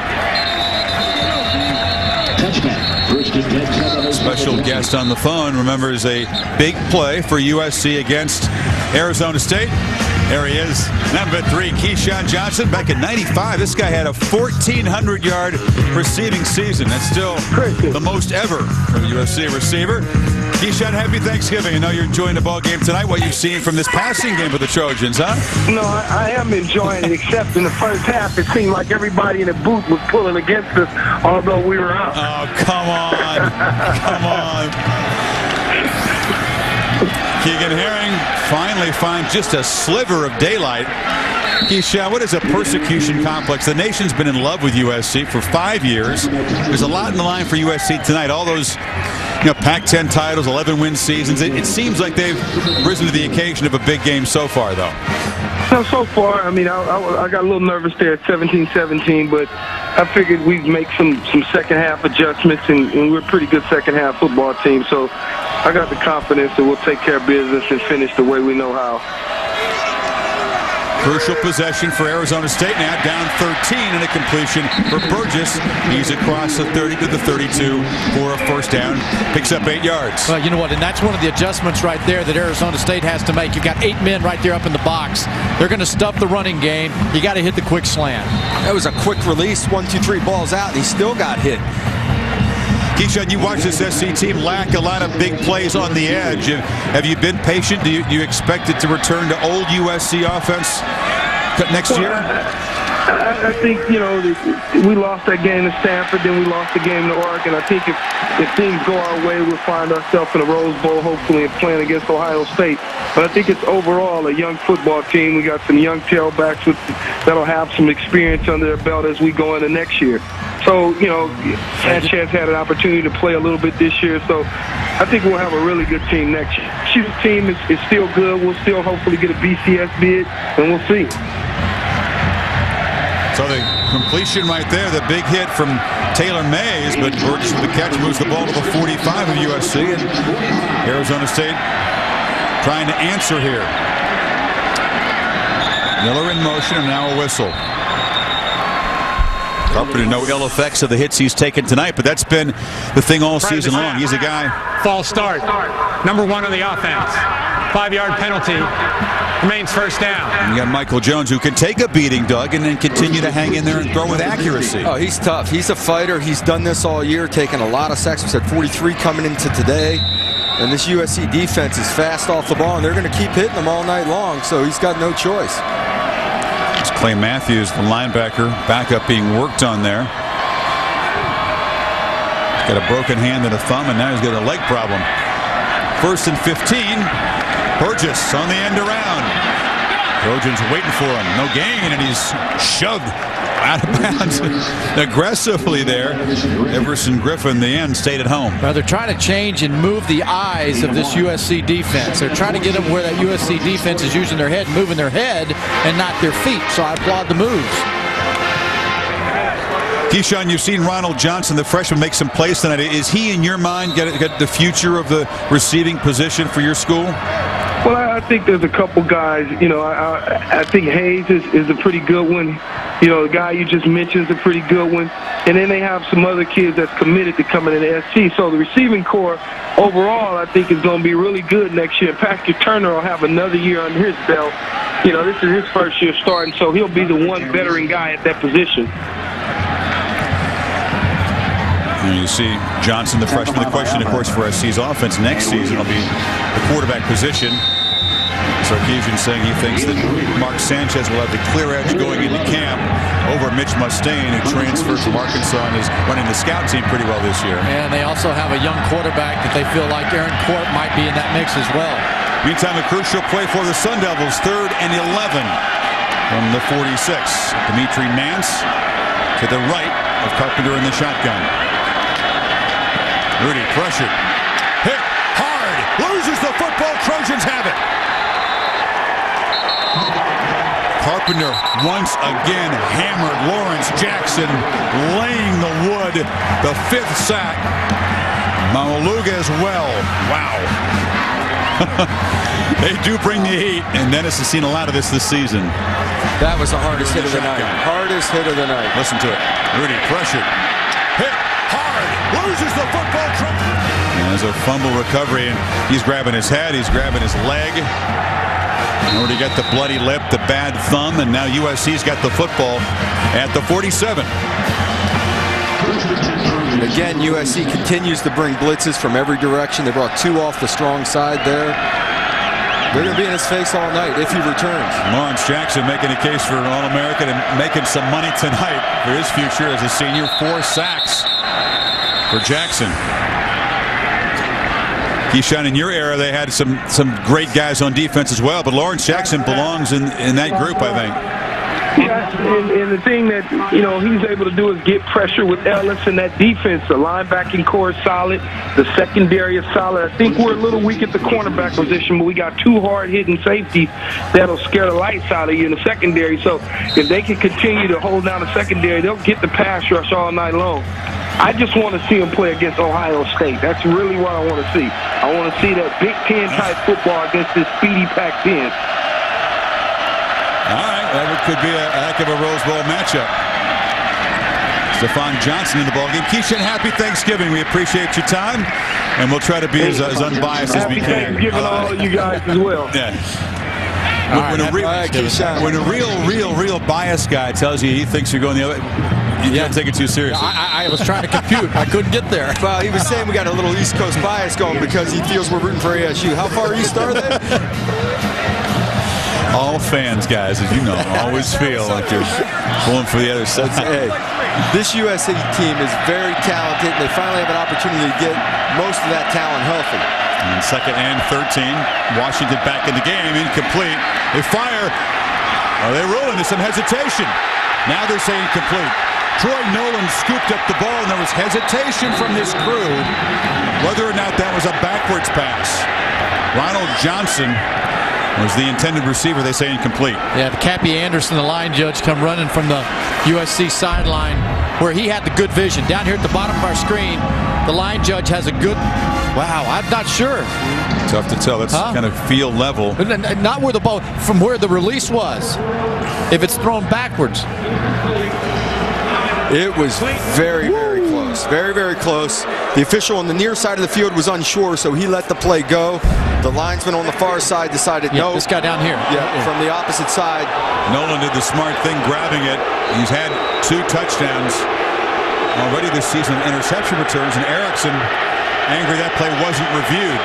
Special guest on the phone remembers a big play for USC against Arizona State. There he is, number three, Keyshawn Johnson. Back in 95, this guy had a 1,400-yard receiving season. That's still the most ever for a USC receiver. Keyshawn, happy Thanksgiving. I know you're enjoying the ball game tonight. What you've seen from this passing game of the Trojans, huh? No, I, I am enjoying it, except in the first half, it seemed like everybody in the booth was pulling against us, although we were up. Oh, come on. come on. Keegan Herring finally find just a sliver of daylight. Keyshawn, what is a persecution complex? The nation's been in love with USC for five years. There's a lot in the line for USC tonight. All those you know, Pac-10 titles, 11 win seasons. It, it seems like they've risen to the occasion of a big game so far, though. So, so far, I mean, I, I, I got a little nervous there at 17-17, but I figured we'd make some, some second-half adjustments, and, and we're a pretty good second-half football team. So I got the confidence that we'll take care of business and finish the way we know how. Crucial possession for Arizona State now down 13 and a completion for Burgess. He's across the 30 to the 32 for a first down. Picks up eight yards. Well, you know what? And that's one of the adjustments right there that Arizona State has to make. You've got eight men right there up in the box. They're going to stuff the running game. You got to hit the quick slant. That was a quick release. One, two, three balls out. And he still got hit. Keyshawn, you watch this SC team lack a lot of big plays on the edge. Have you been patient? Do you, do you expect it to return to old USC offense next year? I, think, you know, we lost that game to Stanford, then we lost the game to Oregon. I think if, if things go our way, we'll find ourselves in a Rose Bowl, hopefully, and playing against Ohio State. But I think it's overall a young football team. We got some young tailbacks with, that'll have some experience under their belt as we go into next year. So, you know, Sanchez had an opportunity to play a little bit this year. So I think we'll have a really good team next year. Chiefs team is, is still good. We'll still hopefully get a BCS bid, and we'll see. So the completion right there, the big hit from Taylor Mays, but Burgess with the catch moves the ball to the 45 of USC, and Arizona State trying to answer here. Miller in motion, and now a whistle. Carpenter, no ill effects of the hits he's taken tonight, but that's been the thing all season long. He's a guy. False start. Number one on the offense. Five-yard penalty. Remains first down. And you got Michael Jones who can take a beating, Doug, and then continue to hang in there and throw with accuracy. Oh, he's tough. He's a fighter. He's done this all year, taking a lot of sacks. We said 43 coming into today. And this USC defense is fast off the ball, and they're going to keep hitting them all night long, so he's got no choice. Clay Matthews, the linebacker, backup being worked on there. He's got a broken hand and a thumb, and now he's got a leg problem. First and 15. Burgess on the end around. Trojans waiting for him. No gain, and he's shoved out of bounds aggressively there. Everson Griffen, the end, stayed at home. Well, they're trying to change and move the eyes of this USC defense. They're trying to get them where that USC defense is using their head, moving their head, and not their feet. So I applaud the moves. Keyshawn, you've seen Ronald Johnson, the freshman, make some plays tonight. Is he, in your mind, get, get the future of the receiving position for your school? Well, I think there's a couple guys. You know, I, I think Hayes is, is a pretty good one. You know, the guy you just mentioned is a pretty good one. And then they have some other kids that's committed to coming in the SC. So the receiving core overall, I think, is going to be really good next year. Patrick Turner will have another year under his belt. You know, this is his first year starting, so he'll be the one veteran guy at that position. And you see Johnson, the freshman. The question, of course, for SC's offense next season will be the quarterback position. Sarkisian saying he thinks that Mark Sanchez will have the clear edge going into camp over Mitch Mustain, who transferred from Arkansas and is running the scout team pretty well this year. And they also have a young quarterback that they feel like Aaron Corp might be in that mix as well. Meantime, a crucial play for the Sun Devils, third and 11 from the 46. Dimitri Nance to the right of Carpenter in the shotgun. Rudy pressured. Hit hard. Loses the football. Trojans have it. Carpenter once again hammered Lawrence Jackson, laying the wood. The fifth sack. Maualuga as well. Wow. they do bring the heat, and Dennis has seen a lot of this this season. That was the hardest hit of the night. Hardest hit of the night. Listen to it. Rudy pressured. Hit hard. Loses the football. There's a fumble recovery, and he's grabbing his head. He's grabbing his leg. Already got the bloody lip, the bad thumb, and now USC's got the football at the 47. Again, USC continues to bring blitzes from every direction. They brought two off the strong side there. They're going to be in his face all night if he returns. Lawrence Jackson making a case for an All-American and making some money tonight for his future as a senior. Four sacks for Jackson. Keyshawn, in your era, they had some some great guys on defense as well, but Lawrence Jackson belongs in, in that group, I think. And, and the thing that you know he's able to do is get pressure with Ellis and that defense. The linebacking core is solid. The secondary is solid. I think we're a little weak at the cornerback position, but we got two hard-hitting safeties that'll scare the lights out of you in the secondary. So if they can continue to hold down the secondary, they'll get the pass rush all night long. I just want to see him play against Ohio State. That's really what I want to see. I want to see that Big Ten type football against this speedy Pac-10. All right, that could be a heck of a Rose Bowl matchup. Stafon Johnson in the ballgame. Keyshawn, happy Thanksgiving. We appreciate your time, and we'll try to be as, as unbiased as we can. Happy can. Thanksgiving to all you guys as well. Yeah. When, when a real, when a real, real, real biased guy tells you he thinks you're going the other, you don't take it too seriously. I, I was trying to compute. I couldn't get there. Well, he was saying we got a little East Coast bias going because he feels we're rooting for ASU. How far east are they? All fans, guys, as you know, always feel like you're going for the other side. hey, this USA team is very talented, they finally have an opportunity to get most of that talent healthy. And second and 13. Washington back in the game. Incomplete. They fire. Are they rolling? There's some hesitation. Now they're saying complete. Troy Nolan scooped up the ball, and there was hesitation from his crew whether or not that was a backwards pass. Ronald Johnson was the intended receiver. They say incomplete. Yeah, the Cappy Anderson, the line judge, come running from the USC sideline where he had the good vision. Down here at the bottom of our screen, the line judge has a good. Wow, I'm not sure. Tough to tell. It's Huh? kind of field level. N- n- Not where the ball, from where the release was. If it's thrown backwards. It was very, very close. Very, very close. The official on the near side of the field was unsure, so he let the play go. The linesman on the far side decided Yeah, no. this guy down here. Yeah, from the opposite side. Nolan did the smart thing, grabbing it. He's had two touchdowns already this season, interception returns, and Erickson angry that play wasn't reviewed.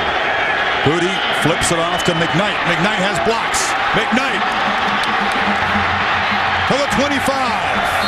Booty flips it off to McKnight. McKnight has blocks. McKnight to the 25.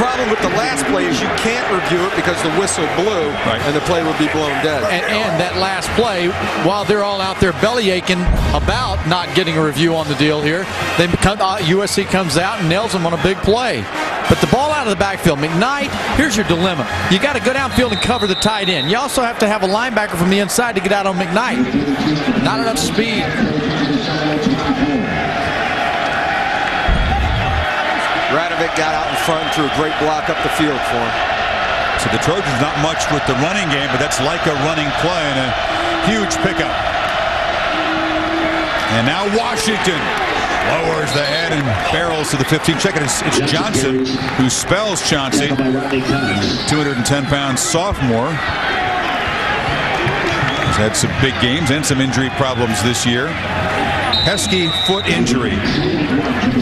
Problem with the last play is you can't review it because the whistle blew, and the play would be blown dead. And, and that last play, while they're all out there belly aching about not getting a review on the deal here, they become, uh, USC comes out and nails them on a big play. But the ball out of the backfield, McKnight, here's your dilemma. You got to go downfield and cover the tight end. You also have to have a linebacker from the inside to get out on McKnight. Not enough speed. Got out in front and threw a great block up the field for him. So the Trojans not much with the running game, but that's like a running play and a huge pickup. And now Washington lowers the head and barrels to the 15. Check it, it's, it's Johnson who spells Chauncey, 210 pound sophomore. He's had some big games and some injury problems this year. Pesky foot injury.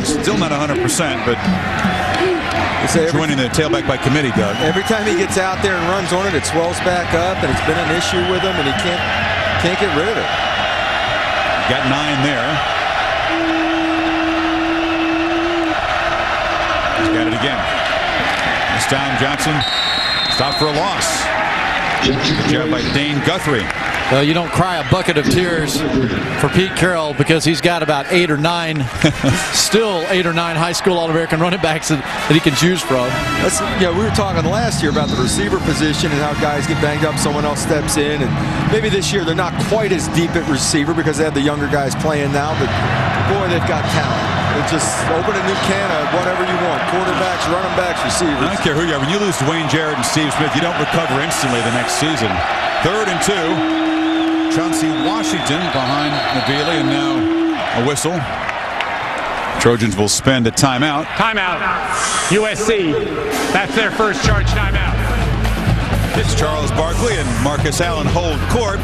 Still not 100%, but joining the tailback by committee, Doug. Every time he gets out there and runs on it, it swells back up, and it's been an issue with him, and he can't can't get rid of it. Got nine there. He's got it again. This time Johnson stopped for a loss. Good job by Dane Guthrie. Well, you don't cry a bucket of tears for Pete Carroll because he's got about eight or nine, still eight or nine high school All-American running backs that, that he can choose from. That's, yeah, we were talking last year about the receiver position and how guys get banged up, someone else steps in, and maybe this year they're not quite as deep at receiver because they have the younger guys playing now, but boy, they've got talent. They just open a new can of whatever you want, quarterbacks, running backs, receivers. I don't care who you are. When you lose Dwayne Jarrett and Steve Smith, you don't recover instantly the next season. Third and two. Chauncey Washington behind Havili, and now a whistle. Trojans will spend a timeout. Timeout. USC. That's their first charge timeout. It's Charles Barkley and Marcus Allen hold court.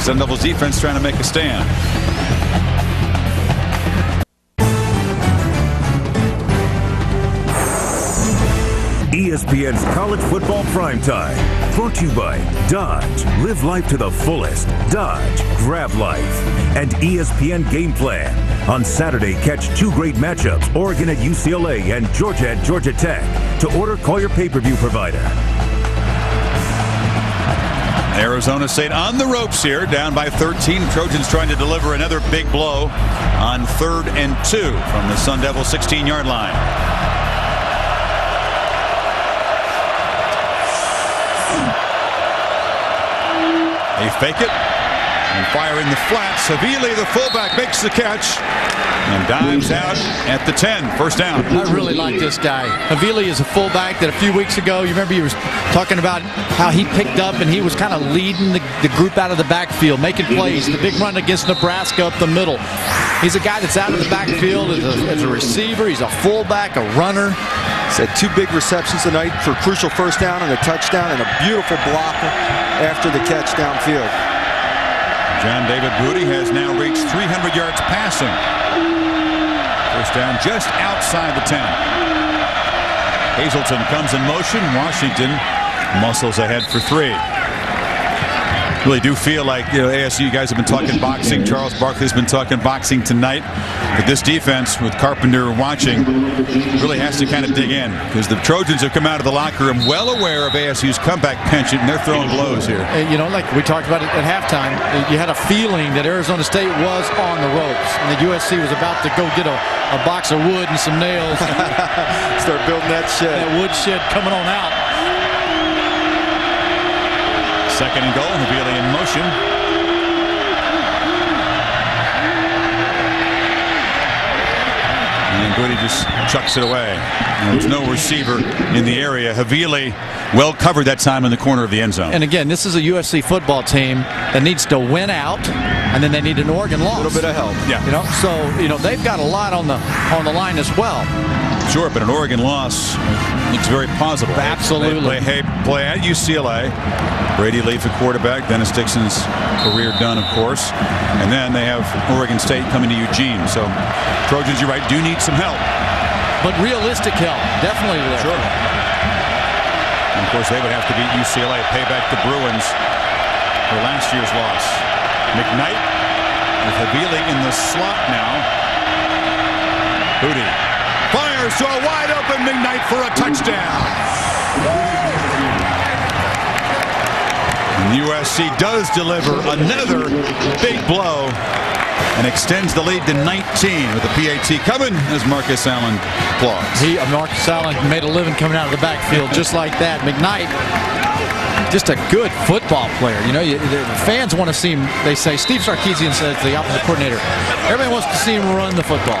Sun Devils defense trying to make a stand. ESPN's College Football Primetime. Brought to you by Dodge. Live life to the fullest. Dodge. Grab life. And ESPN Game Plan. On Saturday, catch two great matchups Oregon at UCLA and Georgia at Georgia Tech. To order, call your pay per view provider. Arizona State on the ropes here, down by 13. Trojans trying to deliver another big blow on third and two from the Sun Devil 16 yard line. Fake it and fire in the flats. Havili, the fullback, makes the catch and dives out at the 10. First down. I really like this guy. Havili is a fullback that a few weeks ago, you remember he was talking about how he picked up and he was kind of leading the, the group out of the backfield, making plays. The big run against Nebraska up the middle. He's a guy that's out of the backfield as a, as a receiver. He's a fullback, a runner. Had two big receptions tonight for crucial first down and a touchdown and a beautiful block after the catch downfield. John David Booty has now reached 300 yards passing. First down just outside the 10. Hazelton comes in motion. Washington muscles ahead for three. Really do feel like you know ASU guys have been talking boxing. Charles Barkley's been talking boxing tonight. But this defense with Carpenter watching really has to kind of dig in because the Trojans have come out of the locker room well aware of ASU's comeback penchant and they're throwing blows here. And, you know, like we talked about it at halftime, you had a feeling that Arizona State was on the ropes and the USC was about to go get a, a box of wood and some nails. Start building that shed. That wood shed coming on out. Second and goal, Havili in motion. And Booty just chucks it away. There's no receiver in the area. Havili well covered that time in the corner of the end zone. And again, this is a USC football team that needs to win out, and then they need an Oregon loss. A little bit of help. Yeah. You know, so you know they've got a lot on the on the line as well. Sure, but an Oregon loss looks very possible. Absolutely. They play, play at UCLA. Brady Leaf at quarterback. Dennis Dixon's career done, of course. And then they have Oregon State coming to Eugene. So Trojans, you're right, do need some help. But realistic help, definitely there. Sure. And of course, they would have to beat UCLA, pay back the Bruins for last year's loss. McKnight with Havili in the slot now. Booty fires to a wide open McKnight for a touchdown. USC does deliver another big blow and extends the lead to 19 with the PAT coming as Marcus Allen applauds. He, uh, Marcus Allen made a living coming out of the backfield just like that. McKnight, just a good football player. You know, you, the fans want to see him. They say Steve Sarkisian says the offensive coordinator. Everybody wants to see him run the football.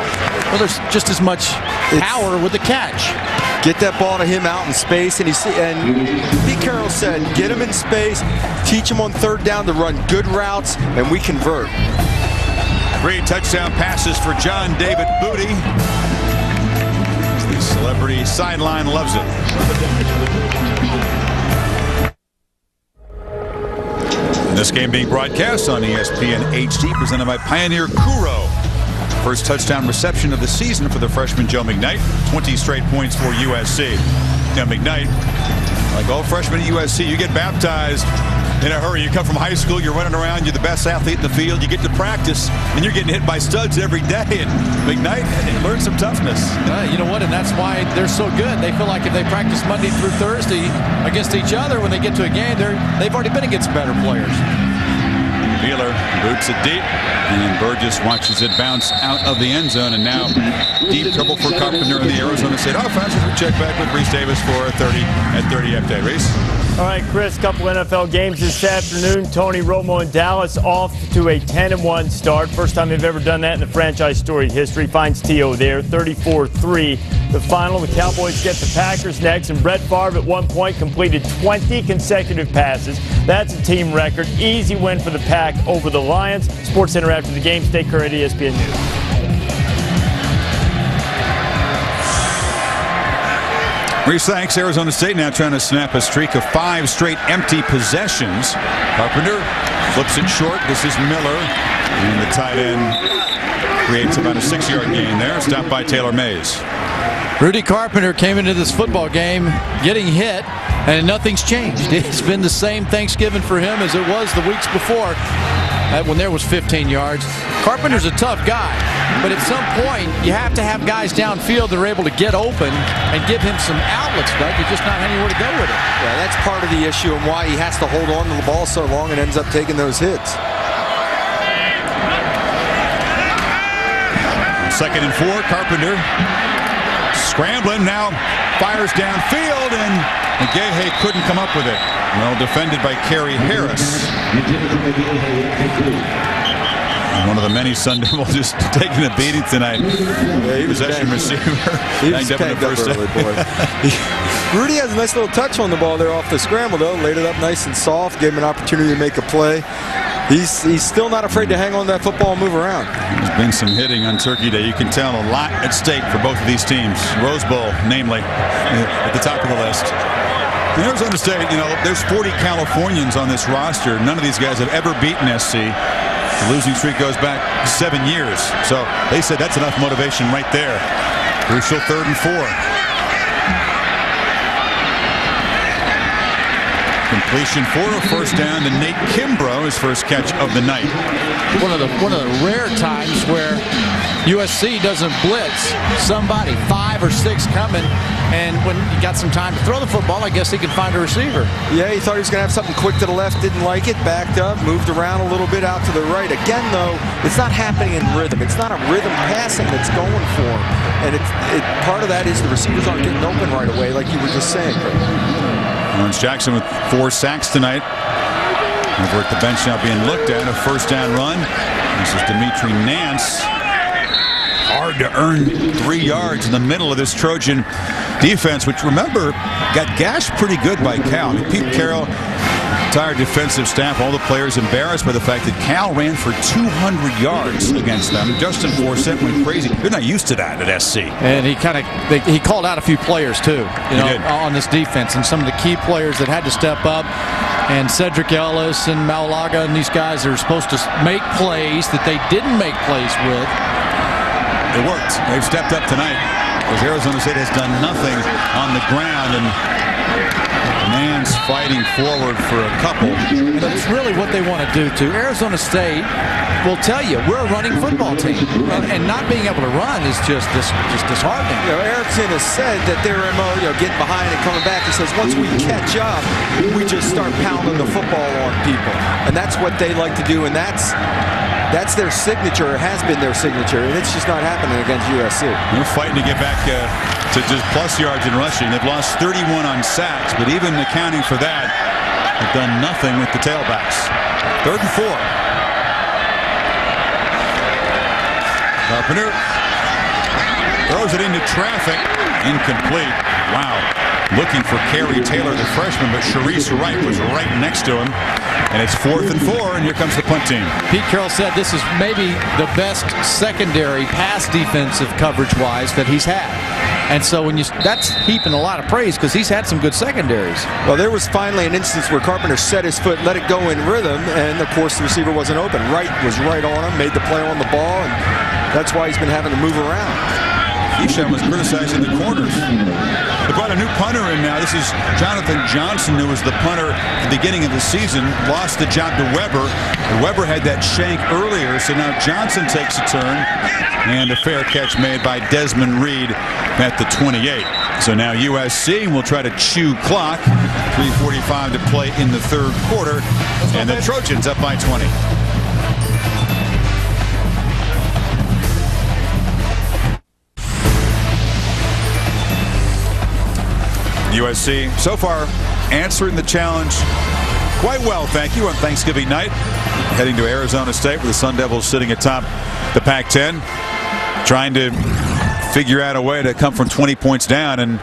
Well, there's just as much power with the catch. Get that ball to him out in space, and he and Pete Carroll said, get him in space, teach him on third down to run good routes, and we convert. Three touchdown passes for John David Booty. The celebrity sideline loves it. This game being broadcast on ESPN HD, presented by Pioneer Kuro. First touchdown reception of the season for the freshman Joe McKnight. 20 straight points for USC. Now McKnight, like all freshmen at USC, you get baptized in a hurry. You come from high school, you're running around, you're the best athlete in the field, you get to practice, and you're getting hit by studs every day. And McKnight learned some toughness. Uh, you know what? And that's why they're so good. They feel like if they practice Monday through Thursday against each other, when they get to a game, they're they've already been against better players. Buehler boots it deep, and Burgess watches it bounce out of the end zone, and now deep trouble for Carpenter and the Arizona State offense we check back with Rece Davis for 30 at 30 update. Rece? All right, Chris, couple NFL games this afternoon. Tony Romo in Dallas off to a 10-1 start. First time they've ever done that in the franchise story history. Finds T.O. there, 34-3. The final, the Cowboys get the Packers next, and Brett Favre at one point completed 20 consecutive passes. That's a team record. Easy win for the Pack over the Lions. Sports Center after the game. Stay current ESPN News. Rece thanks. Arizona State now trying to snap a streak of five straight empty possessions. Carpenter flips it short. This is Miller. And the tight end creates about a six-yard gain there. Stopped by Taylor Mays. Rudy Carpenter came into this football game getting hit, and nothing's changed. It's been the same Thanksgiving for him as it was the weeks before when there was 15 yards. Carpenter's a tough guy, but at some point you have to have guys downfield that are able to get open and give him some outlets, Doug. You just not anywhere to go with it. Yeah, that's part of the issue and why he has to hold on to the ball so long and ends up taking those hits. Second and four, Carpenter scrambling now, fires downfield, and McGaha couldn't come up with it. Well defended by Cary Harris. One of the many Sun Devils just taking a beating tonight. Yeah, he was Possession receiver. He was up in the banged up first early, boy. Rudy has a nice little touch on the ball there off the scramble, though. Laid it up nice and soft, gave him an opportunity to make a play. He's he's still not afraid to hang on to that football and move around. There's been some hitting on Turkey Day. You can tell a lot at stake for both of these teams. Rose Bowl, namely, at the top of the list. And Arizona State, you know, there's 40 Californians on this roster. None of these guys have ever beaten SC. The losing streak goes back seven years. So they said that's enough motivation right there. Crucial third and four. Completion for a first down to Nate Kimbrough, his first catch of the night. One of the one of the rare times where USC doesn't blitz somebody, five or six coming, and when you got some time to throw the football, I guess he can find a receiver. Yeah, he thought he was going to have something quick to the left, didn't like it, backed up, moved around a little bit out to the right. Again, though, it's not happening in rhythm. It's not a rhythm passing that's going for him. And it's, it, part of that is the receivers aren't getting open right away, like you were just saying. Lawrence Jackson with four sacks tonight. Over at the bench now being looked at. A first down run. This is Dimitri Nance. Hard to earn three yards in the middle of this Trojan defense, which remember got gashed pretty good by Cal. Pete Carroll, entire defensive staff, all the players embarrassed by the fact that Cal ran for 200 yards against them. Justin Forsett went crazy. They're not used to that at SC. And he kind of he called out a few players too, you know, on this defense, and some of the key players that had to step up. And Sedrick Ellis and Maualuga and these guys are supposed to make plays that they didn't make plays with. It worked. They've stepped up tonight because Arizona State has done nothing on the ground and Nance fighting forward for a couple. But it's really what they want to do too. Arizona State will tell you we're a running football team, and not being able to run is just this just disheartening. You know, Erickson has said that their MO, you know, getting behind and coming back. He says once we catch up, we just start pounding the football on people, and that's what they like to do, and that's that's their signature. It has been their signature, and it's just not happening against USC. They're fighting to get back uh, to just plus yards in rushing. They've lost 31 on sacks, but even accounting for that, they've done nothing with the tailbacks. Third and four. Carpenter throws it into traffic. Incomplete. Wow. Looking for Kerry Taylor, the freshman, but Shareece Wright was right next to him. And it's fourth and four, and here comes the punt team. Pete Carroll said this is maybe the best secondary pass defensive coverage-wise that he's had. And so when you that's heaping a lot of praise because he's had some good secondaries. Well, there was finally an instance where Carpenter set his foot, let it go in rhythm, and of course the receiver wasn't open. Wright was right on him, made the play on the ball, and that's why he's been having to move around. Keyshawn was criticizing the corners. They brought a new punter in now. This is Jonathan Johnson, who was the punter at the beginning of the season, lost the job to Weber. Weber had that shank earlier, so now Johnson takes a turn. And a fair catch made by Desmond Reed at the 28. So now USC will try to chew clock. 3.45 to play in the third quarter. And the Trojans up by 20. USC so far answering the challenge quite well, thank you, on Thanksgiving night. Heading to Arizona State with the Sun Devils sitting atop the Pac-10, trying to figure out a way to come from 20 points down. And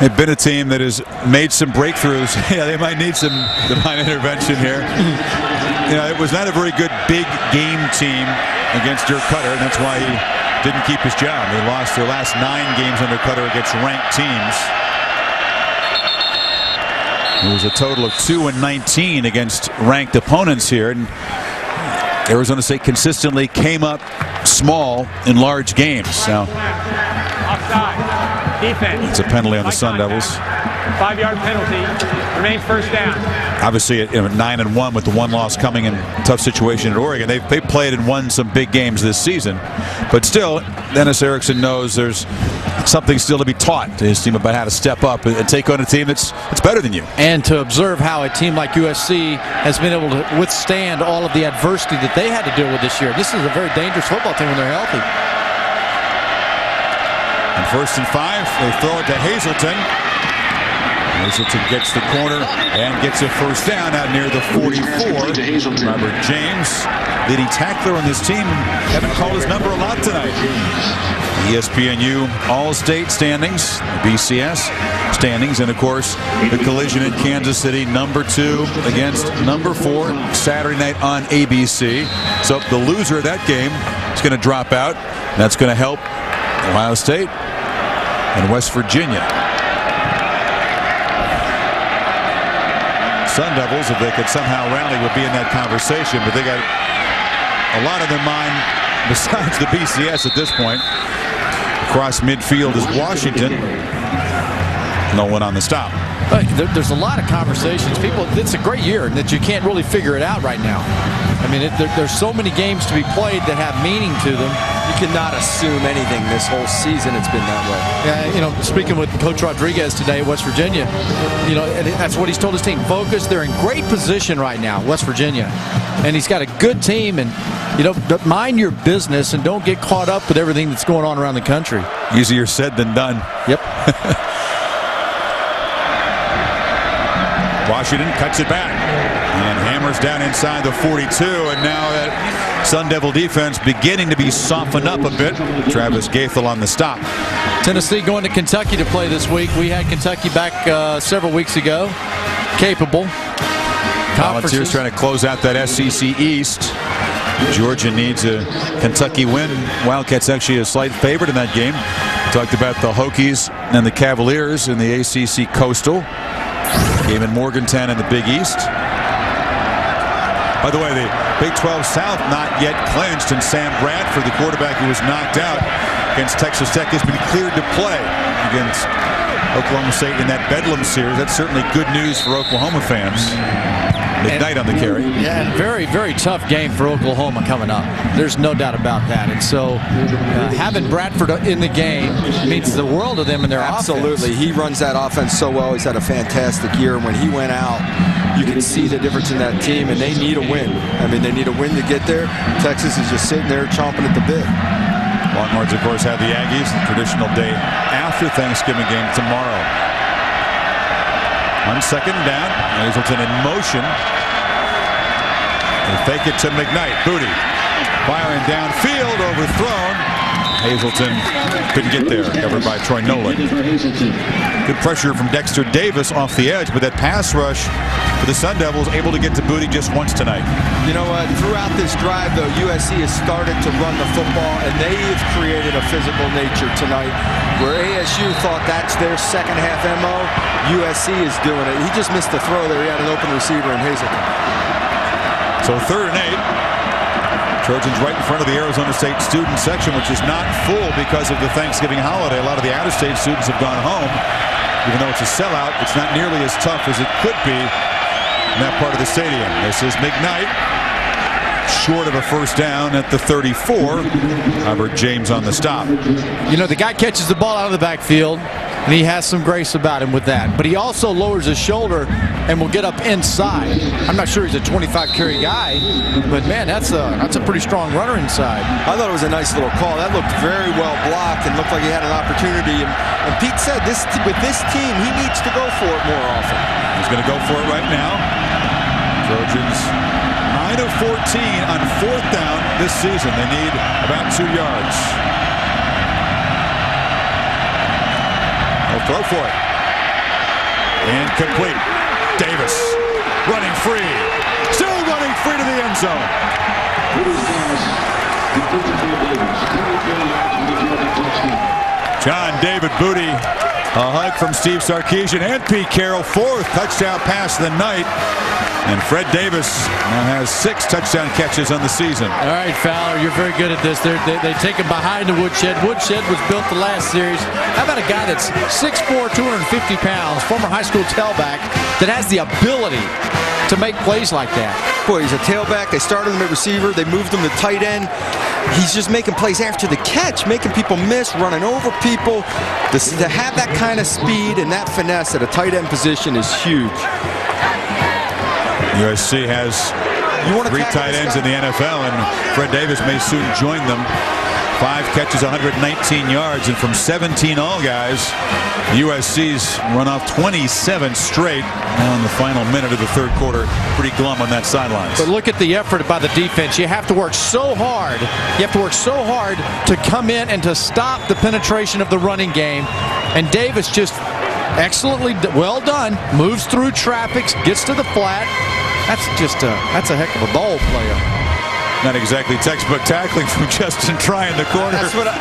they've been a team that has made some breakthroughs. yeah, they might need some divine intervention here. you know, it was not a very good big game team against Dirk Koetter, and that's why he didn't keep his job. They lost their last nine games under Cutter against ranked teams. It was a total of 2 and 19 against ranked opponents here. And Arizona State consistently came up small in large games. Now, it's a penalty on the Sun Devils. Five yard penalty. Remains first down. Obviously, at you know, nine and one with the one loss coming in tough situation at Oregon. They've they played and won some big games this season, but still, Dennis Erickson knows there's something still to be taught to his team about how to step up and take on a team that's that's better than you. and to observe how a team like USC has been able to withstand all of the adversity that they had to deal with this year. This is a very dangerous football team when they're healthy. And first and five, they throw it to Hazelton. Hazelton gets the corner and gets a first down out near the 44. Robert James, leading tackler on this team, haven't called his number a lot tonight. ESPNU All-State standings, BCS standings, and of course the collision in Kansas City, number two against number four, Saturday night on ABC. So the loser of that game is going to drop out. That's going to help Ohio State and West Virginia. Sun Devils, if they could somehow rally, would be in that conversation, but they got a lot on their mind besides the BCS at this point. Across midfield is Washington. No one on the stop. There's a lot of conversations. People, it's a great year that you can't really figure it out right now. I mean, it, there, there's so many games to be played that have meaning to them. You cannot assume anything this whole season. It's been that way. Yeah, you know, speaking with Coach Rodriguez today at West Virginia, you know, and that's what he's told his team. Focus. They're in great position right now, West Virginia, and he's got a good team. And you know, but mind your business and don't get caught up with everything that's going on around the country. Easier said than done. Yep. Washington cuts it back and hammers down inside the 42. And now that Sun Devil defense beginning to be softened up a bit. Travis Goethel on the stop. Tennessee going to Kentucky to play this week. We had Kentucky back uh, several weeks ago, capable. Volunteers trying to close out that SEC East. Georgia needs a Kentucky win. Wildcats actually a slight favorite in that game. Talked about the Hokies and the Cavaliers in the ACC Coastal. Game in Morgantown in the Big East. By the way, the Big 12 South not yet clinched, and Sam Bradford, the quarterback who was knocked out against Texas Tech, has been cleared to play against Oklahoma State in that Bedlam series. That's certainly good news for Oklahoma fans. McKnight on the carry. Yeah, and very, very tough game for Oklahoma coming up. There's no doubt about that. And so uh, having Bradford in the game means the world to them in their Absolutely. He runs that offense so well. He's had a fantastic year. And when he went out, you can see the difference in that team, and they need a win. I mean, they need a win to get there. Texas is just sitting there chomping at the bit. Longhorns, of course, have the Aggies, the traditional day after Thanksgiving game tomorrow. On second down, Hazelton in motion. They fake it to McKnight. Booty firing downfield, overthrown. Hazelton couldn't get there, covered by Troy Nolan. Good pressure from Dexter Davis off the edge, but that pass rush for the Sun Devils able to get to Booty just once tonight. You know what? Throughout this drive, though, USC has started to run the football, and they have created a physical nature tonight. Where ASU thought that's their second half MO, USC is doing it. He just missed the throw there. He had an open receiver in Hazelton. So third and eight. Trojans right in front of the Arizona State student section, which is not full because of the Thanksgiving holiday. A lot of the out-of-state students have gone home. Even though it's a sellout, it's not nearly as tough as it could be in that part of the stadium. This is McKnight. Short of a first down at the 34. Robert James on the stop. You know, the guy catches the ball out of the backfield, and he has some grace about him with that. But he also lowers his shoulder and will get up inside. I'm not sure he's a 25 carry guy, but man, that's a that's a pretty strong runner inside. I thought it was a nice little call. That looked very well blocked and looked like he had an opportunity. And, and Pete said this with this team, he needs to go for it more often. He's going to go for it right now. Trojans 9 of 14 on fourth down this season. They need about two yards. He'll throw for it. Incomplete. Davis running free. Still running free to the end zone. John David Booty A hug from Steve Sarkisian and Pete Carroll. Fourth touchdown pass of the night. And Fred Davis now has six touchdown catches on the season. All right, Fowler, you're very good at this. They're, they they take him behind the woodshed. Woodshed was built the last series. How about a guy that's 6'4", 250 pounds, former high school tailback, that has the ability to make plays like that? Boy, he's a tailback. They started him at receiver. They moved him to tight end. He's just making plays after the catch, making people miss, running over people. This, to have that kind of speed and that finesse at a tight end position is huge. USC has three tight ends in the NFL, and Fred Davis may soon join them. Five catches, 119 yards, and from 17 all guys, USC's run off 27 straight. In the final minute of the third quarter, pretty glum on that sideline. But look at the effort by the defense. You have to work so hard. You have to work so hard to come in and to stop the penetration of the running game. And Davis just excellently well done. Moves through traffic, gets to the flat. That's just a that's a heck of a ball player. Not exactly textbook tackling from Justin Tryon in the corner. That's what I,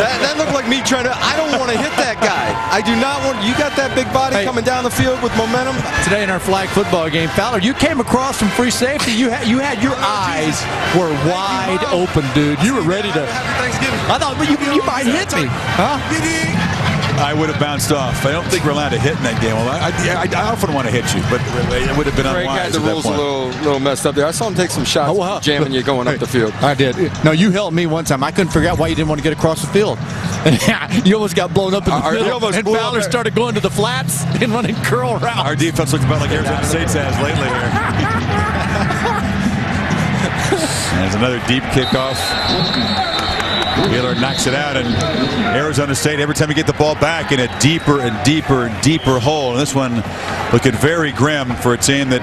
that, that looked like me trying to. I don't want to hit that guy. I do not want. You got that big body Hey. coming down the field with momentum. Today in our flag football game, Fowler, you came across from free safety. You had you had your oh, eyes were wide open, dude. You were ready to. I thought you you might hit me, huh? I would have bounced off. I don't think we're allowed to hit in that game. Well, I, I, I often want to hit you, but it would have been Greg unwise had the at that rules a little, little messed up there. I saw him take some shots, oh, jamming you going up the field. I did. No, you held me one time. I couldn't figure out why you didn't want to get across the field. you almost got blown up in the Our- middle. almost and blew up Fowler there. started going to the flats and running curl routes. Our defense looks about like Arizona State's has lately here. There's another deep kickoff. Buehler knocks it out, and Arizona State, every time you get the ball back in a deeper and deeper and deeper hole. And this one looking very grim for a team that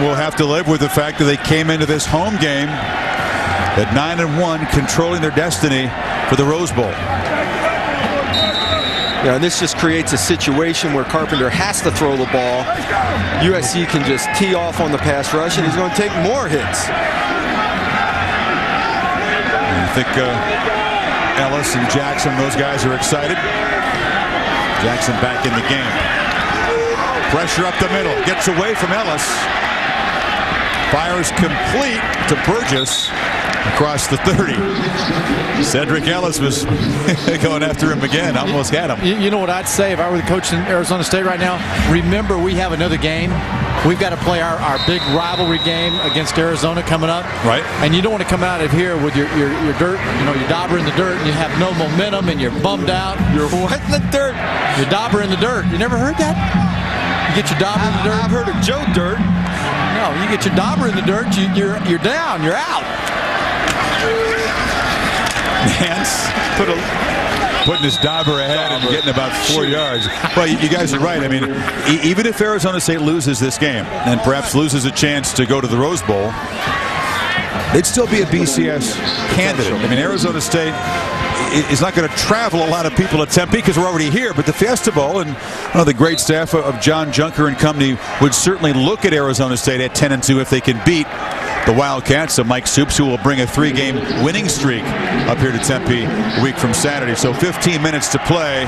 will have to live with the fact that they came into this home game at 9 and 1, controlling their destiny for the Rose Bowl. Yeah, and this just creates a situation where Carpenter has to throw the ball. USC can just tee off on the pass rush, and he's going to take more hits. Think uh, Ellis and Jackson, those guys are excited. Jackson back in the game. Pressure up the middle. Gets away from Ellis. Fires complete to Burgess across the 30. Sedrick Ellis was going after him again. Almost had him. You, you know what I'd say if I were the coach in Arizona State right now? Remember, we have another game. We've got to play our, our big rivalry game against Arizona coming up. Right. And you don't want to come out of here with your, your, your dirt, you know, your dauber in the dirt, and you have no momentum, and you're bummed out. You're what in the dirt? Your dauber in the dirt. You never heard that? You get your dauber in the dirt. I've heard of Joe Dirt. No, you get your dauber in the dirt. You, you're you're down. You're out. Nance put a, putting his dauber ahead and getting about four yards. Well, you, guys are right. I mean, even if Arizona State loses this game and perhaps loses a chance to go to the Rose Bowl, they'd still be a BCS candidate. I mean, Arizona State is not going to travel a lot of people to Tempe because we're already here. But the Fiesta Bowl and the great staff of- of John Junker and company would certainly look at Arizona State at 10 and 2 if they can beat the Wildcats. So Mike Stoops, who will bring a three-game winning streak up here to Tempe a week from Saturday. So 15 minutes to play.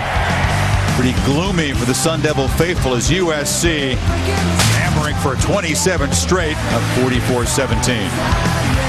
Pretty gloomy for the Sun Devil faithful as USC hammering for 27 straight up 44-17.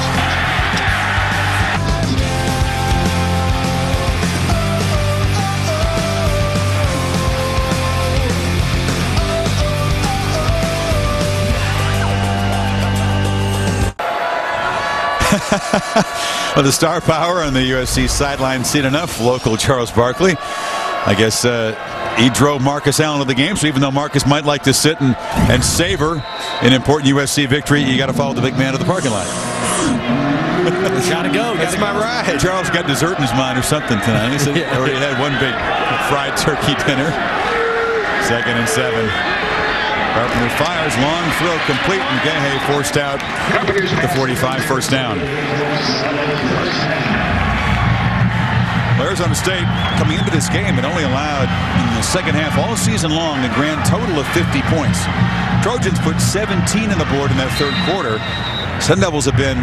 Well, the star power on the USC sideline seen enough. Local Charles Barkley. I guess uh, he drove Marcus Allen to the game. So even though Marcus might like to sit and, and savor an important USC victory, you got to follow the big man to the parking lot. gotta go. That's my ride. Charles got dessert in his mind or something tonight. He said he already had one big fried turkey dinner. Second and seven. Carpenter fires, long throw complete, and Gehe forced out the 45 first down. Arizona State coming into this game had only allowed in the second half all season long a grand total of 50 points. Trojans put 17 on the board in that third quarter. Sun Devils have been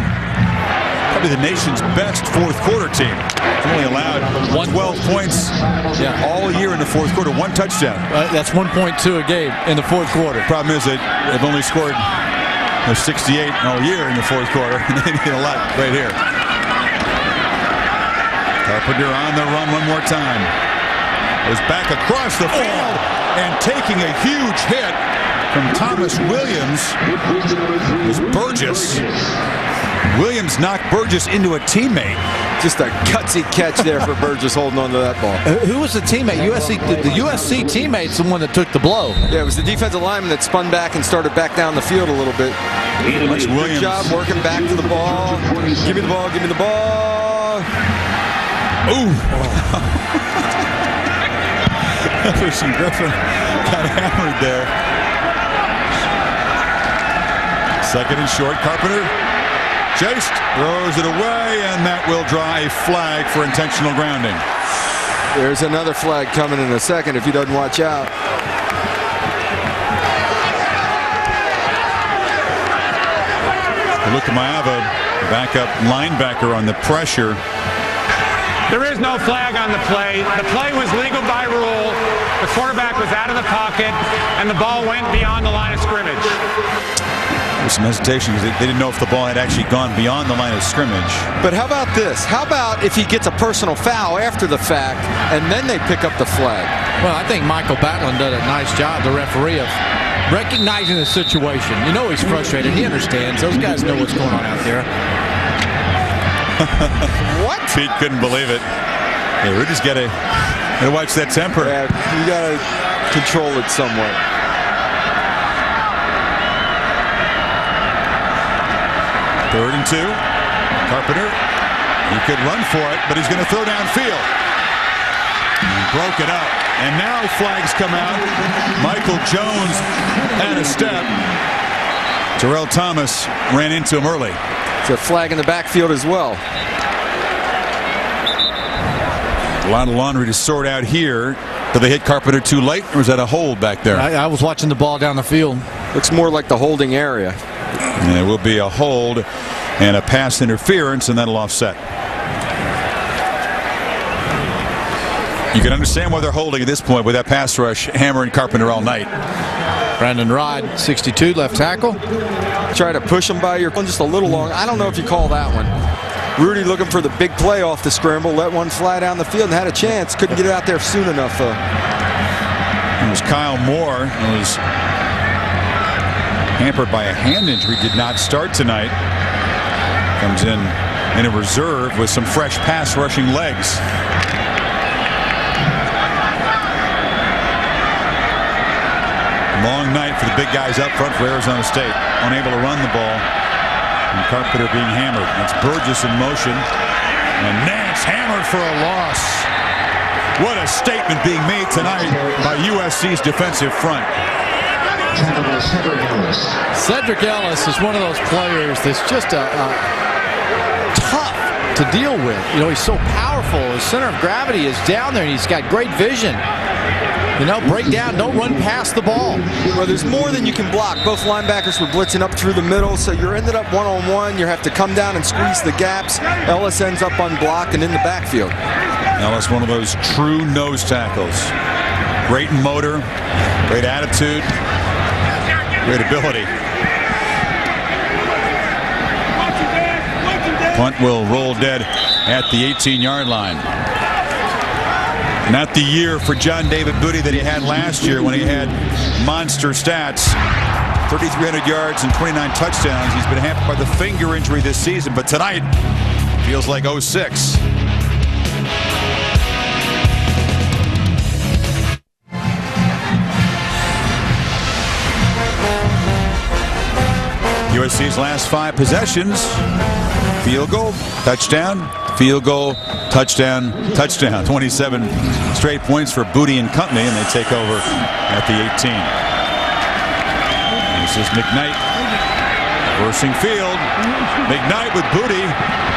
probably the nation's best fourth quarter team. It's only allowed 12 points all year in the fourth quarter, one touchdown. Uh, that's 1.2 a game in the fourth quarter. Problem is that they've only scored uh, 68 all year in the fourth quarter, and they need a lot right here. Carpenter on the run one more time. Goes back across the field and taking a huge hit from Thomas Williams was Burgess. Williams knocked Burgess into a teammate. Just a gutsy catch there for Burgess holding on to that ball. Uh, Who was the teammate? USC. The, the USC teammate's the one that took the blow. Yeah, it was the defensive lineman that spun back and started back down the field a little bit. Much Good job working back to the ball. Give me the ball, give me the ball. Ooh. Everson Griffen got hammered there. Second and short. Carpenter chased, throws it away, and that will draw a flag for intentional grounding. There's another flag coming in a second if he doesn't watch out. Look at Maiava, backup linebacker on the pressure. There is no flag on the play. The play was legal by rule. The quarterback was out of the pocket, and the ball went beyond the line of scrimmage. There's some hesitation because they they didn't know if the ball had actually gone beyond the line of scrimmage. But how about this? How about if he gets a personal foul after the fact and then they pick up the flag? Well, I think Michael Batlin did a nice job, the referee, of recognizing the situation. You know he's frustrated. He understands. Those guys know what's going on out there. what? Pete couldn't believe it. Yeah, Rudy's got to watch that temper. Yeah, you got to control it somewhat. Third and two. Carpenter. He could run for it, but he's going to throw downfield. And broke it up. And now flags come out. Michael Jones had a step. Terrell Thomas ran into him early. It's a flag in the backfield as well. A lot of laundry to sort out here. Did they hit Carpenter too late, or was that a hold back there? I, I was watching the ball down the field. Looks more like the holding area. And it will be a hold and a pass interference, and that'll offset. You can understand why they're holding at this point with that pass rush hammering Carpenter all night. Brandon Rodd, 62, left tackle. Try to push him by your just a little long. I don't know if you call that one. Rudy looking for the big play off the scramble, let one fly down the field and had a chance. Couldn't get it out there soon enough though. It was Kyle Moore who was hampered by a hand injury, did not start tonight. Comes in in a reserve with some fresh pass rushing legs. Long night for the big guys up front for Arizona State. Unable to run the ball. And Carpenter being hammered. That's Burgess in motion. And Nance hammered for a loss. What a statement being made tonight by USC's defensive front. Sedrick Ellis is one of those players that's just a, a tough to deal with. You know, he's so powerful. His center of gravity is down there, and he's got great vision. You know, break down, don't run past the ball. Well, there's more than you can block. Both linebackers were blitzing up through the middle, so you're ended up one on one. You have to come down and squeeze the gaps. Ellis ends up unblocked and in the backfield. Ellis, one of those true nose tackles. Great motor, great attitude, great ability. Punt will roll dead at the 18 yard line. Not the year for John David Booty that he had last year when he had monster stats. 3,300 yards and 29 touchdowns. He's been hampered by the finger injury this season, but tonight feels like 06. USC's last five possessions field goal, touchdown, field goal, touchdown, touchdown. 27 straight points for Booty and company, and they take over at the 18. This is McKnight Reversing field. McKnight with booty.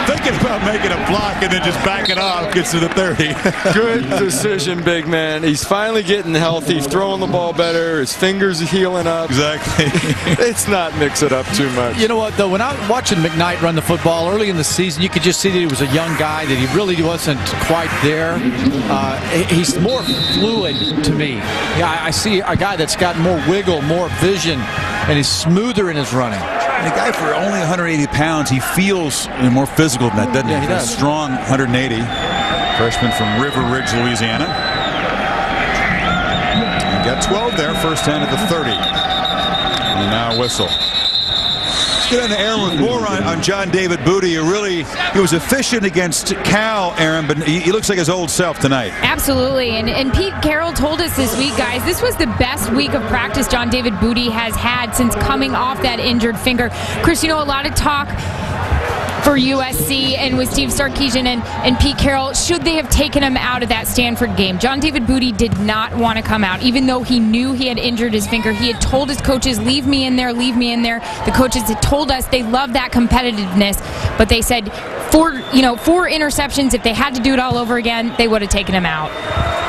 Thinking about making a block and then just backing off. Gets to the 30. Good decision, big man. He's finally getting healthy, throwing the ball better. His fingers are healing up. Exactly. it's not mix it up too much. You know what, though? When I was watching McKnight run the football early in the season, you could just see that he was a young guy, that he really wasn't quite there. Uh, he's more fluid to me. Yeah, I see a guy that's got more wiggle, more vision, and he's smoother in his running. And a guy for only 180 pounds, he feels more physical than that, doesn't Yeah, he? he does. Strong 180. Freshman from River Ridge, Louisiana. And got 12 there, first 10 at the 30. And now whistle. Let's get on to Erin with more on, on John David Booty. who really, he was efficient against Cal, Erin, but he, he looks like his old self tonight. Absolutely. And, and Pete Carroll told us this week, guys, this was the best week of practice John David Booty has had since coming off that injured finger. Chris, you know, a lot of talk for USC and with Steve Sarkisian and, and Pete Carroll, should they have taken him out of that Stanford game? John David Booty did not want to come out, even though he knew he had injured his finger. He had told his coaches, leave me in there, leave me in there. The coaches had told us they love that competitiveness, but they said four, you know, four interceptions, if they had to do it all over again, they would have taken him out.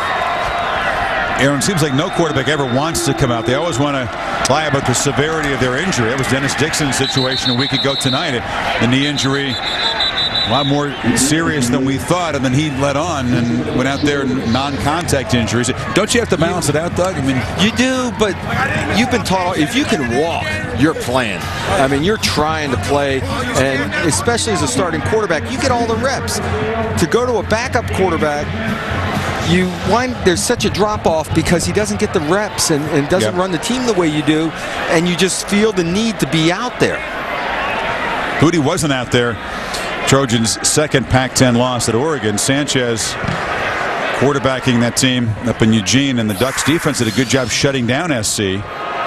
Erin, seems like no quarterback ever wants to come out. They always want to lie about the severity of their injury. That was Dennis Dixon's situation a week ago tonight. The knee injury, a lot more serious than we thought, and then he let on and went out there non-contact injuries. Don't you have to balance it out, Doug? I mean, You do, but you've been taught if you can walk, you're playing. I mean, you're trying to play, and especially as a starting quarterback, you get all the reps. To go to a backup quarterback, you wind there's such a drop off because he doesn't get the reps and, and doesn't Yep. run the team the way you do, and you just feel the need to be out there. Booty wasn't out there. Trojans' second Pac-10 loss at Oregon. Sanchez quarterbacking that team up in Eugene, and the Ducks defense did a good job shutting down SC.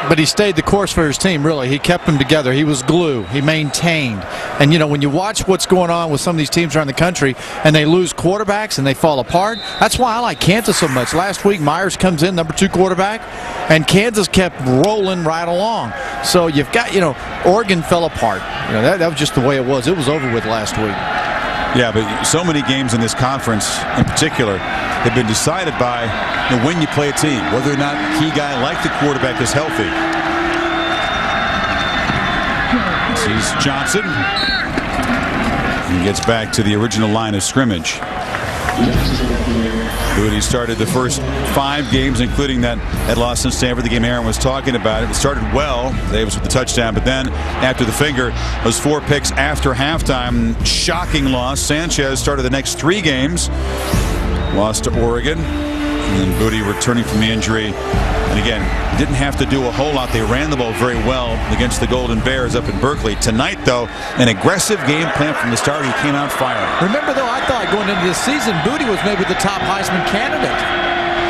But he stayed the course for his team, really. He kept them together. He was glue. He maintained. And, you know, when you watch what's going on with some of these teams around the country and they lose quarterbacks and they fall apart, that's why I like Kansas so much. Last week, Myers comes in, number two quarterback, and Kansas kept rolling right along. So you've got, you know, Oregon fell apart. You know, that, that was just the way it was. It was over with last week. Yeah, but so many games in this conference, in particular, have been decided by you know, when you play a team, whether or not key guy like the quarterback is healthy. Sees Johnson. And gets back to the original line of scrimmage. Booty started the first five games, including that, loss in Stanford, the game Erin was talking about. It started well, Davis with the touchdown, but then after the finger, those four picks after halftime, shocking loss. Sanchez started the next three games, lost to Oregon, and then Booty returning from the injury. And again, didn't have to do a whole lot. They ran the ball very well against the Golden Bears up in Berkeley. Tonight, though, an aggressive game plan from the start. He came out firing. Remember, though, I thought going into this season, Booty was maybe the top Heisman candidate.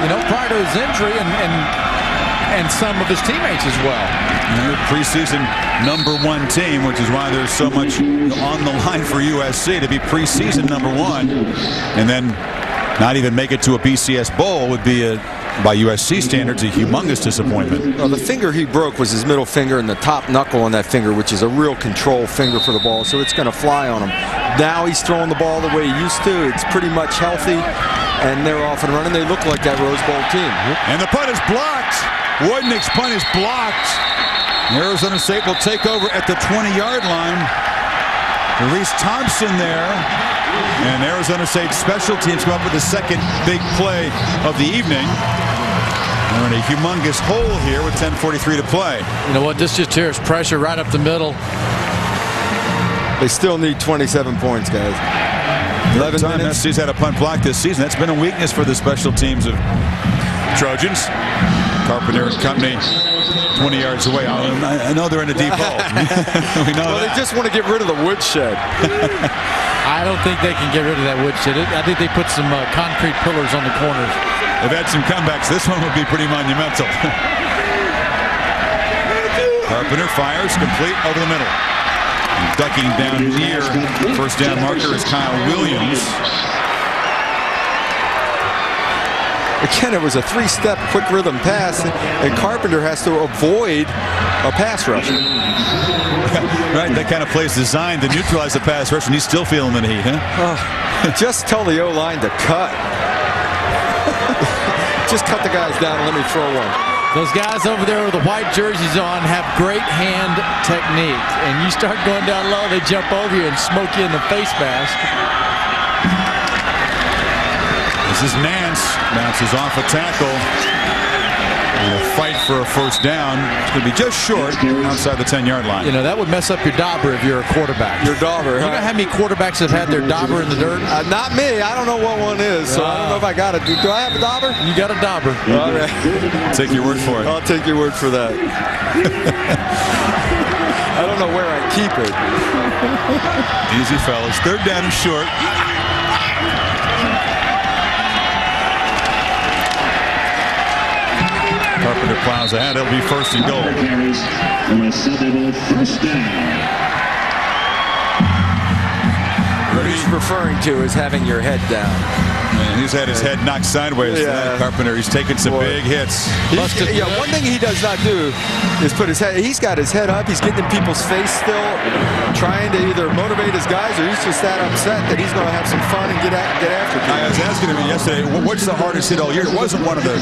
You know, prior to his injury and and, and some of his teammates as well. The preseason number one team, which is why there's so much on the line for USC to be preseason number one, and then not even make it to a BCS bowl would be a, by USC standards, a humongous disappointment. Well, the finger he broke was his middle finger and the top knuckle on that finger, which is a real control finger for the ball, so it's going to fly on him. Now he's throwing the ball the way he used to. It's pretty much healthy, and they're off and running. They look like that Rose Bowl team. And the punt is blocked. Woidneck's punt is blocked. Arizona State will take over at the 20-yard line. Release Thompson there. And Arizona State special teams come up with the second big play of the evening. They're in a humongous hole here with 10.43 to play. You know what? This just tears pressure right up the middle. They still need 27 points, guys. 11 time minutes. SC's had a punt block this season. That's been a weakness for the special teams of Trojans. Carpenter and company 20 yards away. I I know they're in a deep hole. we know Well, they just want to get rid of the woodshed. I don't think they can get rid of that woodshed. I think they put some uh, concrete pillars on the corners. They've had some comebacks. This one would be pretty monumental. Carpenter fires complete over the middle. Ducking down near first down marker is Kyle Williams. Again, it was a three-step quick rhythm pass, and Carpenter has to avoid a pass rush. right, that kind of play is designed to neutralize the pass rush, and he's still feeling the heat, huh? Uh, just tell the O-line to cut. just cut the guys down and let me throw one. Those guys over there with the white jerseys on have great hand technique. And you start going down low, they jump over you and smoke you in the face mask. This is Nance. Bounces off a tackle. And A fight for a first down. It's going to be just short outside the 10-yard line. You know, that would mess up your dauber if you're a quarterback. Your dauber. You know how many quarterbacks have had their dauber in the dirt? Uh, not me. I don't know what one is, so uh, I don't know if I got it. Do, do I have a dauber? You got a dauber. All right. Take your word for it. I'll take your word for that. I don't know where I keep it. Easy, fellas. Third down and short. Carpenter plows ahead. It'll be first and goal. First down. What he's referring to is having your head down. And he's had his head knocked sideways. Yeah. Carpenter, he's taken some Boy. big hits. yeah, one thing he does not do is put his head. He's got his head up. He's getting in people's face still, trying to either motivate his guys or he's just that upset that he's going to have some fun and get at, get after people. I was asking him yesterday, what's the hardest hit all year? It wasn't one of the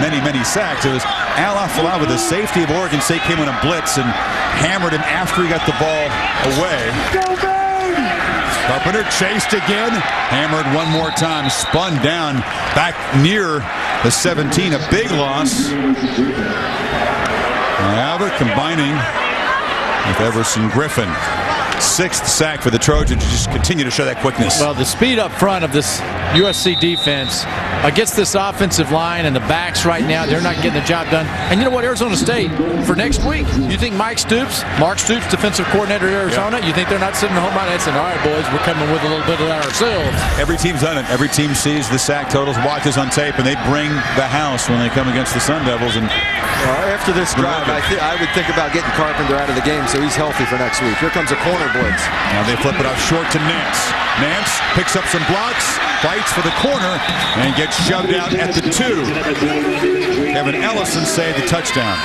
many, many sacks. It was Al Afalava with the safety of Oregon State came on a blitz and hammered him after he got the ball away. Go, Carpenter chased again, hammered one more time, spun down back near the 17. A big loss. Abbott combining with Everson Griffen. Sixth sack for the Trojans. Just continue to show that quickness. Well, the speed up front of this USC defense against this offensive line and the backs right now, they're not getting the job done. And you know what, Arizona State, for next week, you think Mike Stoops, Mark Stoops, defensive coordinator at Arizona, yeah. you think they're not sitting home on it saying, all right, boys, we're coming with a little bit of that ourselves. Every team's done it. Every team sees the sack totals, watches on tape, and they bring the house when they come against the Sun Devils. And well, after this drive, I, I would think about getting Carpenter out of the game so he's healthy for next week. Here comes a corner blitz. Now they flip it out short to Nance. Nance picks up some blocks, fights for the corner, and gets shoved out at the two. Kevin Ellison saved the touchdown.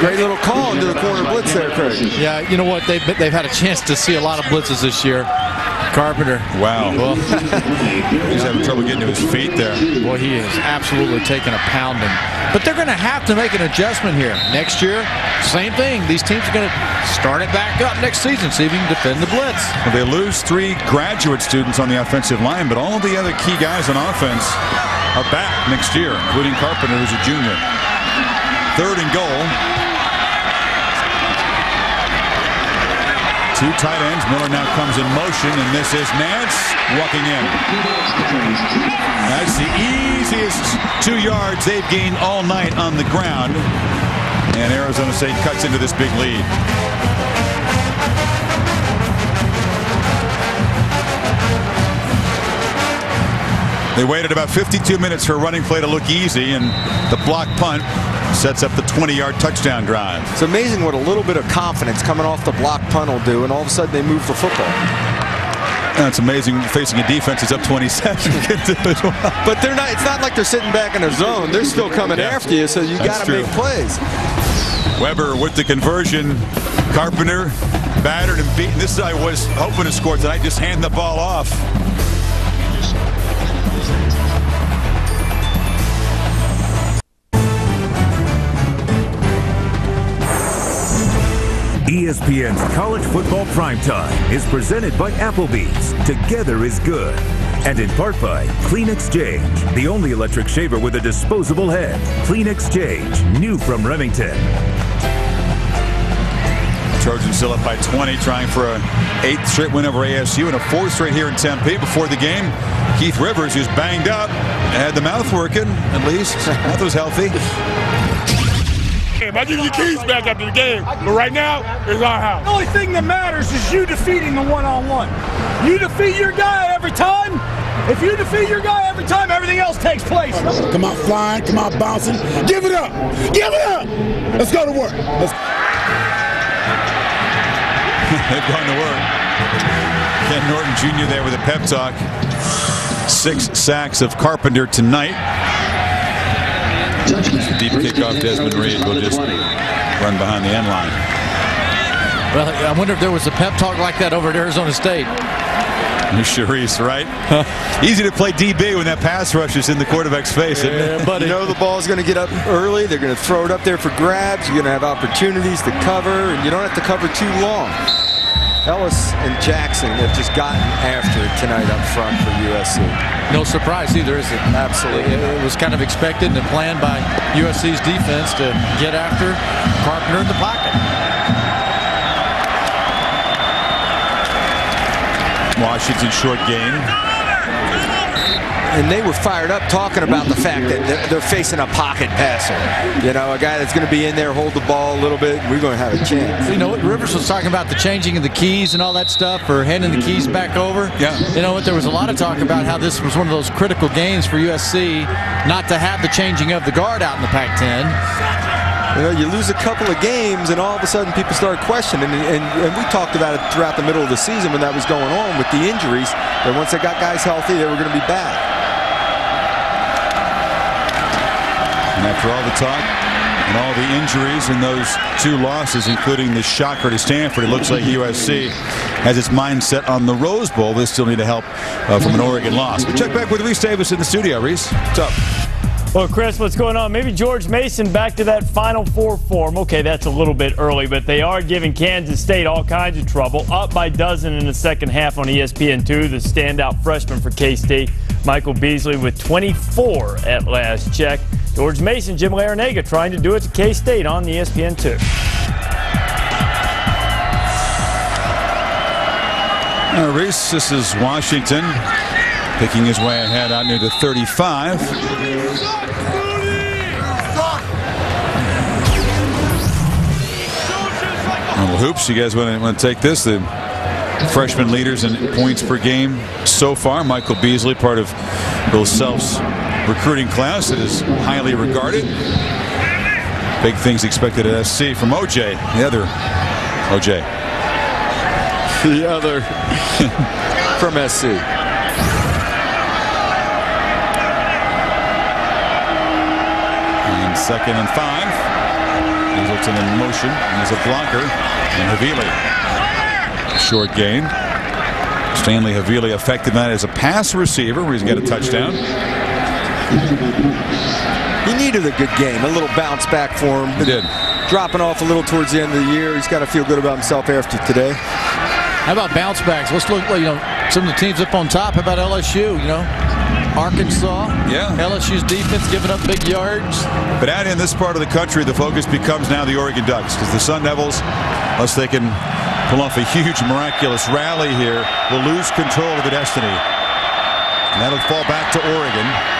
Great little call into the corner blitz there, Craig. Yeah, you know what? They've, they've had a chance to see a lot of blitzes this year. Carpenter. Wow. Well, he's having trouble getting to his feet there. Boy, he is absolutely taking a pounding. But they're going to have to make an adjustment here. Next year, same thing. These teams are going to start it back up next season, see if you can defend the blitz. Well, they lose three graduate students on the offensive line, but all the other key guys on offense are back next year, including Carpenter, who's a junior. Third and goal. Two tight ends. Miller now comes in motion, and this is Nance walking in. That's the easiest two yards they've gained all night on the ground. And Arizona State cuts into this big lead. They waited about 52 minutes for a running play to look easy, and the block punt sets up the 20-yard touchdown drive. It's amazing what a little bit of confidence coming off the block punt will do, and all of a sudden they move the football. That's amazing facing a defense that's up 27. but they're not. It's not like they're sitting back in a zone. They're still coming yeah. after you, so you got to make plays. Weber with the conversion. Carpenter battered and beaten. This is I was hoping to score tonight. Just hand the ball off. ESPN's College Football Primetime is presented by Applebee's. Together is good. And in part by Clean Exchange, the only electric shaver with a disposable head. Clean Exchange, new from Remington. Trojans still up by 20, trying for a eighth straight win over ASU and a fourth straight here in Tempe. Before the game, Keith Rivers, who's banged up, had the mouth working, at least. Mouth was healthy game. I give you keys back after the game. But right now, it's our house. The only thing that matters is you defeating the one-on-one. You defeat your guy every time. If you defeat your guy every time, everything else takes place. Come out flying, come out bouncing. Give it up. Give it up. Let's go to work. Let's They've gone to work. Ken Norton Jr. there with a pep talk. six sacks of Carpenter tonight. The deep kickoff, Desmond Reed will just run behind the end line. Well, I wonder if there was a pep talk like that over at Arizona State. Shareece, right? Easy to play DB when that pass rush is in the quarterback's face, isn't it? You know the ball's going to get up early. They're going to throw it up there for grabs. You're going to have opportunities to cover, and you don't have to cover too long. Ellis and Jackson have just gotten after it tonight up front for USC. No surprise either, is it? Absolutely. It was kind of expected and planned by USC's defense to get after Carpenter in the pocket. Washington short game. And they were fired up talking about the fact that they're, they're facing a pocket passer. You know, a guy that's going to be in there, hold the ball a little bit, we're going to have a chance. You know what Rivers was talking about the changing of the keys and all that stuff, or handing the keys back over. Yeah. You know what? There was a lot of talk about how this was one of those critical games for USC, not to have the changing of the guard out in the Pac-10. You know, you lose a couple of games, and all of a sudden people start questioning. And, and, and, we talked about it throughout the middle of the season when that was going on with the injuries. That once they got guys healthy, they were going to be back. After all the talk and all the injuries and those two losses, including the shocker to Stanford, it looks like USC has its mindset on the Rose Bowl. They still need to help uh, from an Oregon loss. Check back with Rece Davis in the studio. Reese, what's up? Well, Chris, what's going on? Maybe George Mason back to that Final Four form. Okay, that's a little bit early, but they are giving Kansas State all kinds of trouble. Up by dozen in the second half on ESPN2. The standout freshman for K-State, Michael Beasley, with 24 at last check. George Mason, Jim Larrañaga trying to do it to K-State on the ESPN2. Uh, Rece, this is Washington picking his way ahead out near the 35. Little hoops. You guys want to, want to take this? The freshman leaders in points per game so far. Michael Beasley, part of Bill Self's recruiting class that is highly regarded. Big things expected at SC from OJ. The other OJ. The other from SC. And second and five. Hazelton in motion. He's a blocker. And Havili. Short gain. Stanley Havili effective that as a pass receiver where he's got a touchdown. He needed a good game, a little bounce back for him. He did. Dropping off a little towards the end of the year. He's got to feel good about himself after today. How about bounce backs? Let's look, you know, some of the teams up on top. How about LSU, you know? Arkansas. Yeah. LSU's defense giving up big yards. But out in this part of the country, the focus becomes now the Oregon Ducks because the Sun Devils, unless they can pull off a huge miraculous rally here, will lose control of the destiny. And that'll fall back to Oregon.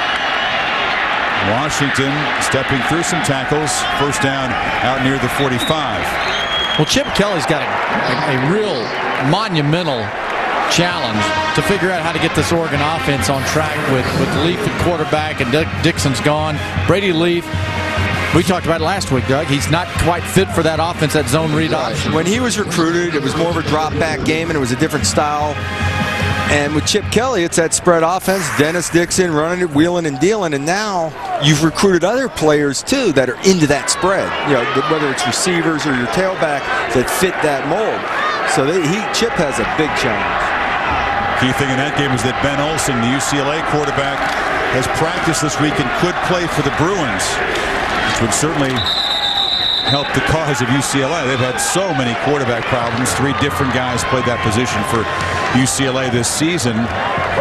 Washington stepping through some tackles. First down out near the 45. Well, Chip Kelly's got a, a, a real monumental challenge to figure out how to get this Oregon offense on track with, with Leaf at quarterback and Dick Dixon's gone. Brady Leaf, we talked about it last week, Doug. He's not quite fit for that offense, that zone read option. When he was recruited, it was more of a drop back game and it was a different style. And with Chip Kelly, it's that spread offense. Dennis Dixon running it, wheeling and dealing. And now you've recruited other players too that are into that spread. You know, whether it's receivers or your tailback that fit that mold. So they, he Chip has a big challenge. Key thing in that game is that Ben Olson, the UCLA quarterback, has practiced this week and could play for the Bruins, which would certainly help the cause of UCLA. They've had so many quarterback problems. Three different guys played that position for UCLA this season.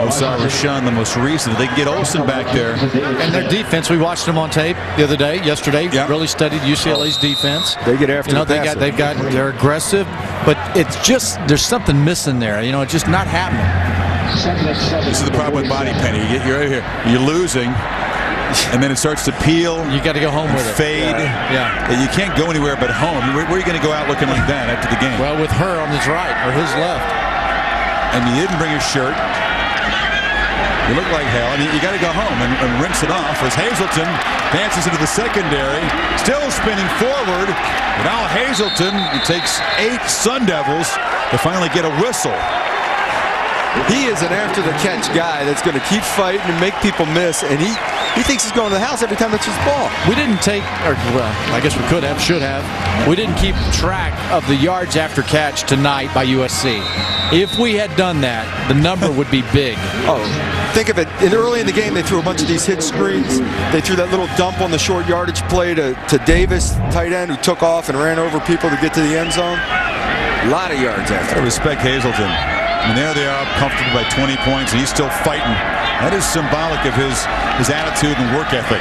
Osaar Rasshan, the most recent. They can get Olson back there. And their defense, we watched them on tape the other day, yesterday. Yeah. Really studied UCLA's defense. They get after You know, the they got, they've got, they're aggressive, but it's just there's something missing there. You know, it's just not happening. This is the problem with body painting. You get, you're right here, you're losing, and then it starts to peel. You got to go home with it. Fade. Yeah. And You can't go anywhere but home. Where, where are you going to go out looking like that after the game? Well, with her on his right or his left. and you didn't bring a shirt. You look like hell, and you, you got to go home and, and rinse it off as Hazelton dances into the secondary, still spinning forward. And now Hazelton it takes eight Sun Devils to finally get a whistle. He is an after the catch guy that's going to keep fighting and make people miss, and he he thinks he's going to the house every time it's his ball. We didn't take, or well, I guess we could have, should have. We didn't keep track of the yards after catch tonight by USC. If we had done that, the number would be big. Oh, think of it. In early in the game, they threw a bunch of these hit screens. They threw that little dump on the short yardage play to, to Davis, tight end, who took off and ran over people to get to the end zone. A lot of yards after. I respect Hazelton. And there they are, comfortable by 20 points, and he's still fighting. That is symbolic of his, his attitude and work ethic.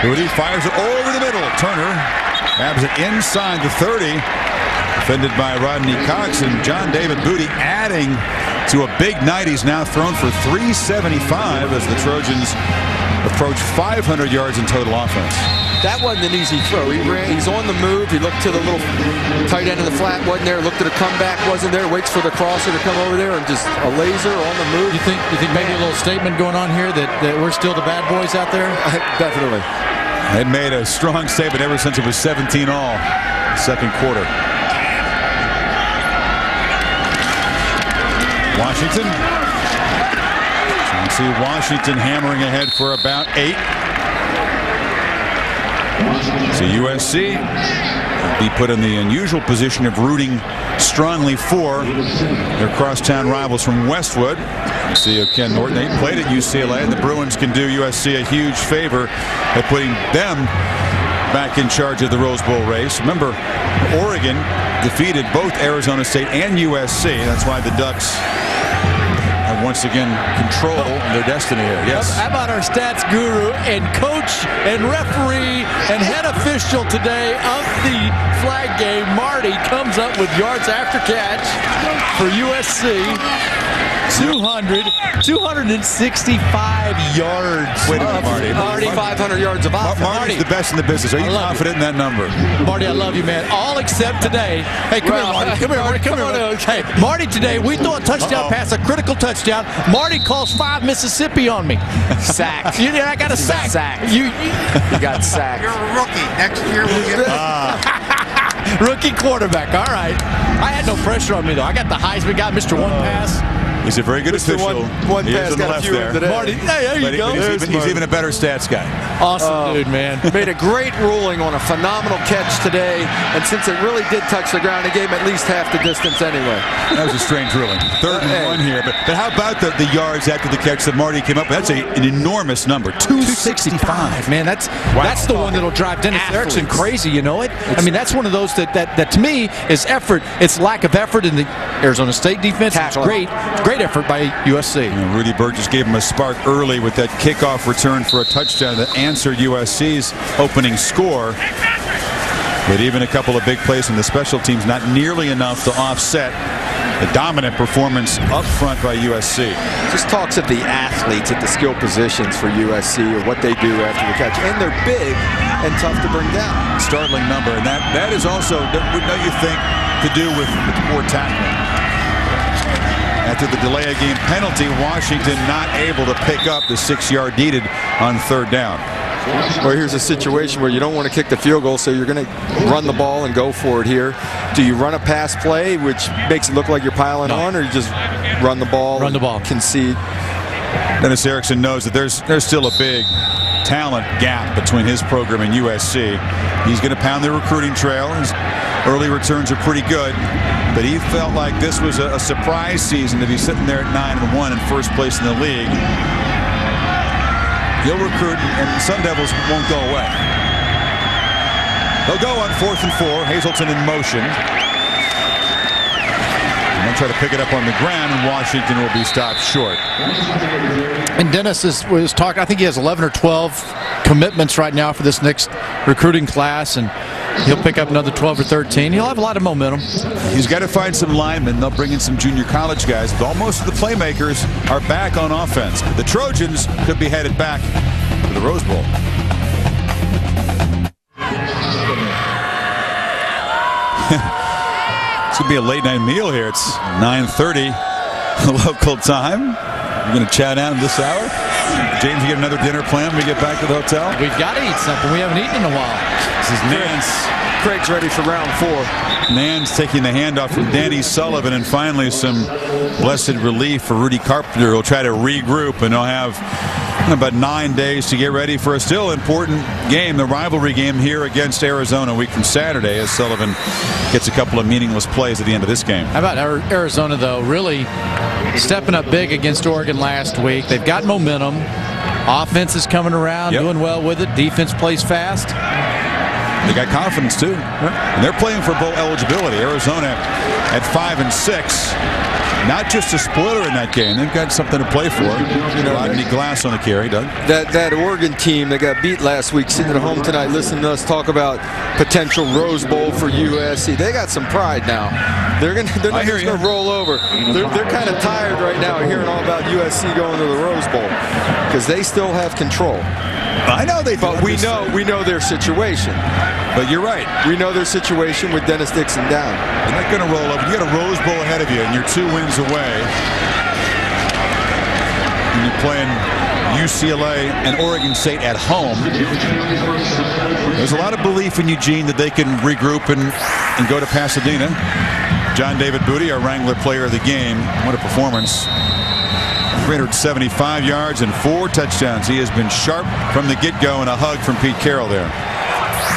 Booty fires it over the middle. Turner grabs it inside the 30. Defended by Rodney Cox and John David Booty adding to a big night. He's now thrown for 375 as the Trojans approach 500 yards in total offense. That wasn't an easy throw. He ran. He's on the move. He looked to the little tight end of the flat. wasn't there. Looked at a comeback. wasn't there. Waits for the crosser to come over there and just a laser on the move. You think? You think maybe a little statement going on here that, that we're still the bad boys out there? Definitely. It made a strong statement ever since it was 17 all second quarter. Washington. You see Washington hammering ahead for about eight. So USC be put in the unusual position of rooting strongly for their crosstown rivals from Westwood. See Ken Norton, they played at UCLA, and the Bruins can do USC a huge favor by putting them back in charge of the Rose Bowl race. Remember, Oregon defeated both Arizona State and USC. That's why the Ducks once again control their destiny here. Yes. How about our stats guru and coach and referee and head official today of the flag game, Marty, comes up with yards after catch for USC. 200, 265 yards. Wait a minute, Marty. Marty, 500 yards of Mar- offense. Marty's the best in the business. Are you I love confident in that number? Marty, I love you, man. All except today. Hey, come Well, here, Marty. Come here, Marty. Come, come here. on Marty. Hey, Marty, today we throw a touchdown Uh-oh. pass, a critical touchdown. Marty calls five Mississippi on me. Sack. You, I got a sack. Sack. You, He got sacked. You're a rookie. Next year we'll get. rookie quarterback. All right. I had no pressure on me though. I got the Heisman guy, Mr. One uh, Pass. He's a very good Mr. official. One- one He pass on the got a left few there. today. Marty, hey, there you But go. but he's, even, he's even a better stats guy. Awesome Oh. dude, man. Made a great ruling on a phenomenal catch today, and since it really did touch the ground, it gave him at least half the distance anyway. That was a strange ruling. Third and Hey. one here. But, but how about the, the yards after the catch that Marty came up with? That's a, an enormous number. 265. Man, that's Wow. that's the one that'll drive Dennis Athletes. Erickson crazy. You know it. I mean, that's one of those that, that that to me is effort. It's lack of effort in the Arizona State defense. It's Tackling. great, great effort by USC. You know, Rudy Burgess gave him a spark early with that kickoff return for a touchdown that answered USC's opening score. But even a couple of big plays from the special teams, not nearly enough to offset the dominant performance up front by USC. Just talks of the athletes at the skill positions for USC or what they do after the catch, and they're big and tough to bring down. Startling number, and that, that is also, don't you think, to do with, with poor tackling. After the delay of game penalty, Washington not able to pick up the six yard needed on third down. Well, here's a situation where you don't want to kick the field goal, so you're going to run the ball and go for it here. Do you run a pass play, which makes it look like you're piling on, or you just run the ball? Run the ball. Concede. Dennis Erickson knows that there's there's still a big talent gap between his program and USC. He's going to pound the recruiting trail. His early returns are pretty good, but he felt like this was a, a surprise season to be sitting there at nine and one in first place in the league. He'll recruit, and Sun Devils won't go away. They'll go on fourth and four. Hazelton in motion. And try to pick it up on the ground, and Washington will be stopped short. And Dennis is, was talking. I think he has 11 or 12 commitments right now for this next recruiting class, and he'll pick up another 12 or 13. He'll have a lot of momentum. He's got to find some linemen. They'll bring in some junior college guys. But all most of the playmakers are back on offense. The Trojans could be headed back to the Rose Bowl. it's gonna be a late night meal here. It's 9:30 local time. You're gonna chow down this hour. James, you get another dinner plan when we get back to the hotel? We've got to eat something. We haven't eaten in a while. This is Nance. Craig's ready for round four. Nance taking the handoff from Danny Sullivan, and finally some blessed relief for Rudy Carpenter. He'll try to regroup, and he'll have about nine days to get ready for a still important game, the rivalry game here against Arizona a week from Saturday, as Sullivan gets a couple of meaningless plays at the end of this game. How about Arizona, though? Really stepping up big against Oregon last week. They've got momentum. Offense is coming around, Yep. doing well with it. Defense plays fast. They got confidence too. And they're playing for bowl eligibility. Arizona at five and six. Not just a spoiler in that game. They've got something to play for. Rodney Glass on the carry, Doug. That that Oregon team that got beat last week, sitting at home tonight, listening to us talk about potential Rose Bowl for USC. They got some pride now. They're gonna they're not just gonna roll over. They're, they're kind of tired right now hearing all about USC going to the Rose Bowl because they still have control. I know they, but we know we know their situation. But you're right. We know their situation with Dennis Dixon down. You're not going to roll over. You got a Rose Bowl ahead of you, and you're two wins away. And you're playing UCLA and Oregon State at home. There's a lot of belief in Eugene that they can regroup and, and go to Pasadena. John David Booty, our Wrangler player of the game. What a performance. 375 yards and four touchdowns. He has been sharp from the get-go and a hug from Pete Carroll there.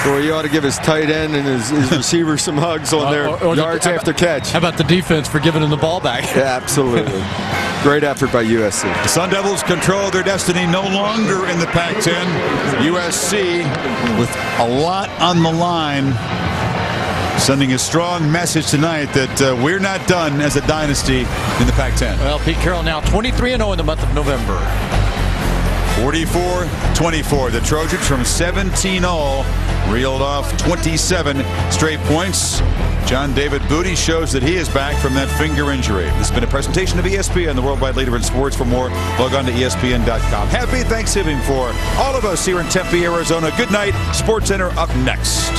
Boy, you ought to give his tight end and his, his receiver some hugs on their Or- or the- yards after catch. How about the defense for giving him the ball back? Yeah, absolutely. Great effort by USC. The Sun Devils control their destiny no longer in the Pac-10. USC with a lot on the line. Sending a strong message tonight that uh, we're not done as a dynasty in the Pac-10. Well, Pete Carroll now 23 0 in the month of November. 44-24. The Trojans from 17 all reeled off 27 straight points. John David Booty shows that he is back from that finger injury. This has been a presentation of ESPN, the worldwide leader in sports. For more, log on to ESPN.com. Happy Thanksgiving for all of us here in Tempe, Arizona. Good night. Sports Center up next.